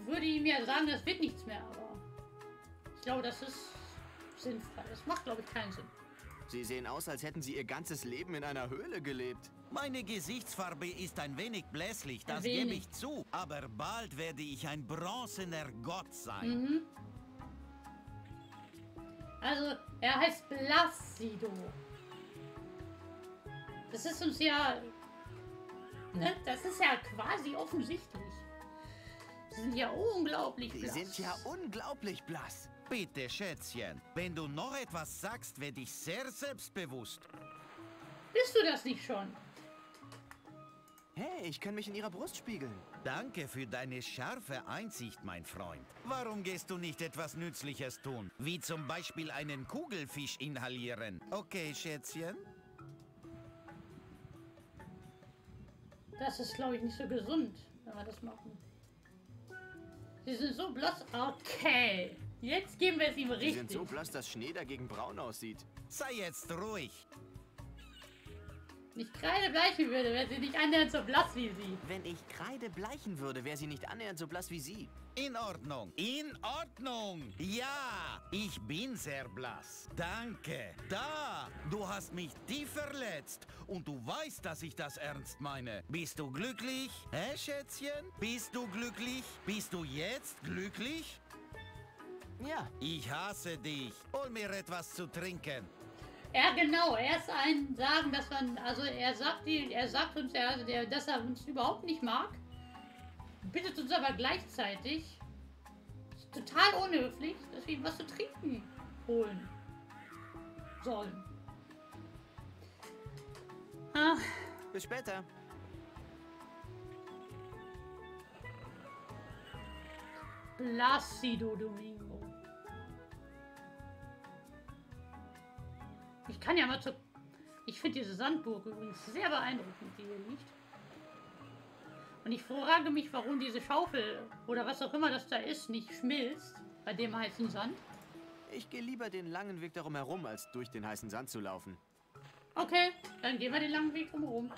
Ich würde ihm ja sagen, das wird nichts mehr, aber ich glaube, das ist sinnfrei. Das macht, glaube ich, keinen Sinn. Sie sehen aus, als hätten Sie Ihr ganzes Leben in einer Höhle gelebt. Meine Gesichtsfarbe ist ein wenig blässlich, das wenig. gebe ich zu. Aber bald werde ich ein bronzener Gott sein. Mhm. Also, er heißt Placido. Das ist uns ja. Ne? Das ist ja quasi offensichtlich. Sie sind ja unglaublich Die blass. sind ja unglaublich blass. Bitte, Schätzchen, wenn du noch etwas sagst, werde ich sehr selbstbewusst. Bist du das nicht schon? Hey, ich kann mich in ihrer Brust spiegeln. Danke für deine scharfe Einsicht, mein Freund. Warum gehst du nicht etwas Nützliches tun? Wie zum Beispiel einen Kugelfisch inhalieren. Okay, Schätzchen? Das ist, glaube ich, nicht so gesund, wenn wir das machen. Sie sind so blass. Okay. Jetzt geben wir es ihm Sie richtig. sind so blass, dass Schnee dagegen braun aussieht. Sei jetzt ruhig. Nicht Kreide bleichen würde, wäre sie nicht annähernd so blass wie sie. Wenn ich Kreide bleichen würde, wäre sie nicht annähernd so blass wie Sie. In Ordnung. In Ordnung. Ja, ich bin sehr blass. Danke. Da, du hast mich tief verletzt. Und du weißt, dass ich das ernst meine. Bist du glücklich? Hä, Schätzchen? Bist du glücklich? Bist du jetzt glücklich? Ja. Ich hasse dich. Hol mir etwas zu trinken. Ja, genau. Er ist ein Sagen, dass man, also er sagt, die, er sagt uns ja, also der, dass er uns überhaupt nicht mag. Bittet uns aber gleichzeitig, total unhöflich, dass wir ihm was zu trinken holen sollen. Ah, Bis später. Placido Domingo. Ich kann ja mal zu. Ich finde diese Sandburg übrigens sehr beeindruckend, die hier liegt. Und ich frage mich, warum diese Schaufel oder was auch immer das da ist, nicht schmilzt bei dem heißen Sand. Ich gehe lieber den langen Weg darum herum, als durch den heißen Sand zu laufen. Okay, dann gehen wir den langen Weg drumherum.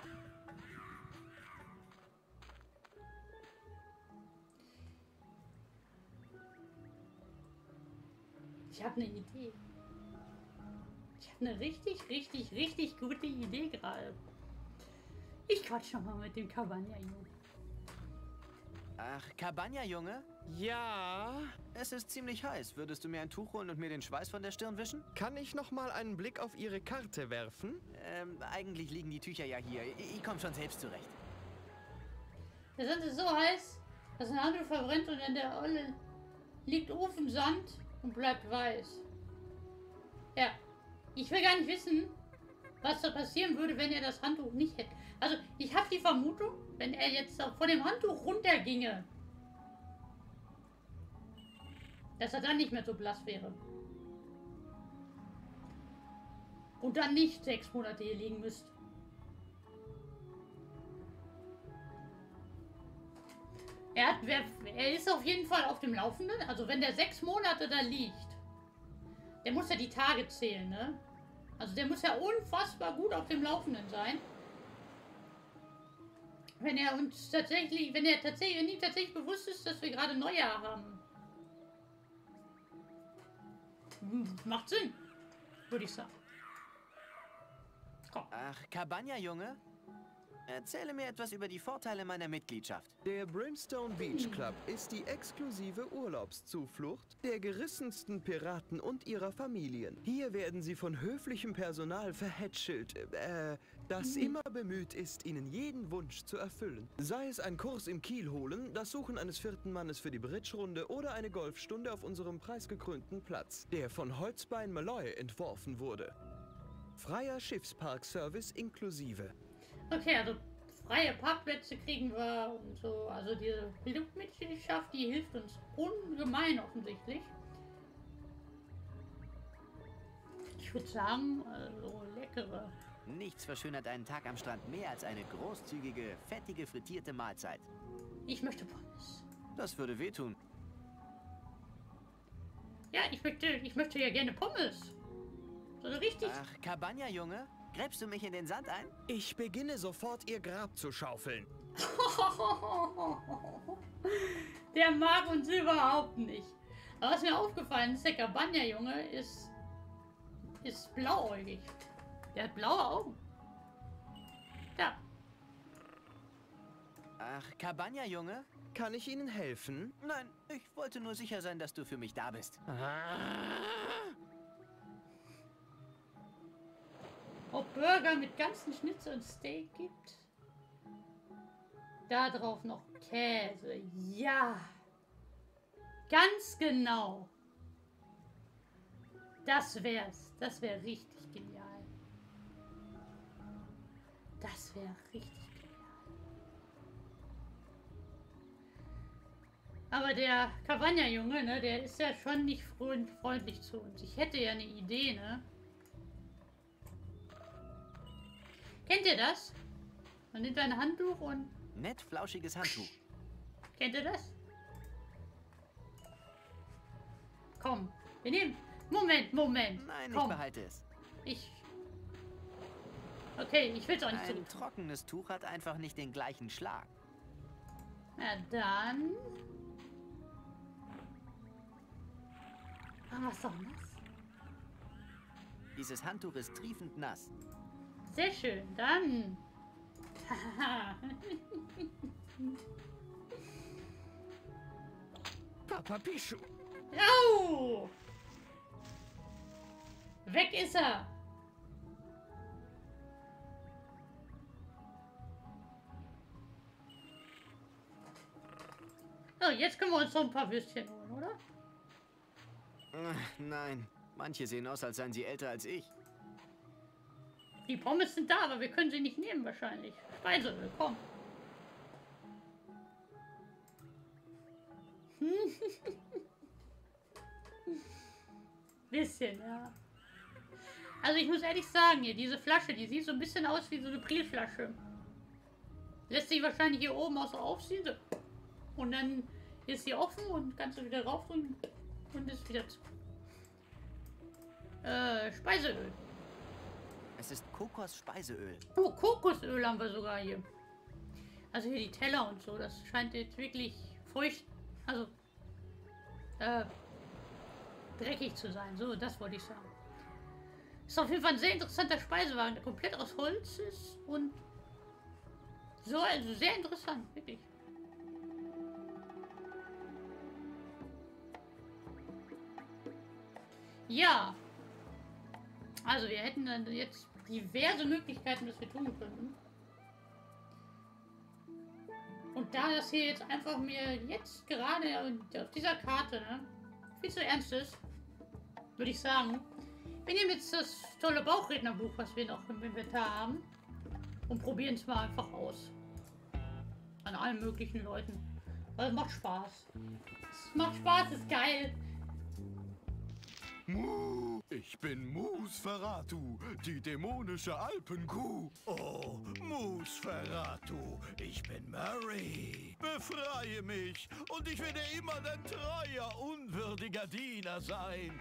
Ich habe eine Idee. Eine richtig, richtig, richtig gute Idee gerade. Ich quatsch noch mal mit dem Cabana-Jungen. Ach, Cabana-Junge? Ja, Es ist ziemlich heiß. Würdest du mir ein Tuch holen und mir den Schweiß von der Stirn wischen? kann ich noch mal einen Blick auf Ihre Karte werfen? Ähm, eigentlich liegen die Tücher ja hier. Ich, ich komme schon selbst zurecht. Der Sand ist so heiß, dass ein Handel verbrennt und in der Olle liegt Ofensand und bleibt weiß. Ja, ich will gar nicht wissen, was da passieren würde, wenn er das Handtuch nicht hätte. Also, ich habe die Vermutung, wenn er jetzt von dem Handtuch runterginge, dass er dann nicht mehr so blass wäre. Und dann nicht sechs Monate hier liegen müsste. Er, hat, er ist auf jeden Fall auf dem Laufenden. Also wenn der sechs Monate da liegt, der muss ja die Tage zählen, ne? Also der muss ja unfassbar gut auf dem Laufenden sein. Wenn er uns tatsächlich, wenn er tatsächlich, wenn ihm tatsächlich bewusst ist, dass wir gerade Neujahr haben. Macht Sinn, würde ich sagen. Komm. Ach, Cabana-Junge? Erzähle mir etwas über die Vorteile meiner Mitgliedschaft. Der Brimstone Beach Club ist die exklusive Urlaubszuflucht der gerissensten Piraten und ihrer Familien. Hier werden sie von höflichem Personal verhätschelt, äh, das immer bemüht ist, ihnen jeden Wunsch zu erfüllen. Sei es ein Kurs im Kiel holen, das Suchen eines vierten Mannes für die Bridge-Runde oder eine Golfstunde auf unserem preisgekrönten Platz, der von Holzbein Malloy entworfen wurde. Freier Schiffsparkservice inklusive. Okay, also freie Parkplätze kriegen wir und so. Also diese Clubmitgliedschaft, die hilft uns ungemein offensichtlich. Ich würde sagen, also leckere. Nichts verschönert einen Tag am Strand mehr als eine großzügige, fettige, frittierte Mahlzeit. Ich möchte Pommes. Das würde wehtun. Ja, ich möchte, ich möchte ja gerne Pommes. So richtig. Ach, Cabana-Junge? Gräbst du mich in den Sand ein? Ich beginne sofort, ihr Grab zu schaufeln. [LAUGHS] Der mag uns überhaupt nicht. Aber was mir aufgefallen ist, der Cabana-Junge ist, ist blauäugig. Der hat blaue Augen. Ja, Ach, Cabana-Junge? Kann ich Ihnen helfen? Nein, ich wollte nur sicher sein, dass du für mich da bist. Ob Burger mit ganzen Schnitzel und Steak gibt. Da drauf noch Käse. Ja. Ganz genau. Das wär's. Das wäre richtig genial. Das wäre richtig genial. Aber der Cavagna-Junge, ne, der ist ja schon nicht freund- freundlich zu uns. Ich hätte ja eine Idee, ne? Kennt ihr das? Man nimmt ein Handtuch und... Nett flauschiges Handtuch. Kennt ihr das? Komm, wir nehmen... Moment, Moment. Nein, ich Komm, behalte es. ich... Okay, ich will es auch nicht Ein zurück. trockenes Tuch hat einfach nicht den gleichen Schlag. Na dann... Ah, was soll das? Dieses Handtuch ist triefend nass. Sehr schön, dann... Papa Pichu. Au! Weg ist er! So, jetzt können wir uns noch ein paar Würstchen holen, oder? Nein, manche sehen aus, als seien sie älter als ich. Die Pommes sind da, aber wir können sie nicht nehmen wahrscheinlich. Speiseöl, komm. Bisschen, ja. Also ich muss ehrlich sagen, hier, diese Flasche, die sieht so ein bisschen aus wie so eine Prielflasche. Lässt sich wahrscheinlich hier oben auch so aufziehen. So. Und dann ist sie offen und kannst du wieder raufdrücken und ist wieder zu. Äh, Speiseöl. Es ist Kokosspeiseöl. Oh, Kokosöl haben wir sogar hier. Also hier die Teller und so. Das scheint jetzt wirklich feucht. Also. Äh. Dreckig zu sein. So, das wollte ich sagen. Ist auf jeden Fall ein sehr interessanter Speisewagen, der komplett aus Holz ist und. So, also sehr interessant, wirklich. Ja. Also wir hätten dann jetzt diverse Möglichkeiten, was wir tun könnten. Und da das hier jetzt einfach mir jetzt gerade auf dieser Karte ne, viel zu ernst ist, würde ich sagen, wir nehmen jetzt das tolle Bauchrednerbuch, was wir noch im Inventar haben, und probieren es mal einfach aus. An allen möglichen Leuten. Weil es macht Spaß. Es macht Spaß, ist geil. Mu, ich bin Musferatu, die dämonische Alpenkuh. Oh, Musferatu, ich bin Murray. Befreie mich und ich werde immer dein treuer, unwürdiger Diener sein.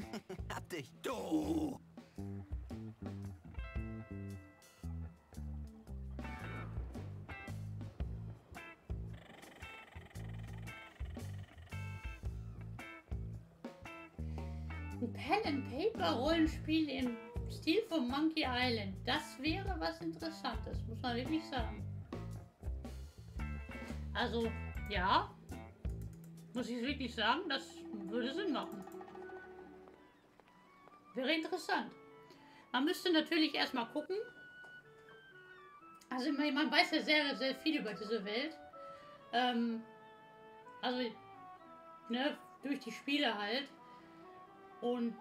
[LAUGHS] Hab dich. Du! Pen-and-Paper-Rollenspiel im Stil von Monkey Island. Das wäre was Interessantes, muss man wirklich sagen. Also, ja. Muss ich wirklich sagen, das würde Sinn machen. Wäre interessant. Man müsste natürlich erstmal gucken. Also, man weiß ja sehr, sehr viel über diese Welt. Ähm, also, ne, durch die Spiele halt. Und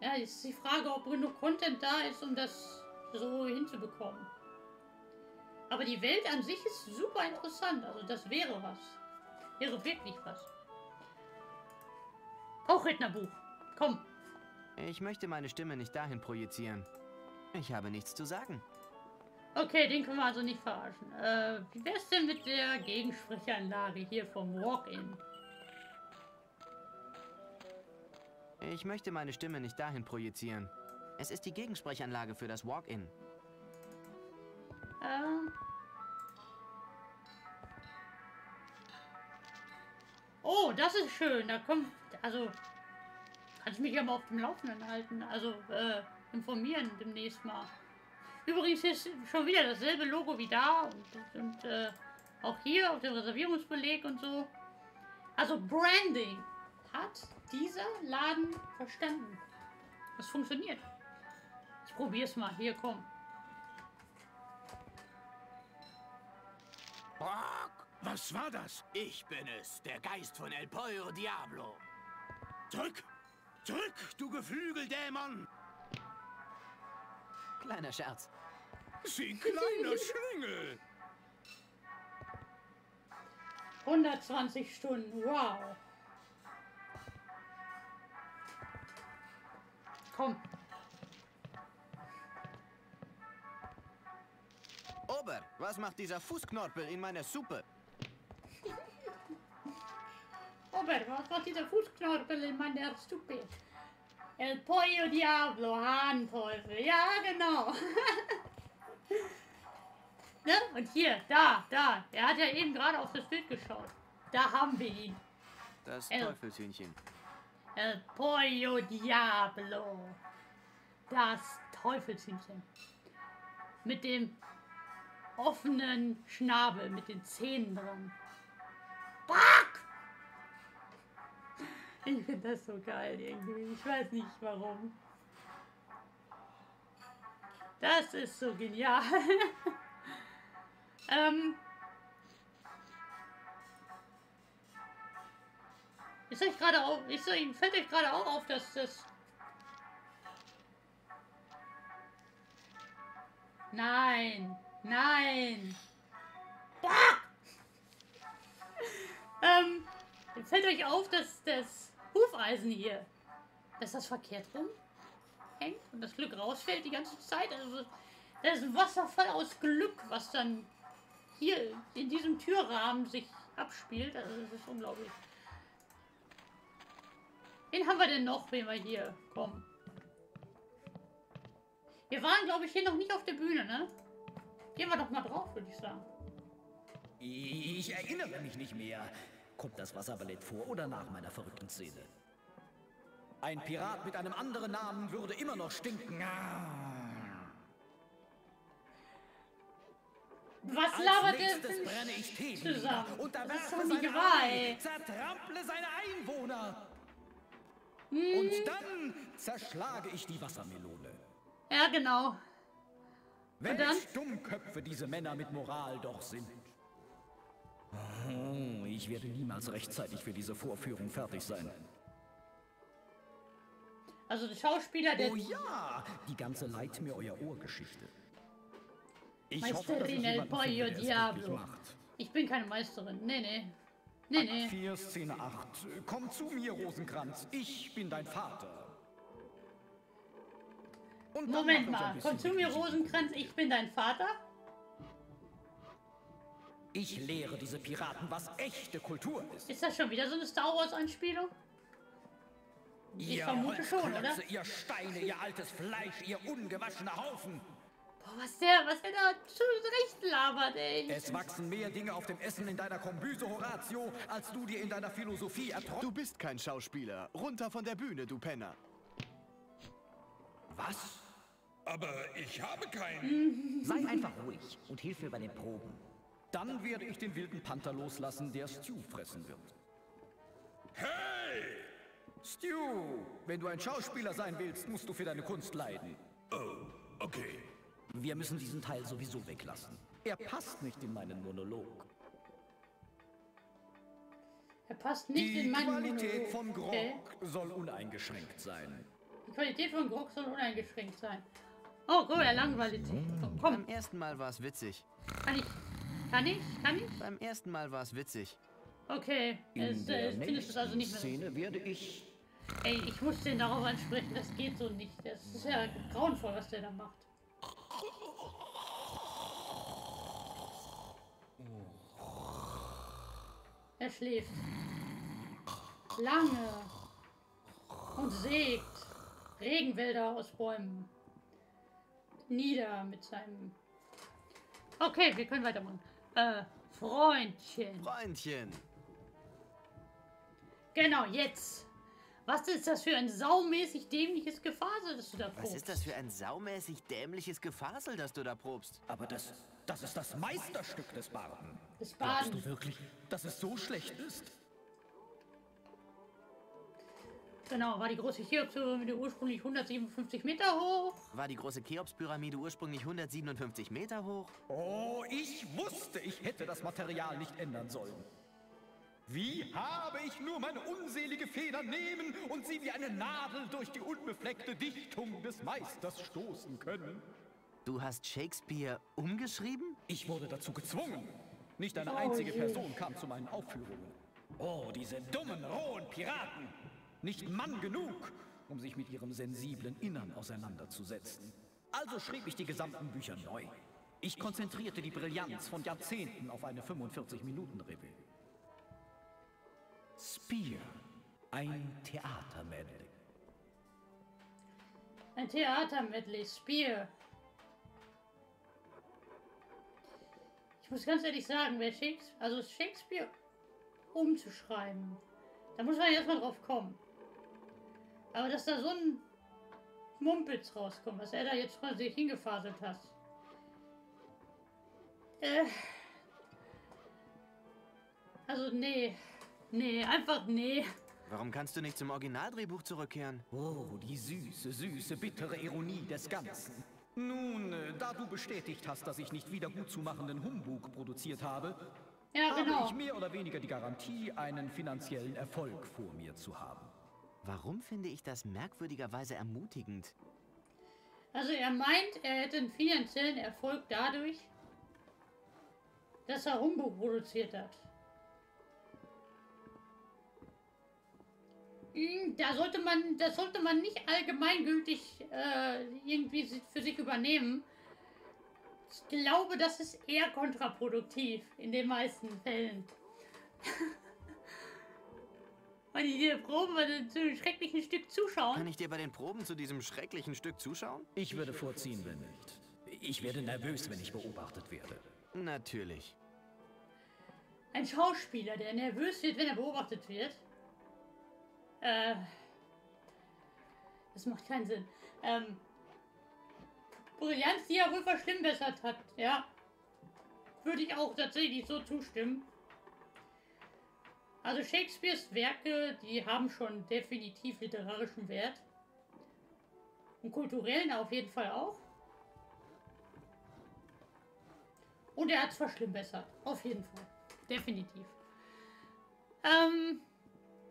ja, ist die Frage, ob genug Content da ist, um das so hinzubekommen. Aber die Welt an sich ist super interessant. Also das wäre was. Wäre wirklich was. Auch Rednerbuch. Komm. Ich möchte meine Stimme nicht dahin projizieren. Ich habe nichts zu sagen. Okay, den können wir also nicht verarschen. Äh, wie wär's denn mit der Gegensprechanlage hier vom Walk-In? Ich möchte meine Stimme nicht dahin projizieren. Es ist die Gegensprechanlage für das Walk-In. Äh. Oh, das ist schön. Da kommt. Also. Kannst mich ja mal auf dem Laufenden halten. Also, äh, informieren demnächst mal. Übrigens ist schon wieder dasselbe Logo wie da. Und, und äh, auch hier auf dem Reservierungsbeleg und so. Also, Branding hat dieser Laden verstanden. Das funktioniert. probier's mal. Hier, komm. Brock, was war das? Ich bin es, der Geist von El Pollo Diablo. Zurück! Zurück, du Geflügeldämon! Kleiner Scherz. Sie kleiner [LAUGHS] Schlingel! 120 Stunden. Wow. Komm. Ober, was macht dieser Fußknorpel in meiner Suppe? Robert, was macht dieser Fußknorpel in meiner Suppe? El Pollo Diablo, Hahnteufel. Ja, genau. [LAUGHS] ne? Und hier, da, da. Er hat ja eben gerade auf das Bild geschaut. Da haben wir ihn. Das El- Teufelshühnchen. El Pollo Diablo. Das Teufelshühnchen. Mit dem offenen Schnabel, mit den Zähnen dran. Back! Ich finde das so geil irgendwie. Ich weiß nicht warum. Das ist so genial. [LAUGHS] ähm. Ist euch gerade auf, ist euch, fällt euch gerade auch auf, dass das. Nein, nein. Bah! ähm, fällt euch auf, dass das Hufeisen hier, dass das verkehrt rum hängt und das Glück rausfällt die ganze Zeit. Also, das ist ein Wasserfall aus Glück, was dann hier in diesem Türrahmen sich abspielt. Also, das ist unglaublich. Wen haben wir denn noch, wen wir hier kommen? Wir waren, glaube ich, hier noch nicht auf der Bühne, ne? Gehen wir doch mal drauf, würde ich sagen. Ich erinnere mich nicht mehr. Kommt das Wasserballett vor oder nach meiner verrückten Szene? Ein Pirat mit einem anderen Namen würde immer noch stinken. Ah. Was Als labert der brenne ich Tee zusammen? und doch nicht seine Armee, zertrample seine Einwohner. Hm. Und dann zerschlage ich die Wassermelone. Ja, genau. Welch dann? Dummköpfe diese Männer mit Moral doch sind. Oh, ich werde niemals rechtzeitig für diese Vorführung fertig sein. Also der Schauspieler, der Oh ja, die ganze leiht mir euer Ohrgeschichte. Ich hoffe, Meisterin El jemanden Pollo Diablo. Ich bin keine Meisterin. Nee, nee. Nee, Akt nee. 4, Szene 8. Komm zu mir, Rosenkranz. Ich bin dein Vater. Und Moment mal. Komm zu mir. Rosenkranz. Ich bin dein Vater. Ich lehre diese Piraten, was echte Kultur ist. Ist das schon wieder so eine Star Wars-Anspielung? Ich ihr vermute schon, oder? Ihr Steine, ihr altes Fleisch, ihr ungewaschener Haufen. Was der, was der da zurecht labert, ey. Es wachsen mehr Dinge auf dem Essen in deiner Kombüse, Horatio, als du dir in deiner Philosophie erträumst. Du bist kein Schauspieler. Runter von der Bühne, du Penner. Was? Aber ich habe keinen. [LAUGHS] Sei einfach ruhig und hilf mir bei den Proben. Dann werde ich den wilden Panther loslassen, der Stew fressen wird. Hey! Stew, wenn du ein Schauspieler sein willst, musst du für deine Kunst leiden. Oh, okay. Wir müssen diesen Teil sowieso weglassen. Er passt nicht in meinen Monolog. Er passt nicht Die in meinen Qualität Monolog. von Grog Okay. soll uneingeschränkt sein. Die Qualität von Grog soll uneingeschränkt sein. Oh, guck mal, der langweilig. Komm, komm. Beim ersten Mal war es witzig. Kann ich? Kann ich? Kann ich? Beim ersten Mal war es witzig. Okay. Es, In der äh, findest du es also nicht mehr. Szene werde ich... Ey, ich muss den darauf ansprechen, das geht so nicht. Das ist ja grauenvoll, was der da macht. Er schläft. Lange. Und sägt Regenwälder aus Bäumen. Nieder mit seinem... Okay, wir können weitermachen. Äh, Freundchen. Freundchen. Genau, jetzt. Was ist das für ein saumäßig dämliches Gefasel, das du da Was probst? ist das für ein saumäßig dämliches Gefasel, das du da probst? Aber das, das ist das Meisterstück des Barden. Glaubst Baden. du wirklich, dass es so schlecht ist? Genau, war die große Cheops-Pyramide ursprünglich 157 Meter hoch. War die große Cheops-Pyramide ursprünglich 157 Meter hoch? Oh, ich wusste, ich hätte das Material nicht ändern sollen. Wie habe ich nur meine unselige Feder nehmen und sie wie eine Nadel durch die unbefleckte Dichtung des Meisters stoßen können? Du hast Shakespeare umgeschrieben? Ich wurde dazu gezwungen. Nicht eine Oh einzige. Person kam zu meinen Aufführungen. Oh, diese dummen, rohen Piraten! Nicht Mann genug, um sich mit ihrem sensiblen Innern auseinanderzusetzen. Also schrieb ich die gesamten Bücher neu. Ich konzentrierte die Brillanz von Jahrzehnten auf eine 45-Minuten-Revue. Spear. Ein Theatermedley. Ein Theatermedley, Spear. Ich muss ganz ehrlich sagen, wer Shakespeare, also Shakespeare umzuschreiben, da muss man erstmal drauf kommen. Aber dass da so ein Mumpitz rauskommt, was er da jetzt von sich hingefaselt hat. Äh. Also, nee. Nee, einfach nee. Warum kannst du nicht zum Originaldrehbuch zurückkehren? Oh, die süße, süße, bittere Ironie des Ganzen. Nun, äh, da du bestätigt hast, dass ich nicht wieder gutzumachenden Humbug produziert habe, Ja, habe genau. ich mehr oder weniger die Garantie, einen finanziellen Erfolg vor mir zu haben. Warum finde ich das merkwürdigerweise ermutigend? Also er meint, er hätte einen finanziellen Erfolg dadurch, dass er Humbug produziert hat. Da sollte man, das sollte man nicht allgemeingültig äh, irgendwie für sich übernehmen. Ich glaube, das ist eher kontraproduktiv in den meisten Fällen. Wenn die dir Proben zu einem schrecklichen Stück zuschauen. Kann ich dir bei den Proben zu diesem schrecklichen Stück zuschauen? Ich würde vorziehen, wenn nicht. Ich werde nervös, wenn ich beobachtet werde. Natürlich. Ein Schauspieler, der nervös wird, wenn er beobachtet wird. Äh. Das macht keinen Sinn. Ähm. Brillanz, die er wohl verschlimmbessert hat, ja. Würde ich auch tatsächlich so zustimmen. Also Shakespeares Werke, die haben schon definitiv literarischen Wert. Und kulturellen auf jeden Fall auch. Und er hat es verschlimmbessert. Auf jeden Fall. Definitiv. Ähm,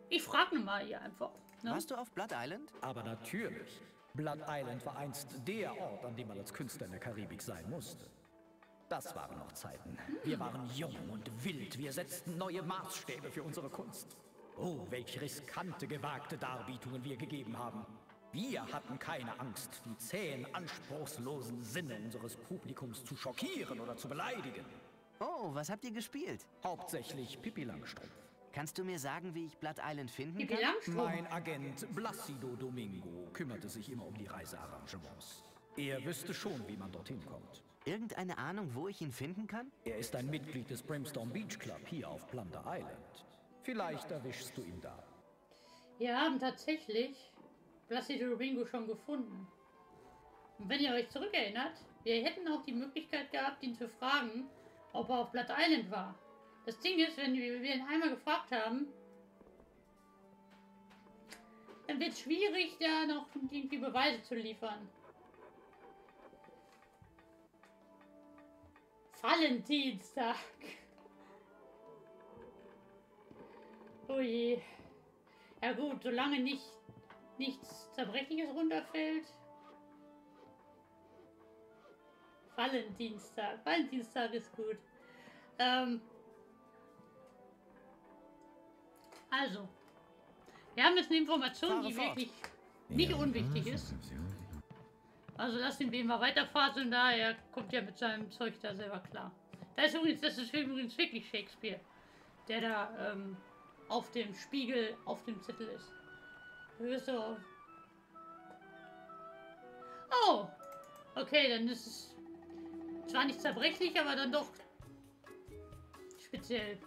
ich frage mal hier einfach. Ne? Warst du auf Blood Island? Aber natürlich. Blood Island war einst der Ort, an dem man als Künstler in der Karibik sein musste. Das waren noch Zeiten. Wir waren jung und wild. Wir setzten neue Maßstäbe für unsere Kunst. Oh, welch riskante, gewagte Darbietungen wir gegeben haben. Wir hatten keine Angst, die zähen, anspruchslosen Sinne unseres Publikums zu schockieren oder zu beleidigen. Oh, was habt ihr gespielt? Hauptsächlich Pippi Langstrumpf. Kannst du mir sagen, wie ich Blood Island finden kann? Mein Agent Placido Domingo kümmerte sich immer um die Reisearrangements. Er wüsste schon, wie man dorthin kommt. Irgendeine Ahnung, wo ich ihn finden kann? Er ist ein Mitglied des Brimstone Beach Club hier auf Plunder Island. Vielleicht erwischst du ihn da. Wir haben tatsächlich Placido Domingo schon gefunden. Und wenn ihr euch zurückerinnert, wir hätten auch die Möglichkeit gehabt, ihn zu fragen, ob er auf Blood Island war. Das Ding ist, wenn wir, ihn einmal gefragt haben, dann wird es schwierig, da noch irgendwie Beweise zu liefern. Valentinstag. Oh je. Ja gut, solange nicht nichts Zerbrechliches runterfällt. Valentinstag. Valentinstag ist gut. Ähm. Also. Wir haben jetzt eine Information, Fahre die fort. wirklich nicht unwichtig ist. Also lassen wir ihn mal weiterfaseln da. Er kommt ja mit seinem Zeug da selber klar. Da ist übrigens, das ist übrigens wirklich Shakespeare, der da ähm, auf dem Spiegel auf dem Zettel ist. Hörst du auf? Oh! Okay, dann ist es zwar nicht zerbrechlich, aber dann doch speziell.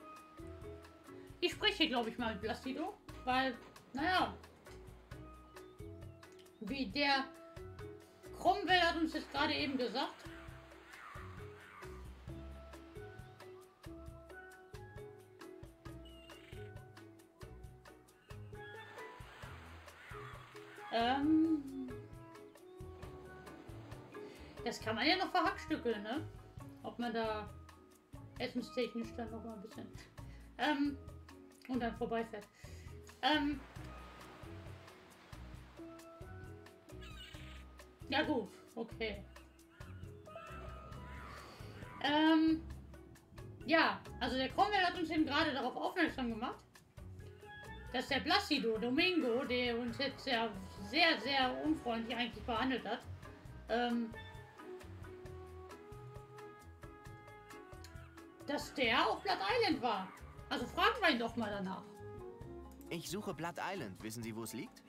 Ich spreche, glaube ich, mal mit Placido, weil, naja, wie der Cromwell hat uns jetzt gerade eben gesagt, Ähm, das kann man ja noch verhackstückeln, ne? Ob man da essenstechnisch dann noch mal ein bisschen. Ähm, und dann vorbeifährt. Ähm, ja gut, okay. Ähm, ja, also der Cromwell hat uns eben gerade darauf aufmerksam gemacht, dass der Placido Domingo, der uns jetzt sehr, sehr, sehr unfreundlich eigentlich behandelt hat, ähm, dass der auf Blood Island war. Also fragen wir ihn doch mal danach. Ich suche Blood Island. Wissen Sie, wo es liegt?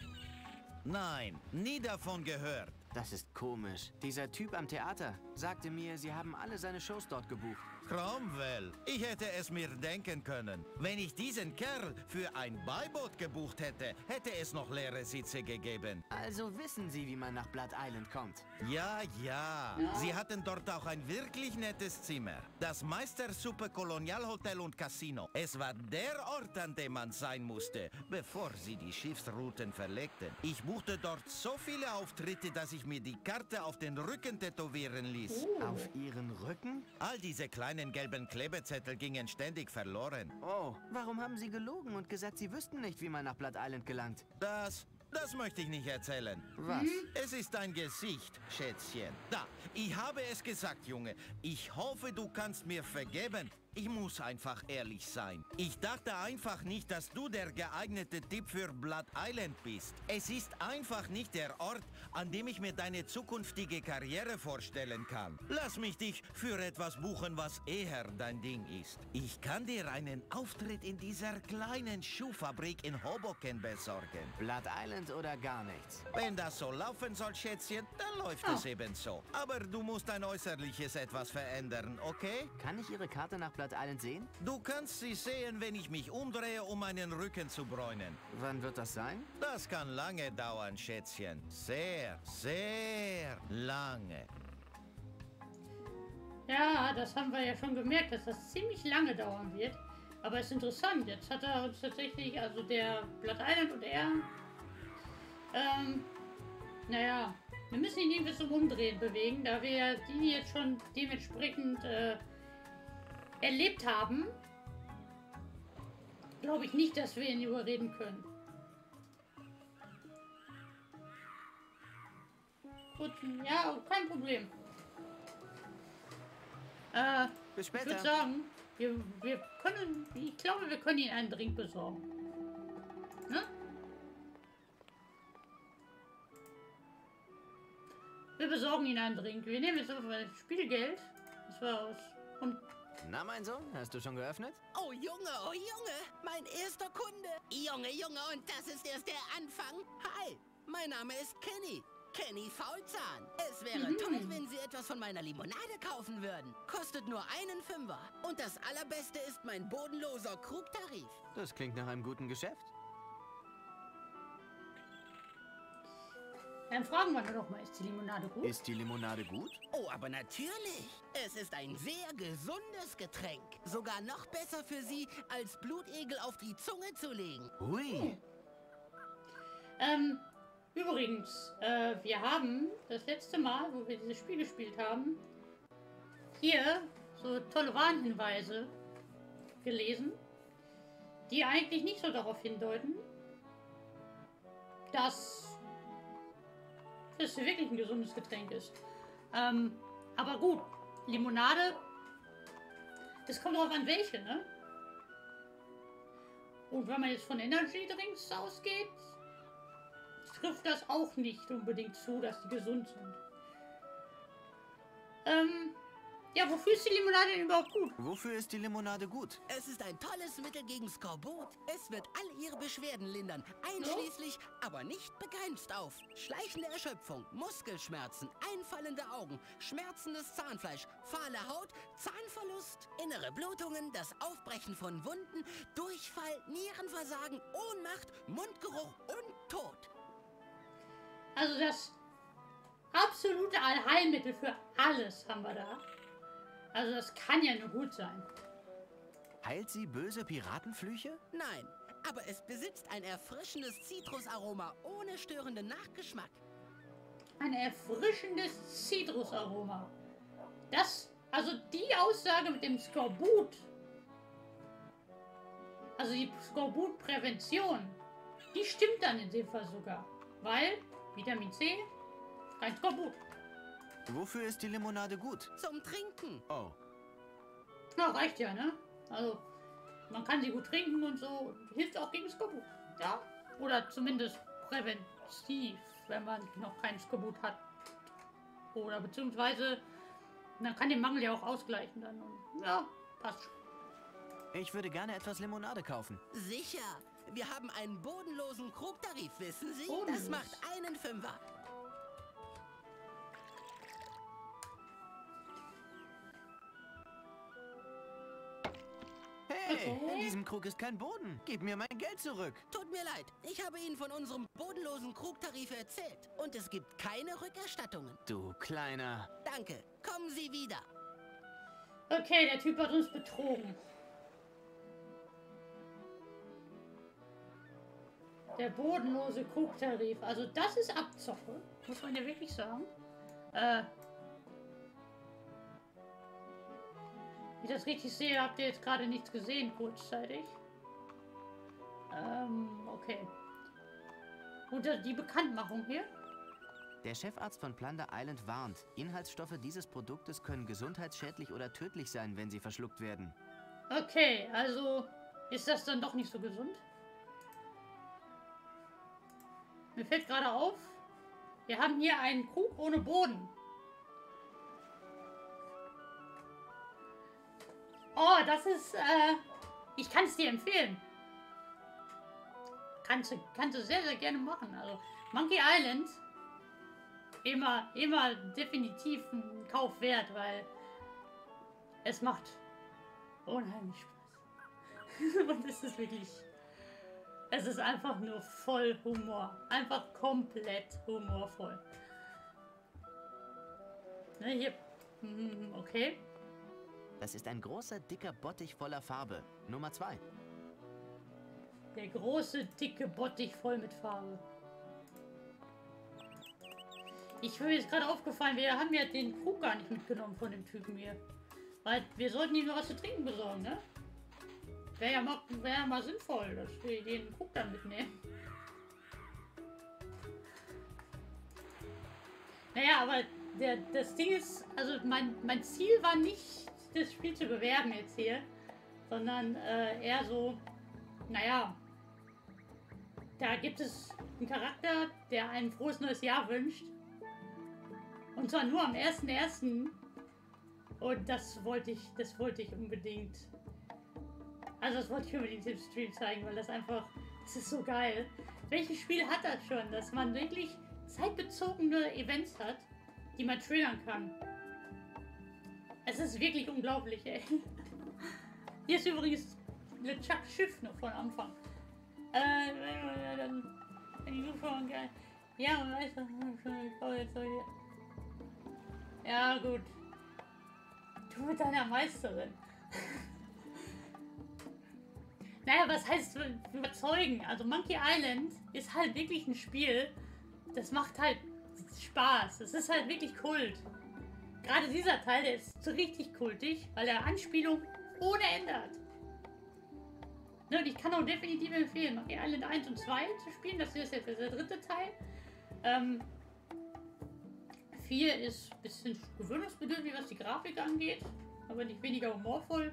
Nein, nie davon gehört. Das ist komisch. Dieser Typ am Theater sagte mir, Sie haben alle seine Shows dort gebucht. Cromwell, ich hätte es mir denken können. Wenn ich diesen Kerl für ein Beiboot gebucht hätte, hätte es noch leere Sitze gegeben. Also wissen Sie, wie man nach Blood Island kommt. Ja, ja. Sie hatten dort auch ein wirklich nettes Zimmer. Das Meistersuppe Kolonialhotel und Casino. Es war der Ort, an dem man sein musste, bevor sie die Schiffsrouten verlegten. Ich buchte dort so viele Auftritte, dass ich mir die Karte auf den Rücken tätowieren ließ. Auf Ihren Rücken? All diese kleinen gelben Klebezettel gingen ständig verloren. Oh, warum haben Sie gelogen und gesagt, Sie wüssten nicht, wie man nach Blood Island gelangt? Das, das möchte ich nicht erzählen. Was? Es ist dein Gesicht, Schätzchen. Da, ich habe es gesagt, Junge. Ich hoffe, du kannst mir vergeben. Ich muss einfach ehrlich sein. Ich dachte einfach nicht, dass du der geeignete Typ für Blood Island bist. Es ist einfach nicht der Ort, an dem ich mir deine zukünftige Karriere vorstellen kann. Lass mich dich für etwas buchen, was eher dein Ding ist. Ich kann dir einen Auftritt in dieser kleinen Schuhfabrik in Hoboken besorgen. Blood Island oder gar nichts? Wenn das so laufen soll, Schätzchen, dann läuft es eben so. Aber du musst dein Äußerliches etwas verändern, okay? Kann ich Ihre Karte nach Blood Island sehen? Du kannst sie sehen, wenn ich mich umdrehe, um meinen Rücken zu bräunen. Wann wird das sein? Das kann lange dauern, Schätzchen. Sehr, sehr lange. Ja, das haben wir ja schon gemerkt, dass das ziemlich lange dauern wird. Aber es ist interessant. Jetzt hat er uns tatsächlich, also der Blood Island und er, ähm, naja, wir müssen ihn irgendwie zum Umdrehen bewegen, da wir die jetzt schon dementsprechend äh, erlebt haben. Glaube ich nicht, dass wir ihn überreden können. Ja, kein Problem. Äh, Bis ich später. würde sagen, wir, wir können, ich glaube, wir können ihn einen Drink besorgen. Ne? Wir besorgen ihn einen Drink. Wir nehmen jetzt einfach das Spielgeld. Das war aus. Und Na, mein Sohn, hast du schon geöffnet? Oh Junge, oh Junge, mein erster Kunde. Junge, Junge, und das ist erst der Anfang. Hi, mein Name ist Kenny. Kenny Faulzahn. Es wäre Mhm. toll, wenn Sie etwas von meiner Limonade kaufen würden. Kostet nur einen Fünfer. Und das Allerbeste ist mein bodenloser Krugtarif. Das klingt nach einem guten Geschäft. Dann fragen wir doch mal, ist die Limonade gut? Ist die Limonade gut? Oh, aber natürlich. Es ist ein sehr gesundes Getränk. Sogar noch besser für Sie, als Blutegel auf die Zunge zu legen. Hui. Ähm, übrigens, äh, wir haben das letzte Mal, wo wir dieses Spiel gespielt haben, hier so tolle Warnhinweise gelesen, die eigentlich nicht so darauf hindeuten, dass es wirklich ein gesundes Getränk ist. Ähm, aber gut, Limonade, das kommt darauf an welche, ne? Und wenn man jetzt von Energy Drinks ausgeht, trifft das auch nicht unbedingt zu, dass die gesund sind. Ähm, ja, wofür ist die Limonade denn überhaupt gut? Wofür ist die Limonade gut? Es ist ein tolles Mittel gegen Skorbut. Es wird all Ihre Beschwerden lindern, einschließlich, aber nicht begrenzt auf schleichende Erschöpfung, Muskelschmerzen, einfallende Augen, schmerzendes Zahnfleisch, fahle Haut, Zahnverlust, innere Blutungen, das Aufbrechen von Wunden, Durchfall, Nierenversagen, Ohnmacht, Mundgeruch und Tod. Also das absolute Allheilmittel für alles haben wir da. Also das kann ja nur gut sein. Heilt sie böse Piratenflüche? Nein, aber es besitzt ein erfrischendes Zitrusaroma ohne störenden Nachgeschmack. Ein erfrischendes Zitrusaroma. Das, also die Aussage mit dem Skorbut, also die Skorbutprävention, die stimmt dann in dem Fall sogar. Weil Vitamin C, kein Skorbut. Wofür ist die Limonade gut? Zum Trinken. Oh. Na, reicht ja, ne? Also, man kann sie gut trinken und so. Hilft auch gegen Skorbut. Ja? Oder zumindest präventiv, wenn man noch keinen Skorbut hat. Oder beziehungsweise, man kann den Mangel ja auch ausgleichen dann. Und, ja, passt schon. Ich würde gerne etwas Limonade kaufen. Sicher. Wir haben einen bodenlosen Krugtarif, wissen Sie? Bodenlos. Das macht einen Fünfer. Hey, in diesem Krug ist kein Boden. Gib mir mein Geld zurück. Tut mir leid, ich habe Ihnen von unserem bodenlosen Krugtarif erzählt. Und es gibt keine Rückerstattungen. Du kleiner. Danke, kommen Sie wieder. Okay, der Typ hat uns betrogen. Der bodenlose Krugtarif. Also das ist Abzocke, muss man ja wirklich sagen. Äh, ich das richtig sehe, habt ihr jetzt gerade nichts gesehen, kurzzeitig. Ähm, okay. Und äh, die Bekanntmachung hier? Der Chefarzt von Plunder Island warnt, Inhaltsstoffe dieses Produktes können gesundheitsschädlich oder tödlich sein, wenn sie verschluckt werden. Okay, also ist das dann doch nicht so gesund? Mir fällt gerade auf, wir haben hier einen Krug ohne Boden. Oh, das ist, äh, ich kann es dir empfehlen. Kannst du, kannst du sehr, sehr gerne machen. Also, Monkey Island, immer, immer definitiv ein Kauf wert, weil es macht unheimlich Spaß. [LAUGHS] Und es ist wirklich, es ist einfach nur voll Humor. Einfach komplett humorvoll. Ne, hier, hm, okay. Das ist ein großer, dicker Bottich voller Farbe. Nummer zwei. Der große, dicke Bottich voll mit Farbe. Ich bin mir jetzt gerade aufgefallen, wir haben ja den Krug gar nicht mitgenommen von dem Typen hier. Weil wir sollten ihm noch was zu trinken besorgen, ne? Wäre ja, mal- wär ja mal sinnvoll, dass wir den Krug dann mitnehmen. Naja, aber der, das Ding ist, also mein, mein Ziel war nicht, das Spiel zu bewerben jetzt hier, sondern äh, eher so, naja, da gibt es einen Charakter, der ein frohes neues Jahr wünscht. Und zwar nur am 1.1. Und das wollte ich, das wollte ich unbedingt. Also das wollte ich unbedingt im Stream zeigen, weil das einfach, das ist so geil. Welches Spiel hat das schon, dass man wirklich zeitbezogene Events hat, die man triggern kann? Es ist wirklich unglaublich, ey. Hier ist übrigens LeChuck Schiff noch von Anfang. Äh. Ja, man weiß doch schon, ich brauche jetzt. Ja, gut. Du mit deiner Meisterin. [LAUGHS] naja, was heißt überzeugen? Also Monkey Island ist halt wirklich ein Spiel, das macht halt Spaß. Es ist halt wirklich Kult. Gerade dieser Teil, der ist so richtig kultig, weil er Anspielung ohne Ende hat. Ne, und ich kann auch definitiv empfehlen, Monkey Island 1 und 2 zu spielen. Das ist jetzt der dritte Teil. Ähm, 4 ist ein bisschen gewöhnungsbedürftig, was die Grafik angeht, aber nicht weniger humorvoll.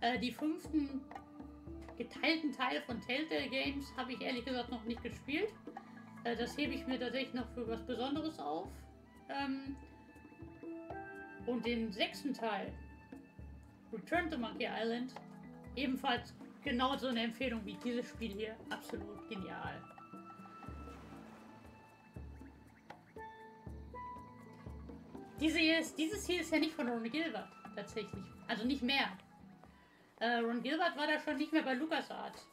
Äh, die fünften geteilten Teil von Telltale Games habe ich ehrlich gesagt noch nicht gespielt. Äh, das hebe ich mir tatsächlich noch für was Besonderes auf. Ähm, und den sechsten Teil, Return to Monkey Island, ebenfalls genauso eine Empfehlung wie dieses Spiel hier. Absolut genial. Diese hier ist, dieses hier ist ja nicht von Ron Gilbert, tatsächlich. Also nicht mehr. Äh, Ron Gilbert war da schon nicht mehr bei LucasArts.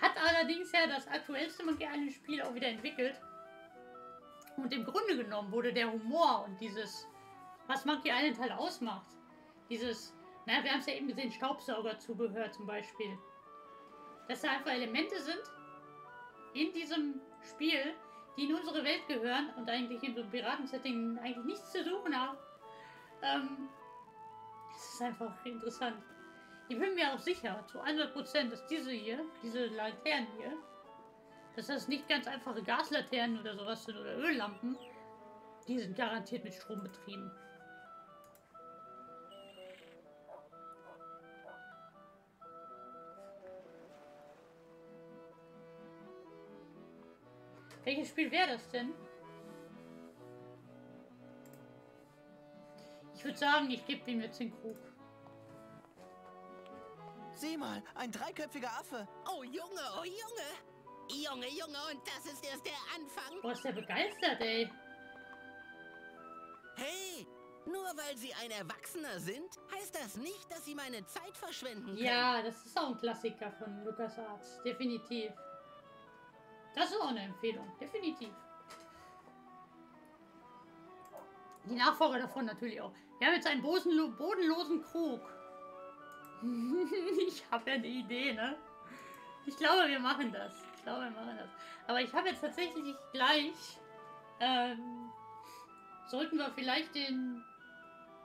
Hat allerdings ja das aktuellste Monkey Island Spiel auch wieder entwickelt. Und im Grunde genommen wurde der Humor und dieses, was Monkey Island halt ausmacht, dieses, naja, wir haben es ja eben gesehen, Staubsaugerzubehör zum Beispiel. dass da einfach Elemente sind in diesem Spiel, die in unsere Welt gehören und eigentlich in so einem Piratensetting eigentlich nichts zu suchen haben. Ähm, es ist einfach interessant. Ich bin mir auch sicher, zu 100%, dass diese hier, diese Laternen hier, dass das nicht ganz einfache Gaslaternen oder sowas sind oder Öllampen. Die sind garantiert mit Strom betrieben. Welches Spiel wäre das denn? Ich würde sagen, ich gebe ihm jetzt den Krug. Sieh mal, ein dreiköpfiger Affe. Oh Junge, oh Junge. Junge, Junge, und das ist erst der Anfang. Boah, ist der begeistert, ey. Hey, nur weil Sie ein Erwachsener sind, heißt das nicht, dass Sie meine Zeit verschwenden können. Ja, das ist auch ein Klassiker von LucasArts. Definitiv. Das ist auch eine Empfehlung. Definitiv. Die Nachfolger davon natürlich auch. Wir haben jetzt einen bodenlosen Krug. [LAUGHS] ich habe ja eine Idee, ne? Ich glaube, wir machen das. Ich glaube, wir machen das. Aber ich habe jetzt tatsächlich gleich... Ähm, sollten wir vielleicht den,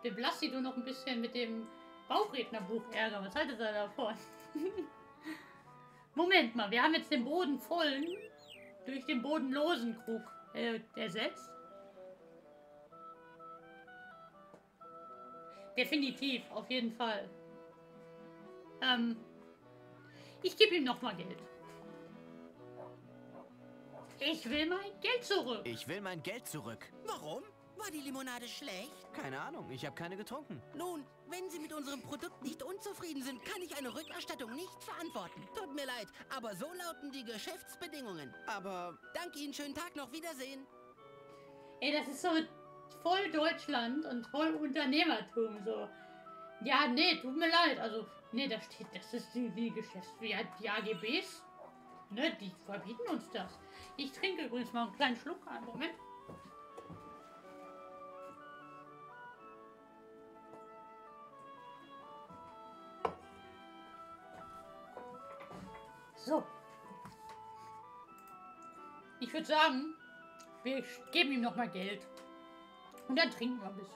den Blastido noch ein bisschen mit dem Bauchrednerbuch ärgern. Was haltet ihr davon? [LAUGHS] Moment mal, wir haben jetzt den Boden vollen durch den bodenlosen Krug äh, ersetzt. Definitiv, auf jeden Fall. Ähm, ich gebe ihm noch mal Geld. Ich will mein Geld zurück. Ich will mein Geld zurück. Warum? War die Limonade schlecht? Keine Ahnung, ich habe keine getrunken. Nun, wenn Sie mit unserem Produkt nicht unzufrieden sind, kann ich eine Rückerstattung nicht verantworten. Tut mir leid, aber so lauten die Geschäftsbedingungen. Aber... Danke Ihnen, schönen Tag noch, Wiedersehen. Ey, das ist so voll Deutschland und voll Unternehmertum, so. Ja, nee, tut mir leid, also, nee, da steht, das ist die, die Geschäfts... Ja, die AGBs, ne, die verbieten uns das. Ich trinke übrigens mal einen kleinen Schluck, einen Moment. So. Ich würde sagen, wir geben ihm noch mal Geld. Und dann trinken wir ein bisschen.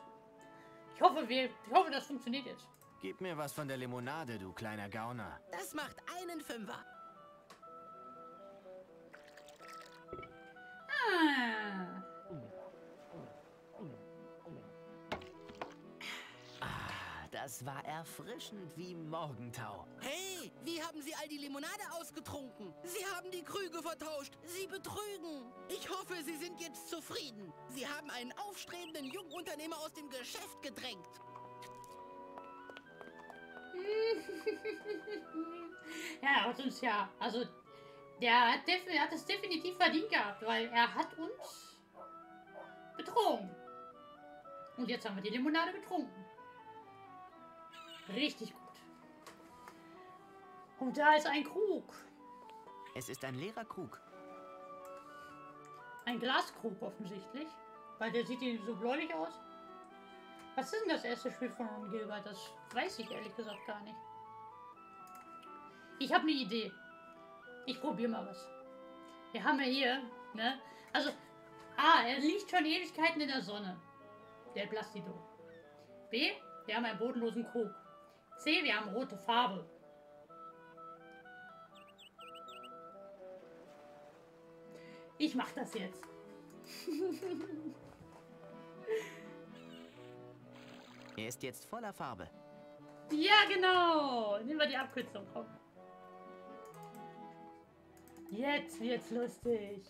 Ich hoffe, wir, ich hoffe, das funktioniert jetzt. Gib mir was von der Limonade, du kleiner Gauner. Das macht einen Fünfer. Ah. Das war erfrischend wie Morgentau. Hey, wie haben Sie all die Limonade ausgetrunken? Sie haben die Krüge vertauscht. Sie betrügen. Ich hoffe, Sie sind jetzt zufrieden. Sie haben einen aufstrebenden Jungunternehmer aus dem Geschäft gedrängt. [LAUGHS] ja, hat uns ja, also der hat, def- hat es definitiv verdient gehabt, weil er hat uns betrogen. Und jetzt haben wir die Limonade getrunken. Richtig gut. Und da ist ein Krug. Es ist ein leerer Krug. Ein Glaskrug offensichtlich. Weil der sieht so bläulich aus. Was ist denn das erste Spiel von Ron Gilbert? Das weiß ich ehrlich gesagt gar nicht. Ich habe eine Idee. Ich probiere mal was. Wir haben ja hier, ne? Also, A, er liegt schon Ewigkeiten in der Sonne. Der Plastido. B, wir haben einen bodenlosen Krug. C, wir haben rote Farbe. Ich mach das jetzt. [LAUGHS] Er ist jetzt voller Farbe. Ja, genau. Nehmen wir die Abkürzung. Komm. Jetzt wird's lustig.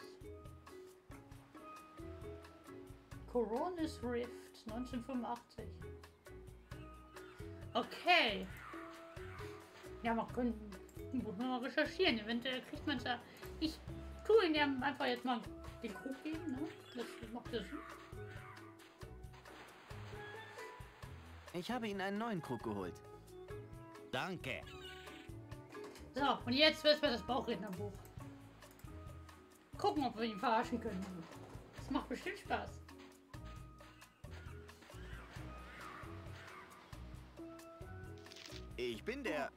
Coronis Rift 1985. Okay. Ja, man können muss man mal recherchieren. Eventuell kriegt man es ja. Ich tue ihn ja einfach jetzt mal den Krug geben, ne? Das macht ja Sinn. Ich habe Ihnen einen neuen Krug geholt. Danke. So, und jetzt wird's mal das Bauchrednerbuch. Gucken, ob wir ihn verarschen können. Das macht bestimmt Spaß. Ich bin der...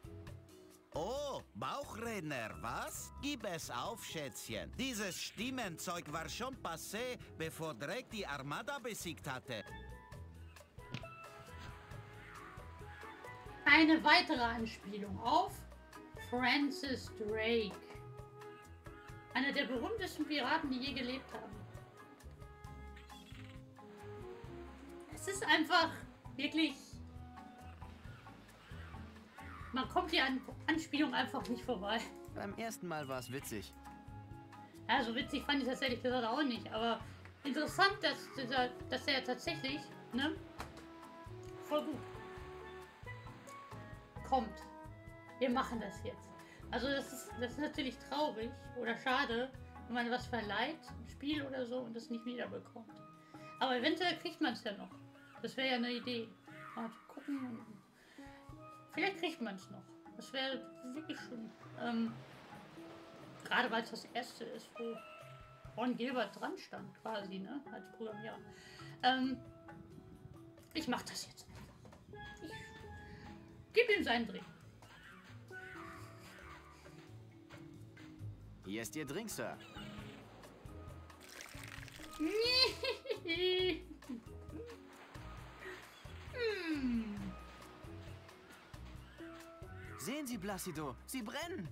Oh, Bauchredner, was? Gib es auf, Schätzchen. Dieses Stimmenzeug war schon passé, bevor Drake die Armada besiegt hatte. Eine weitere Anspielung auf Francis Drake. Einer der berühmtesten Piraten, die je gelebt haben. Es ist einfach wirklich. Man kommt hier an Anspielung einfach nicht vorbei. Beim ersten Mal war es witzig. Also witzig fand ich das ehrlich gesagt auch nicht, aber interessant, dass, dieser, dass er tatsächlich, ne, voll gut kommt. Wir machen das jetzt. Also das ist, das ist natürlich traurig oder schade, wenn man was verleiht, ein Spiel oder so, und das nicht wiederbekommt. Aber eventuell kriegt man es ja noch. Das wäre ja eine Idee. Mal gucken. Vielleicht kriegt man es noch. Das wäre wirklich schön. Ähm, gerade weil es das erste ist, wo Ron Gilbert dran stand, quasi, ne? Als Programmierer. Ähm, ich mach das jetzt einfach. Ich gib ihm seinen Dreh. Hier ist Ihr Drink, Sir. [LAUGHS] hm. Sehen Sie, Placido, sie brennen.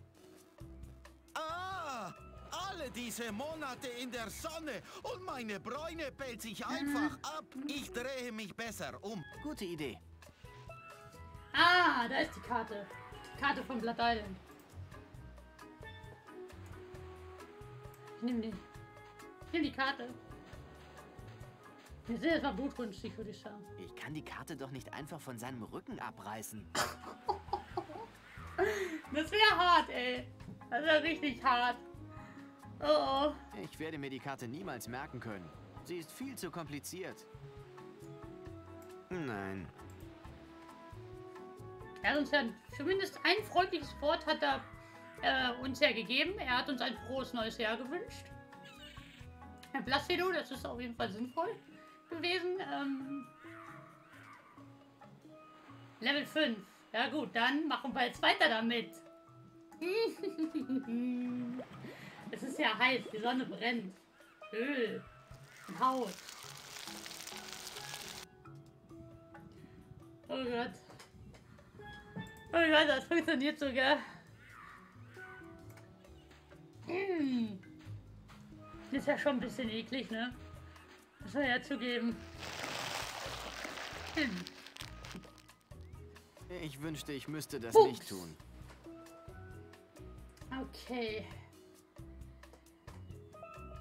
Ah! Alle diese Monate in der Sonne und meine Bräune pellt sich einfach ab. Ich drehe mich besser um. Gute Idee. Ah, da ist die Karte. Die Karte von Blood Island. Ich nehme die. Ich nehme die Karte. Wir sind erstmal blutrünstig, würde ich sagen. Ich kann die Karte doch nicht einfach von seinem Rücken abreißen. [LAUGHS] Das wäre hart, ey. Das wäre richtig hart. Oh, oh. Ich werde mir die Karte niemals merken können. Sie ist viel zu kompliziert. Nein. Er hat uns ja zumindest ein freundliches Wort hat er äh, uns ja gegeben. Er hat uns ein frohes neues Jahr gewünscht. Herr Placido, das ist auf jeden Fall sinnvoll gewesen. Ähm, Level 5. Ja gut, dann machen wir jetzt weiter damit. [LAUGHS] es ist ja heiß, die Sonne brennt. Öl und Haut. Oh Gott. Oh Gott, das funktioniert sogar. Mm. Ist ja schon ein bisschen eklig, ne? Muss man ja zugeben. Hm. Ich wünschte, ich müsste das Ups. nicht tun. Okay.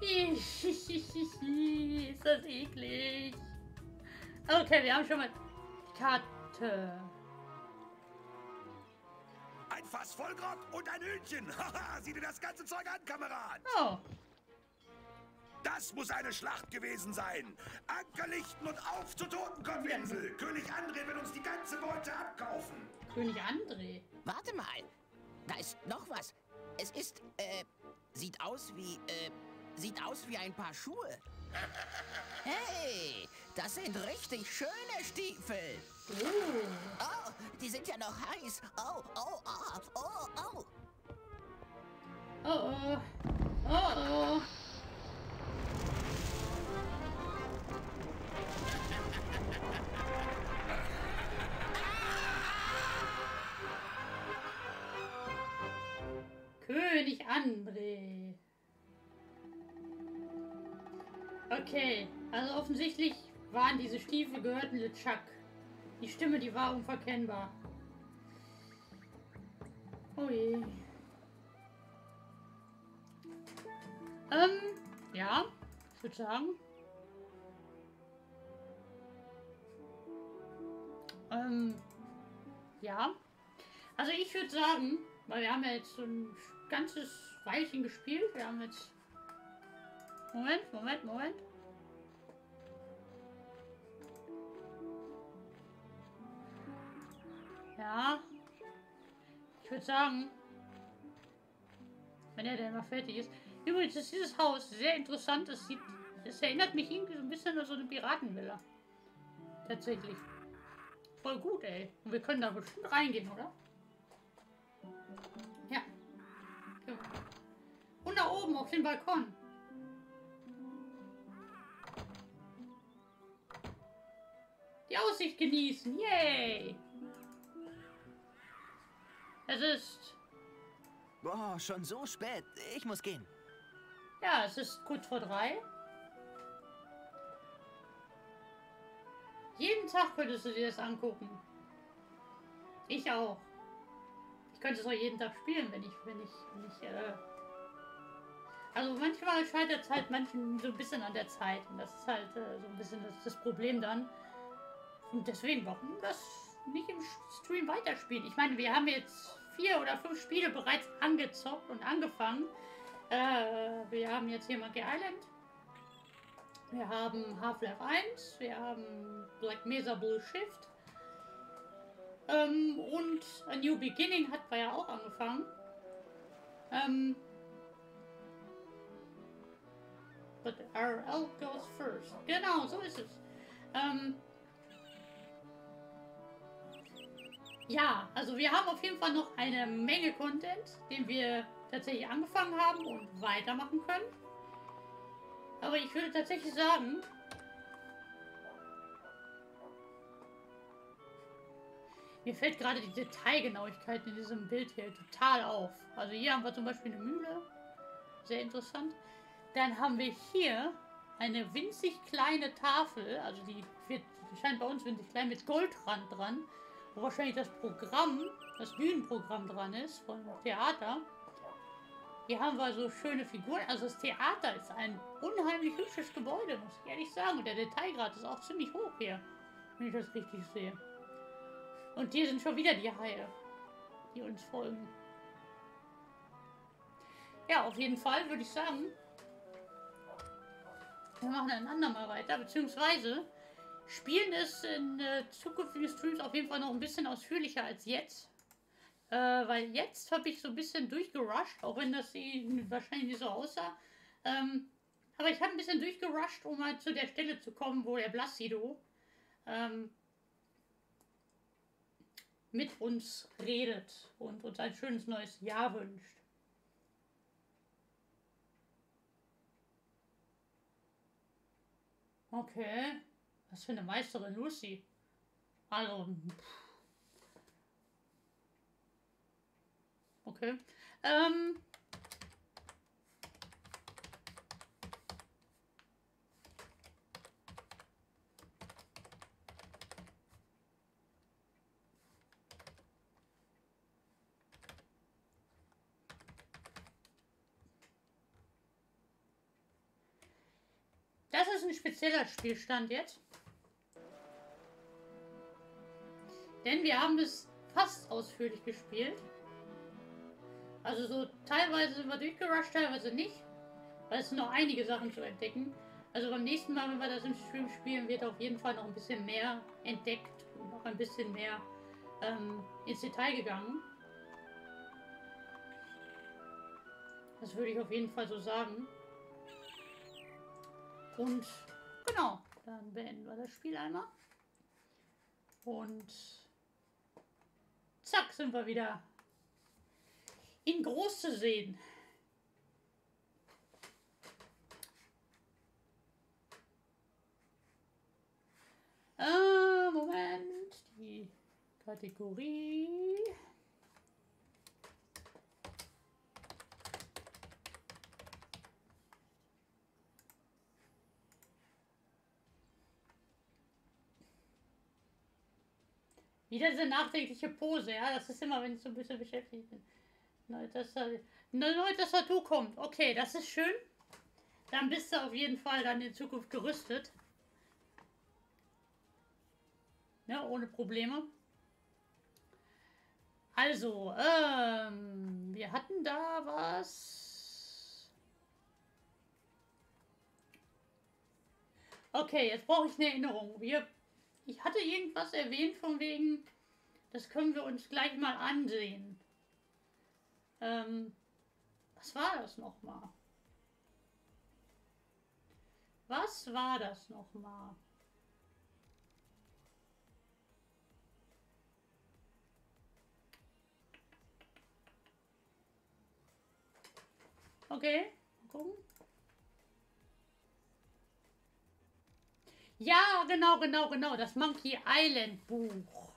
[LAUGHS] Ist das eklig. Okay, wir haben schon mal die Karte. Ein Fass voll Grog und ein Hühnchen. Haha, [LAUGHS] sieh dir das ganze Zeug an, Kamerad. Oh. Das muss eine Schlacht gewesen sein. Anker lichten und auf zur Totenkopfinsel. König André will uns die ganze Beute abkaufen. König André. Warte mal. Da ist noch was. Es ist, äh, sieht aus wie, äh, sieht aus wie ein paar Schuhe. [LAUGHS] Hey, das sind richtig schöne Stiefel. Oh, die sind ja noch heiß. Oh, oh, oh, oh, oh. Oh oh. Oh oh. König André. Okay, also offensichtlich waren diese Stiefel gehörten LeChuck. Die Stimme, die war unverkennbar. Oh je. Ähm, ja, ich würde sagen. Ähm, ja. Also ich würde sagen, weil wir haben ja jetzt so ein ganzes Weilchen gespielt. Wir haben jetzt... Moment, Moment, Moment. Ja. Ich würde sagen, wenn er denn mal fertig ist. Übrigens ist dieses Haus sehr interessant. Es sieht, es erinnert mich irgendwie so ein bisschen an so eine Piratenvilla. Tatsächlich. Voll gut, ey. Und wir können da bestimmt reingehen, oder? Ja. oben auf den Balkon. Die Aussicht genießen. Yay! Es ist... Boah, schon so spät. Ich muss gehen. Ja, es ist kurz vor drei. Jeden Tag könntest du dir das angucken. Ich auch. Ich könnte es auch jeden Tag spielen, wenn ich, wenn ich, wenn ich, äh Also manchmal scheitert es halt manchen so ein bisschen an der Zeit. Und das ist halt äh, so ein bisschen das, das Problem dann. Und deswegen, warum das nicht im Stream weiterspielen? Ich meine, wir haben jetzt vier oder fünf Spiele bereits angezockt und angefangen. Äh, wir haben jetzt hier Monkey Island. Wir haben Half-Life 1. Wir haben Black Mesa Blue Shift. Ähm, und A New Beginning hat wir ja auch angefangen. Ähm, but RL goes first. Genau, so ist es. Ähm, ja, also wir haben auf jeden Fall noch eine Menge Content, den wir tatsächlich angefangen haben und weitermachen können. Aber ich würde tatsächlich sagen, mir fällt gerade die Detailgenauigkeit in diesem Bild hier total auf. Also hier haben wir zum Beispiel eine Mühle, sehr interessant. Dann haben wir hier eine winzig kleine Tafel, also die wird, die scheint bei uns winzig klein, mit Goldrand dran, wo wahrscheinlich das Programm, das Bühnenprogramm dran ist von Theater. Hier haben wir so schöne Figuren. Also das Theater ist ein unheimlich hübsches Gebäude, muss ich ehrlich sagen. Und der Detailgrad ist auch ziemlich hoch hier, wenn ich das richtig sehe. Und hier sind schon wieder die Haie, die uns folgen. Ja, auf jeden Fall würde ich sagen, wir machen ein andermal weiter, beziehungsweise spielen es in äh, zukünftigen Streams auf jeden Fall noch ein bisschen ausführlicher als jetzt. Äh, weil jetzt habe ich so ein bisschen durchgerusht, auch wenn das wahrscheinlich nicht so aussah. Ähm, aber ich habe ein bisschen durchgerusht, um halt zu der Stelle zu kommen, wo der Blassido ähm, mit uns redet und uns ein schönes neues Jahr wünscht. Okay. Was für eine Meisterin Lucy. Also. Pff. Okay. Ähm. Das ist ein spezieller Spielstand jetzt. Denn wir haben es fast ausführlich gespielt. Also so teilweise sind wir durchgerusht, teilweise nicht. Weil es sind noch einige Sachen zu entdecken. Also beim nächsten Mal, wenn wir das im Stream spielen, wird auf jeden Fall noch ein bisschen mehr entdeckt und noch ein bisschen mehr ähm, ins Detail gegangen. Das würde ich auf jeden Fall so sagen. Und genau, dann beenden wir das Spiel einmal. Und zack, sind wir wieder in groß zu sehen. Äh, Moment, die Kategorie. Wieder diese nachdenkliche Pose, ja, das ist immer, wenn ich so ein bisschen beschäftigt bin. Neue Tastatur. Eine neue Tastatur kommt. Okay, das ist schön. Dann bist du auf jeden Fall dann in Zukunft gerüstet. Ja, ohne Probleme. Also, ähm, wir hatten da was. Okay, jetzt brauche ich eine Erinnerung. Wir, ich hatte irgendwas erwähnt von wegen, das können wir uns gleich mal ansehen. Ähm, was war das nochmal? Was war das nochmal? Okay, gucken. Ja, genau, genau, genau. Das Monkey Island Buch.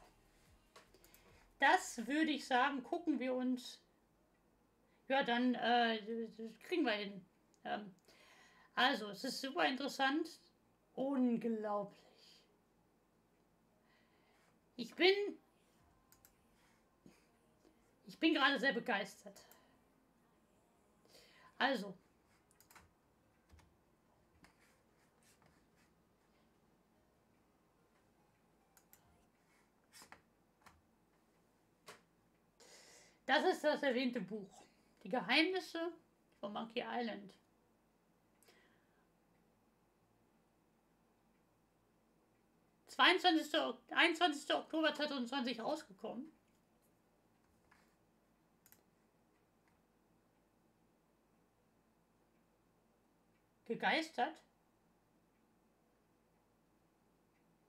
Das würde ich sagen, gucken wir uns. Ja, dann äh, kriegen wir hin. Ähm, also, es ist super interessant. Unglaublich. Ich bin. Ich bin gerade sehr begeistert. Also. Das ist das erwähnte Buch. Die Geheimnisse von Monkey Island. Zweiundzwanzigster, 21. Oktober 2020 rausgekommen. Gegeistert?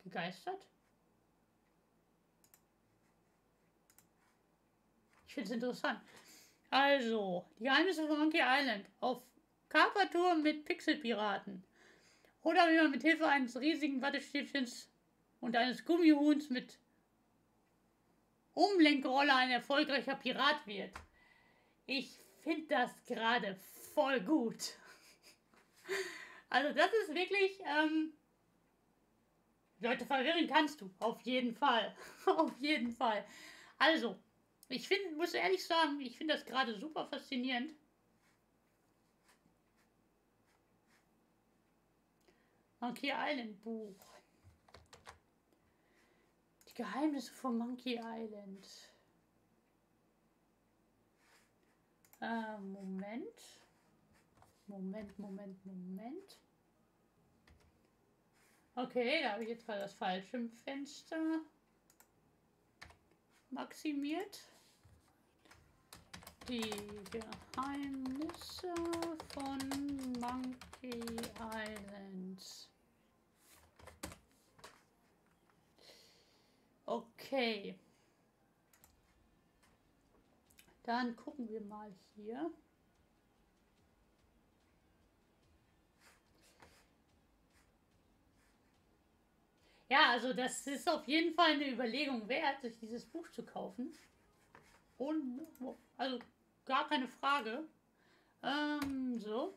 Gegeistert? Ich finde es interessant. Also, die Geheimnisse von Monkey Island auf Carpatur mit Pixelpiraten. Oder wie man mit Hilfe eines riesigen Wattestäbchens und eines Gummihuhns mit Umlenkroller ein erfolgreicher Pirat wird. Ich finde das gerade voll gut. [LAUGHS] Also das ist wirklich, ähm, Leute verwirren kannst du, auf jeden Fall, [LAUGHS] auf jeden Fall. Also, ich finde, muss ehrlich sagen, ich finde das gerade super faszinierend. Monkey Island Buch. Die Geheimnisse von Monkey Island. Äh, Moment. Moment, Moment, Moment. Okay, da habe ich jetzt gerade das falsche Fenster maximiert. Die Geheimnisse von Monkey Island. Okay. Dann gucken wir mal hier. Ja, also das ist auf jeden Fall eine Überlegung wert, sich dieses Buch zu kaufen. Und, also gar keine Frage. Ähm, so.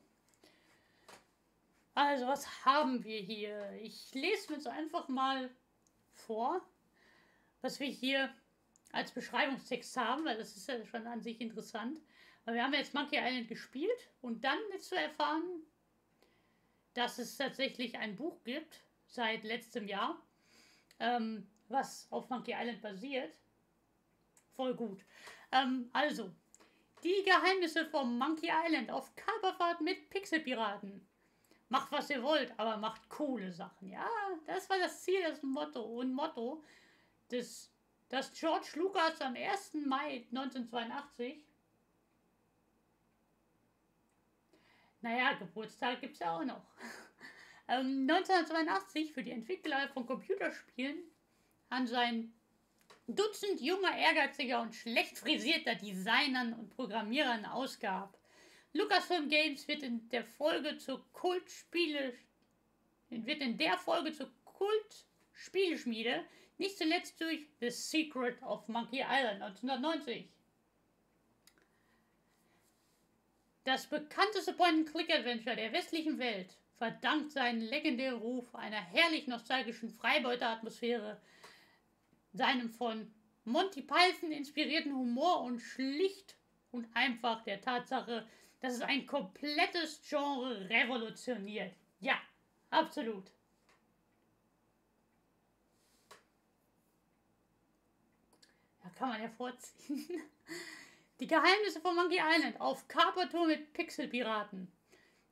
Also, was haben wir hier? Ich lese mir jetzt einfach mal vor, was wir hier als Beschreibungstext haben, weil das ist ja schon an sich interessant. Weil wir haben jetzt Monkey Island gespielt und dann jetzt zu erfahren, dass es tatsächlich ein Buch gibt, seit letztem Jahr, ähm, was auf Monkey Island basiert. Voll gut. Ähm, also, die Geheimnisse vom Monkey Island auf Kaperfahrt mit Pixelpiraten. Macht, was ihr wollt, aber macht coole Sachen. Ja, das war das Ziel, das Motto und Motto des, das George Lucas am 1. Mai 1982 Naja, Geburtstag gibt es ja auch noch. 1982 [LAUGHS] ähm, für die Entwickler von Computerspielen an sein Dutzend junger, ehrgeiziger und schlecht frisierter Designern und Programmierern ausgab. Lucasfilm Games wird in der Folge zur Kultspiele wird in der Folge zur Kult-Spieleschmiede nicht zuletzt durch The Secret of Monkey Island 1990. Das bekannteste Point-and-Click-Adventure der westlichen Welt verdankt seinen legendären Ruf einer herrlich nostalgischen Freibeuteratmosphäre, seinem von Monty Python inspirierten Humor und schlicht und einfach der Tatsache, dass es ein komplettes Genre revolutioniert. Ja, absolut. Da kann man ja vorziehen. [LAUGHS] Die Geheimnisse von Monkey Island auf Carpathon mit Pixelpiraten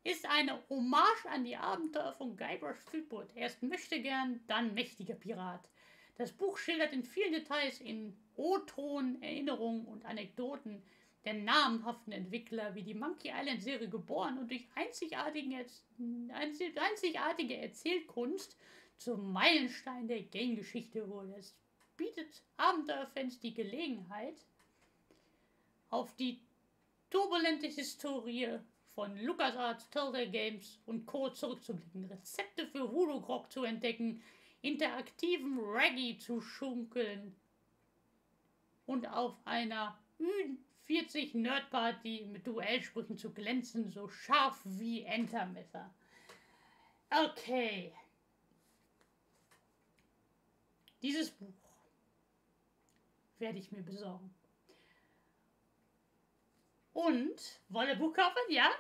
ist eine Hommage an die Abenteuer von Guybrush Threepwood. Erst möchte gern, dann mächtiger Pirat. Das Buch schildert in vielen Details in O-Ton, Erinnerungen und Anekdoten der namhaften Entwickler, wie die Monkey Island Serie geboren und durch einzigartige Erzählkunst zum Meilenstein der Game-Geschichte wurde. Es bietet Abenteuerfans die Gelegenheit, auf die turbulente Historie von LucasArts, Telltale Games und Co. zurückzublicken, Rezepte für Voodoo Grog zu entdecken, interaktiven Reggae zu schunkeln und auf einer Ü40 Nerdparty mit Duellsprüchen zu glänzen, so scharf wie Entermesser. Okay. Dieses Buch werde ich mir besorgen. Und Wolle Buch kaufen, ja?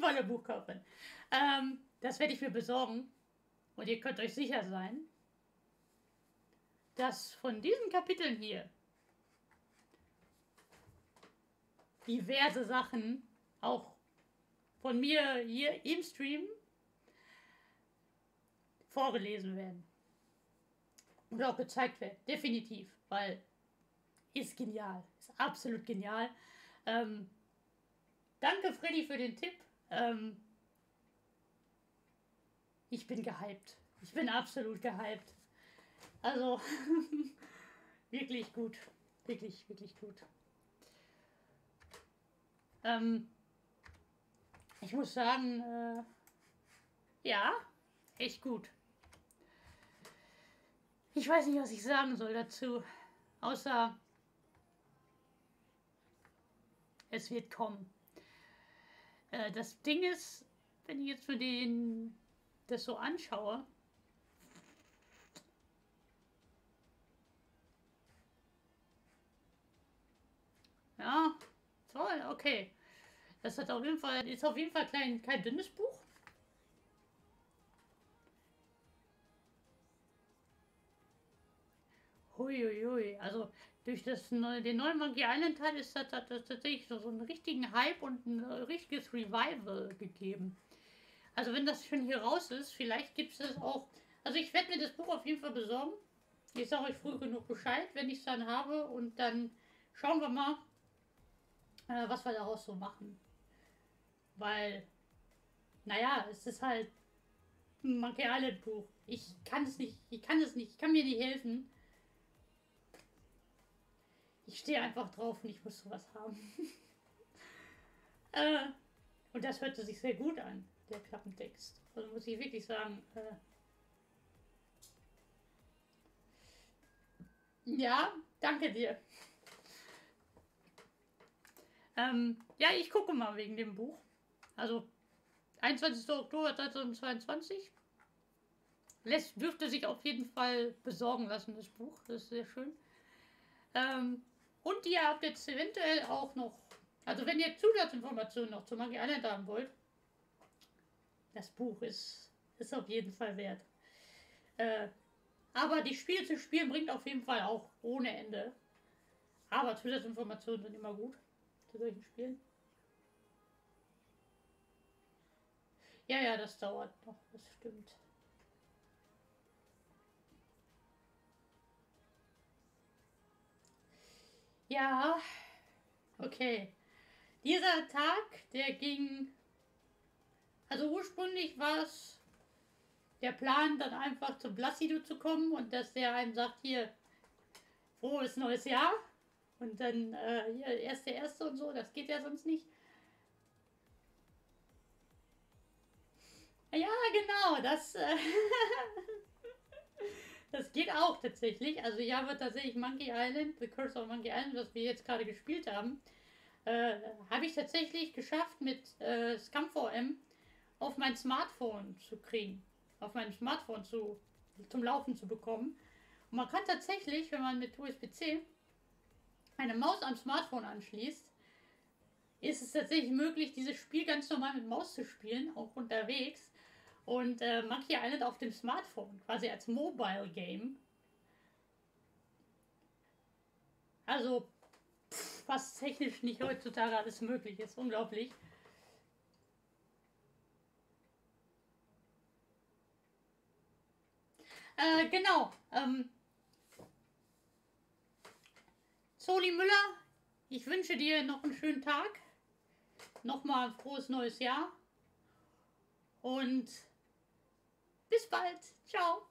Wolle Buch kaufen. Ähm, das werde ich mir besorgen. Und ihr könnt euch sicher sein, dass von diesen Kapiteln hier diverse Sachen auch von mir hier im Stream vorgelesen werden. Und auch gezeigt werden. Definitiv. Weil ist genial. Ist absolut genial. Ähm, danke, Freddy, für den Tipp. Ähm, ich bin gehypt. Ich bin absolut gehypt. Also, [LAUGHS] wirklich gut. Wirklich, wirklich gut. Ähm, ich muss sagen, äh, ja, echt gut. Ich weiß nicht, was ich sagen soll dazu. Außer es wird kommen. Äh, das Ding ist, wenn ich jetzt für den das so anschaue, ja, toll, okay. Das hat auf jeden Fall, ist auf jeden Fall kein, kein dünnes Buch. Huiuiui, also durch das den neuen Monkey Island Teil ist das, das, das tatsächlich so, so einen richtigen Hype und ein richtiges Revival gegeben. Also wenn das schon hier raus ist, vielleicht gibt es das auch. Also ich werde mir das Buch auf jeden Fall besorgen. Ich sage euch früh genug Bescheid, wenn ich es dann habe und dann schauen wir mal, äh, was wir daraus so machen. Weil, naja, es ist halt ein Monkey Island Buch. Ich kann es nicht, ich kann es nicht, ich kann mir nicht helfen. Ich stehe einfach drauf und ich muss sowas haben. [LAUGHS] äh, und das hörte sich sehr gut an, der Klappentext. Also muss ich wirklich sagen. Äh, ja, danke dir. Ähm, ja, ich gucke mal wegen dem Buch. Also 21. Oktober 2022. Lässt, dürfte sich auf jeden Fall besorgen lassen, das Buch. Das ist sehr schön. Ähm, und ihr habt jetzt eventuell auch noch, also wenn ihr Zusatzinformationen noch zu Monkey Island haben wollt, das Buch ist, ist auf jeden Fall wert. Äh, aber die Spiele zu spielen bringt auf jeden Fall auch ohne Ende. Aber Zusatzinformationen sind immer gut zu solchen Spielen. Ja, ja, das dauert noch, das stimmt. Ja, okay. Dieser Tag, der ging. Also ursprünglich war es der Plan, dann einfach zu Placido zu kommen und dass der einem sagt, hier, frohes neues Jahr. Und dann, äh, hier, erst der erste und so, das geht ja sonst nicht. Ja, genau, das. Äh [LAUGHS] Das geht auch tatsächlich. Also ich habe tatsächlich Monkey Island, The Curse of Monkey Island, was wir jetzt gerade gespielt haben, äh, habe ich tatsächlich geschafft mit äh, Scum4M auf mein Smartphone zu kriegen. Auf mein Smartphone zu, zum Laufen zu bekommen. Und man kann tatsächlich, wenn man mit USB-C eine Maus am Smartphone anschließt, ist es tatsächlich möglich, dieses Spiel ganz normal mit Maus zu spielen, auch unterwegs. Und äh, Monkey Island auf dem Smartphone, quasi als Mobile Game. Also, pff, was technisch nicht heutzutage alles möglich ist. Unglaublich. Äh, genau. Ähm, Soli Müller, ich wünsche dir noch einen schönen Tag. Nochmal ein frohes neues Jahr. Und bis bald. Ciao.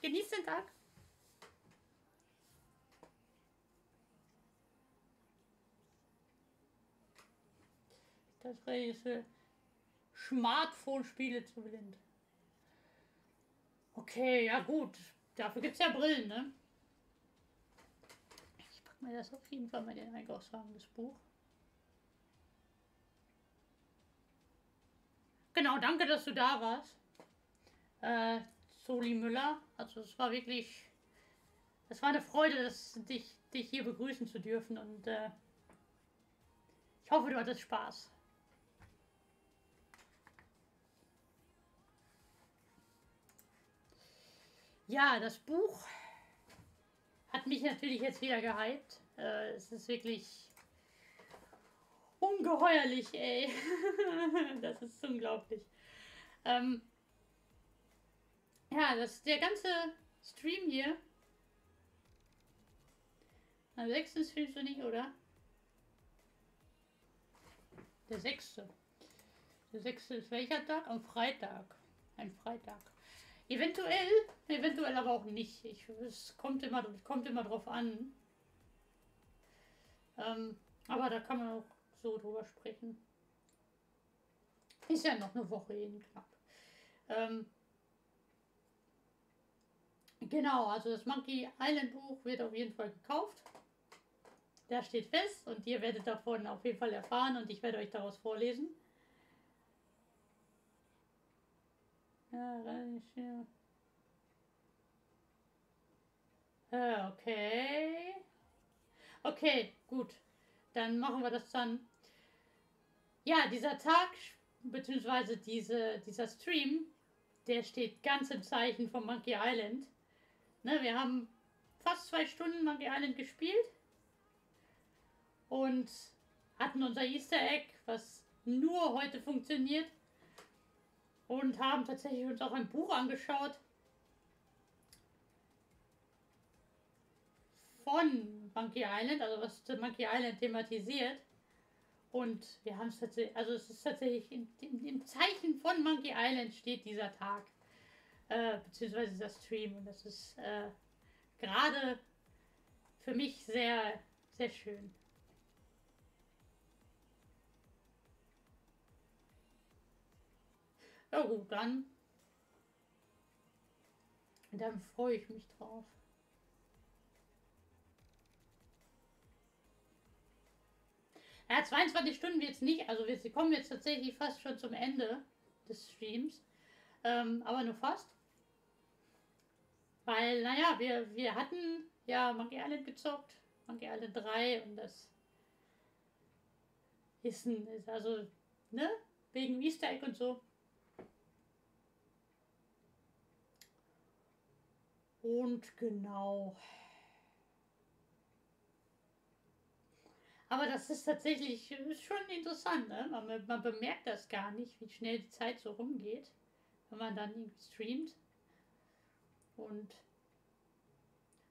Genießt den Tag. Das für Smartphone-Spiele zu blind. Okay, ja gut. Dafür gibt es ja Brillen, ne? Ich pack mir das auf jeden Fall mal in den Einkaufswagen, das Buch. Genau, danke, dass du da warst. Äh, Soli Müller. Also es war wirklich. Es war eine Freude, dass, dich, dich hier begrüßen zu dürfen und äh, ich hoffe, du hattest Spaß. Ja, das Buch hat mich natürlich jetzt wieder gehypt. Äh, es ist wirklich ungeheuerlich, ey. [LAUGHS] das ist unglaublich. Ähm, ja, das der ganze Stream hier. Am sechsten streamst du nicht, oder? Der sechste. Der sechste ist welcher Tag? Am Freitag. Ein Freitag. Eventuell, eventuell aber auch nicht. Ich, es kommt immer, kommt immer drauf an. Ähm, aber da kann man auch so drüber sprechen. Ist ja noch eine Woche hin knapp. Ähm, genau, also das Monkey Island Buch wird auf jeden Fall gekauft. Da steht fest und ihr werdet davon auf jeden Fall erfahren und ich werde euch daraus vorlesen. Ja, ja. Äh, okay. Okay, gut. Dann machen wir das dann. Ja, dieser Tag, beziehungsweise diese, dieser Stream, der steht ganz im Zeichen von Monkey Island. Ne, wir haben fast zwei Stunden Monkey Island gespielt und hatten unser Easter Egg, was nur heute funktioniert und haben tatsächlich uns auch ein Buch angeschaut von Monkey Island, also was Monkey Island thematisiert. Und wir haben es tatsächlich, also es ist tatsächlich in, im Zeichen von Monkey Island steht dieser Tag, äh, beziehungsweise dieser Stream. Und das ist äh, gerade für mich sehr, sehr schön. Ja gut, dann. Dann freue ich mich drauf. Ja, 22 Stunden wird es nicht. Also wir kommen jetzt tatsächlich fast schon zum Ende des Streams. Ähm, aber nur fast. Weil, naja, wir, wir hatten ja Monkey Island gezockt. Monkey Island 3 und das ist ein, ist also, ne? Wegen Easter Egg und so. Und genau. Aber das ist tatsächlich schon interessant, ne? Man, man bemerkt das gar nicht, wie schnell die Zeit so rumgeht, wenn man dann irgendwie streamt. Und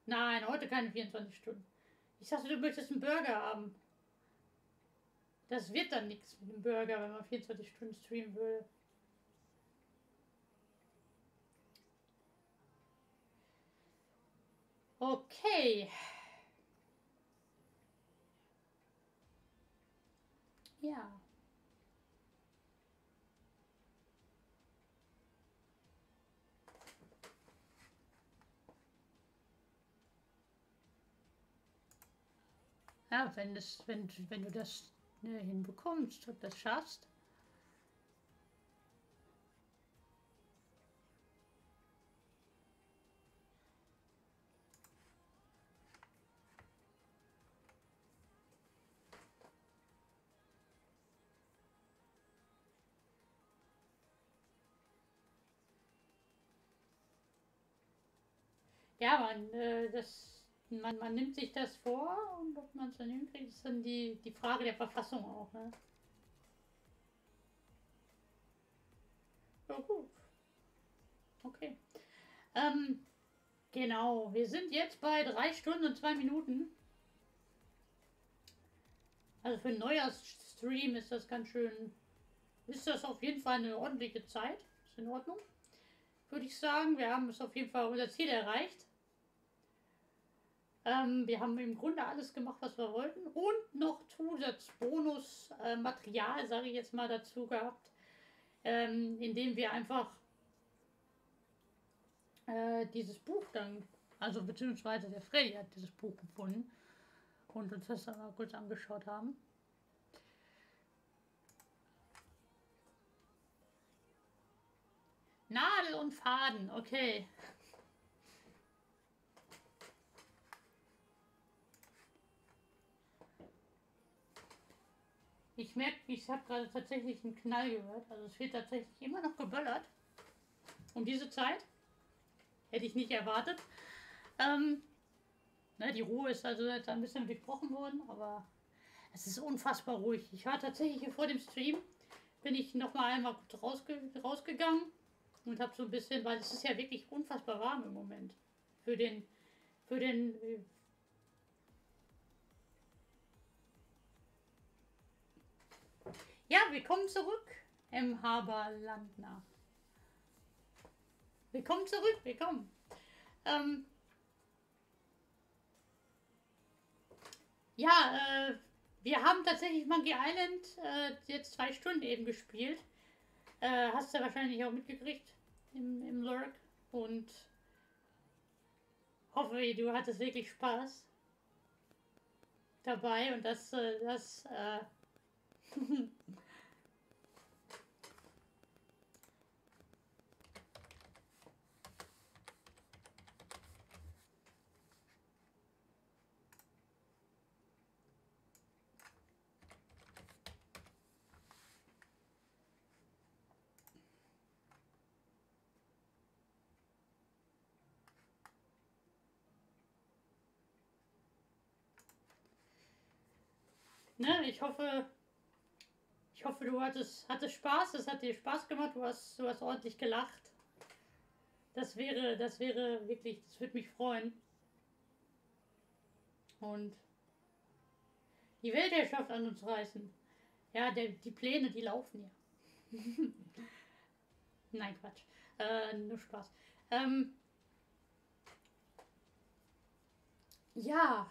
nein, heute keine 24 Stunden. Ich dachte, du möchtest einen Burger haben. Das wird dann nichts mit dem Burger, wenn man 24 Stunden streamen würde. Okay. Ja. Ja, wenn, das, wenn, wenn du das ne, hinbekommst und das schaffst, Ja, man, äh, das, man, man nimmt sich das vor und ob man es dann hinkriegt, ist dann die, die Frage der Verfassung auch. Ne? Ja, gut. Okay. Ähm, genau, wir sind jetzt bei drei Stunden und zwei Minuten. Also für einen Neujahrsstream ist das ganz schön, ist das auf jeden Fall eine ordentliche Zeit. Ist in Ordnung. Würde ich sagen, wir haben es auf jeden Fall unser Ziel erreicht. Ähm, wir haben im Grunde alles gemacht, was wir wollten. Und noch Zusatzbonus-Material, äh, sage ich jetzt mal, dazu gehabt. Ähm, indem wir einfach äh, dieses Buch dann, also beziehungsweise der Freddy hat dieses Buch gefunden und uns das dann mal kurz angeschaut haben. Nadel und Faden, okay. Ich merke, ich habe gerade tatsächlich einen Knall gehört. Also es wird tatsächlich immer noch geböllert. Um diese Zeit. Hätte ich nicht erwartet. Ähm, ne, die Ruhe ist also jetzt ein bisschen durchbrochen worden, aber es ist unfassbar ruhig. Ich war tatsächlich vor dem Stream, bin ich noch mal einmal rausge rausgegangen und habe so ein bisschen, weil es ist ja wirklich unfassbar warm im Moment. Für den, für den Ja, willkommen zurück im Haberlandner. Willkommen zurück, willkommen. Ähm ja, äh, wir haben tatsächlich Monkey Island äh, jetzt zwei Stunden eben gespielt. Äh, hast du wahrscheinlich auch mitgekriegt im, im Lurk. Und hoffe, du hattest wirklich Spaß dabei und das, äh, das äh, ne, ich hoffe, ich hoffe, du hattest, hattest Spaß, es hat dir Spaß gemacht, du hast, du hast ordentlich gelacht. Das wäre, das wäre wirklich, das würde mich freuen. Und die Weltherrschaft an uns reißen. Ja, der, die Pläne, die laufen ja. [LAUGHS] Nein, Quatsch. Äh, nur Spaß. Ähm, ja.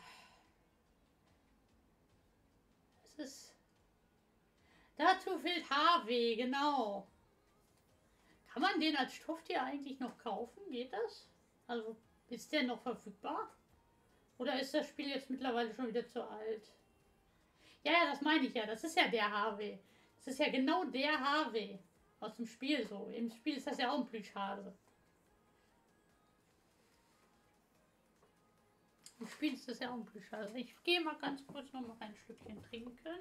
Es ist. Dazu fehlt Harvey, genau. Kann man den als Stofftier eigentlich noch kaufen? Geht das? Also, ist der noch verfügbar? Oder ist das Spiel jetzt mittlerweile schon wieder zu alt? Ja, ja, das meine ich ja. Das ist ja der Harvey. Das ist ja genau der Harvey aus dem Spiel so. Im Spiel ist das ja auch ein Plüschhase. Im Spiel ist das ja auch ein Plüschhase. Ich gehe mal ganz kurz noch mal ein Stückchen trinken.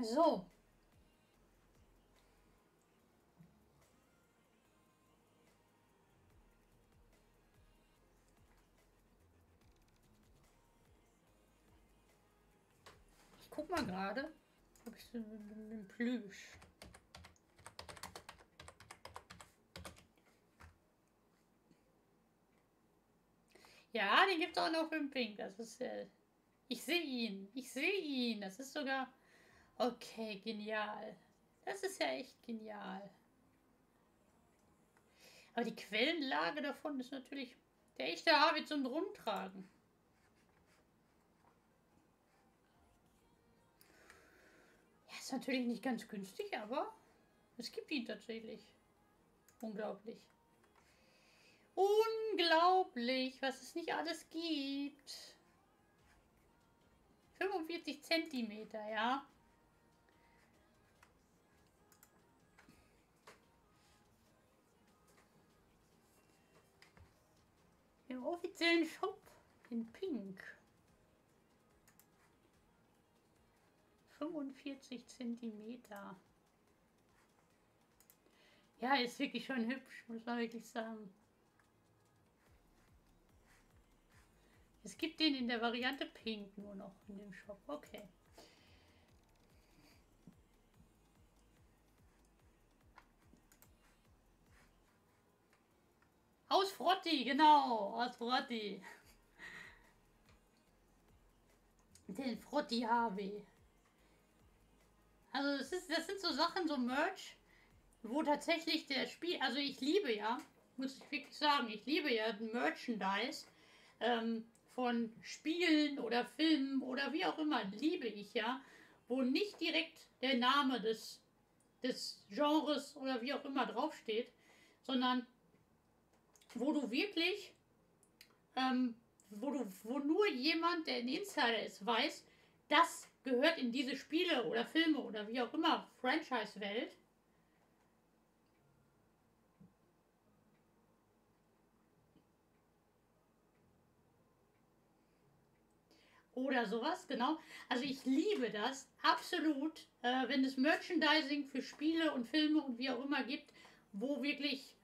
So. Ich guck mal gerade, ob ich so einen Plüsch. Ja, den gibt es auch noch im Pink. Das ist. Äh, ich sehe ihn. Ich sehe ihn. Das ist sogar. Okay, genial. Das ist ja echt genial. Aber die Quellenlage davon ist natürlich der echte Harvey zum Rumtragen. Ja, ist natürlich nicht ganz günstig, aber es gibt ihn tatsächlich. Unglaublich. Unglaublich, was es nicht alles gibt. 45 Zentimeter, ja. Im offiziellen Shop in Pink. 45 Zentimeter. Ja, ist wirklich schon hübsch, muss man wirklich sagen. Es gibt den in der Variante Pink nur noch in dem Shop. Okay. Aus Frotti, genau, aus Frotti. Den Frotti HW. Also das, ist, das sind so Sachen, so Merch, wo tatsächlich der Spiel, also ich liebe ja, muss ich wirklich sagen, ich liebe ja Merchandise ähm, von Spielen oder Filmen oder wie auch immer, liebe ich ja, wo nicht direkt der Name des, des Genres oder wie auch immer draufsteht, sondern wo du wirklich, ähm, wo, du, wo nur jemand, der ein Insider ist, weiß, das gehört in diese Spiele oder Filme oder wie auch immer Franchise-Welt. Oder sowas, genau. Also ich liebe das absolut, äh, wenn es Merchandising für Spiele und Filme und wie auch immer gibt, wo wirklich,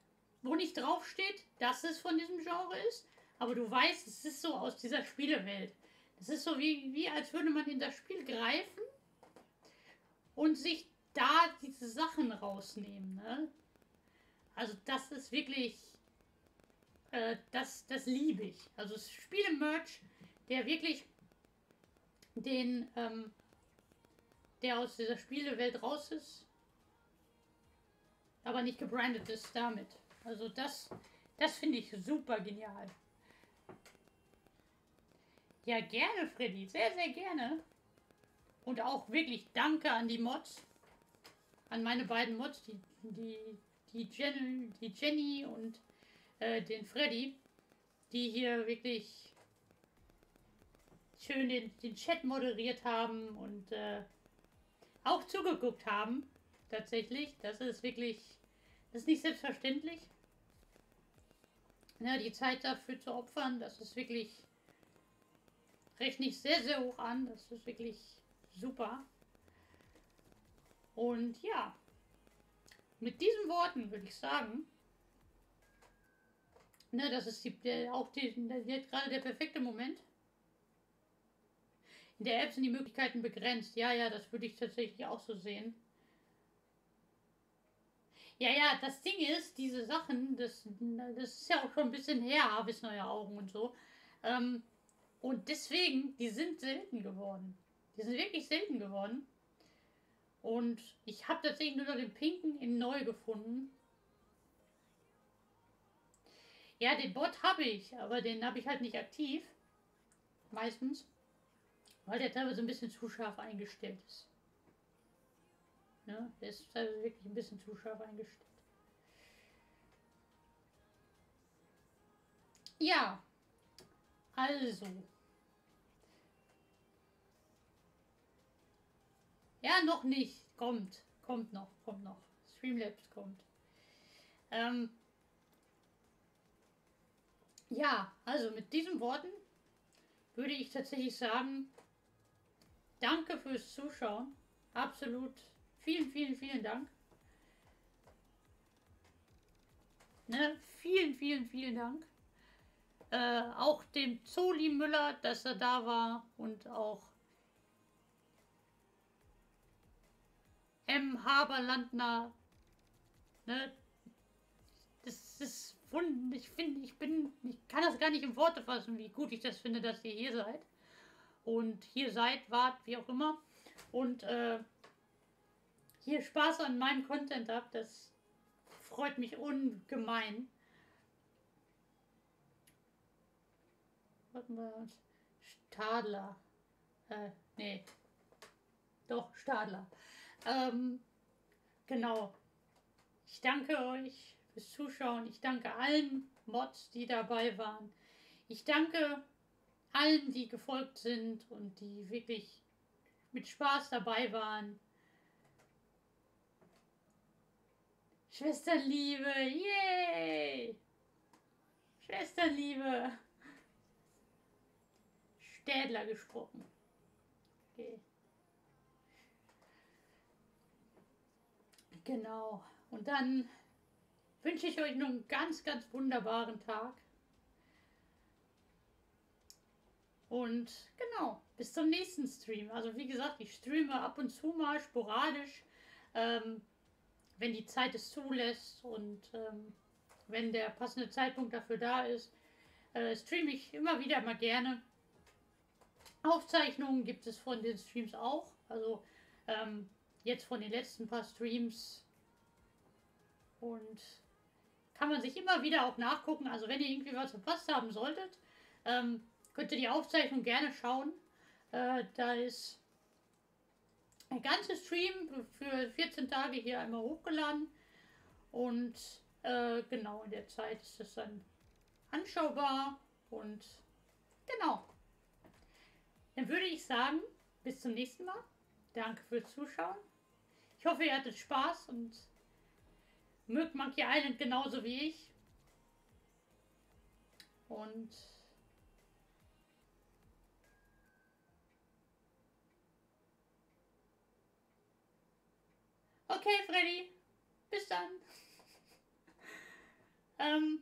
wo nicht draufsteht, dass es von diesem Genre ist, aber du weißt, es ist so aus dieser Spielewelt. Das ist so wie, wie als würde man in das Spiel greifen und sich da diese Sachen rausnehmen. Ne? Also das ist wirklich, äh, das, das liebe ich. Also Spiele-Merch, der wirklich den, ähm, der aus dieser Spielewelt raus ist, aber nicht gebrandet ist damit. Also das, das finde ich super genial. Ja, gerne, Freddy. Sehr, sehr gerne. Und auch wirklich danke an die Mods. An meine beiden Mods, die, die, die, Jenny, die Jenny und äh, den Freddy, die hier wirklich schön den, den Chat moderiert haben und äh, auch zugeguckt haben. Tatsächlich. Das ist wirklich. Das ist nicht selbstverständlich. Ja, die Zeit dafür zu opfern, das ist wirklich rechne ich sehr, sehr hoch an. Das ist wirklich super. Und ja, mit diesen Worten würde ich sagen, ne, das ist die, der, auch die, gerade der perfekte Moment. In der App sind die Möglichkeiten begrenzt. Ja, ja, das würde ich tatsächlich auch so sehen. Ja, ja, das Ding ist, diese Sachen, das, das ist ja auch schon ein bisschen her, Harveys neue Augen und so. Ähm, und deswegen, die sind selten geworden. Die sind wirklich selten geworden. Und ich habe tatsächlich nur noch den pinken in neu gefunden. Ja, den Bot habe ich, aber den habe ich halt nicht aktiv. Meistens. Weil der teilweise ein bisschen zu scharf eingestellt ist. Ne? Der ist teilweise wirklich ein bisschen zu scharf eingestellt. Ja. Also. Ja, noch nicht. Kommt. Kommt noch. Kommt noch. Streamlabs kommt. Ähm ja, also mit diesen Worten würde ich tatsächlich sagen, danke fürs Zuschauen. Absolut. Vielen, vielen, vielen Dank. Ne? Vielen, vielen, vielen Dank. Äh, auch dem Zoli Müller, dass er da war und auch M. Haberlandner. Ne? Das ist wund. Ich finde, ich bin, ich kann das gar nicht in Worte fassen, wie gut ich das finde, dass ihr hier seid. Und hier seid, wart, wie auch immer. Und äh, hier Spaß an meinem Content habt, das freut mich ungemein. Warten wir uns. Stadler. Äh, nee. Doch, Stadler. Ähm, genau. Ich danke euch fürs Zuschauen. Ich danke allen Mods, die dabei waren. Ich danke allen, die gefolgt sind und die wirklich mit Spaß dabei waren. Schwesternliebe, yay! Schwesternliebe. Städler gesprochen. Okay. Genau. Und dann wünsche ich euch noch einen ganz, ganz wunderbaren Tag. Und genau, bis zum nächsten Stream. Also wie gesagt, ich streame ab und zu mal sporadisch, ähm, wenn die Zeit es zulässt und ähm, wenn der passende Zeitpunkt dafür da ist, äh, streame ich immer wieder mal gerne. Aufzeichnungen gibt es von den Streams auch. Also ähm, jetzt von den letzten paar Streams. Und kann man sich immer wieder auch nachgucken. Also wenn ihr irgendwie was verpasst haben solltet, ähm, könnt ihr die Aufzeichnung gerne schauen. Äh, da ist ein ganzer Stream für 14 Tage hier einmal hochgeladen. Und äh, genau in der Zeit ist das dann anschaubar. Und genau. Dann würde ich sagen, bis zum nächsten Mal. Danke fürs Zuschauen. Ich hoffe, ihr hattet Spaß und mögt Monkey Island genauso wie ich. Und Okay, Freddy. Bis dann. [LAUGHS] ähm,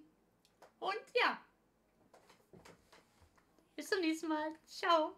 und ja. Bis zum nächsten Mal. Ciao.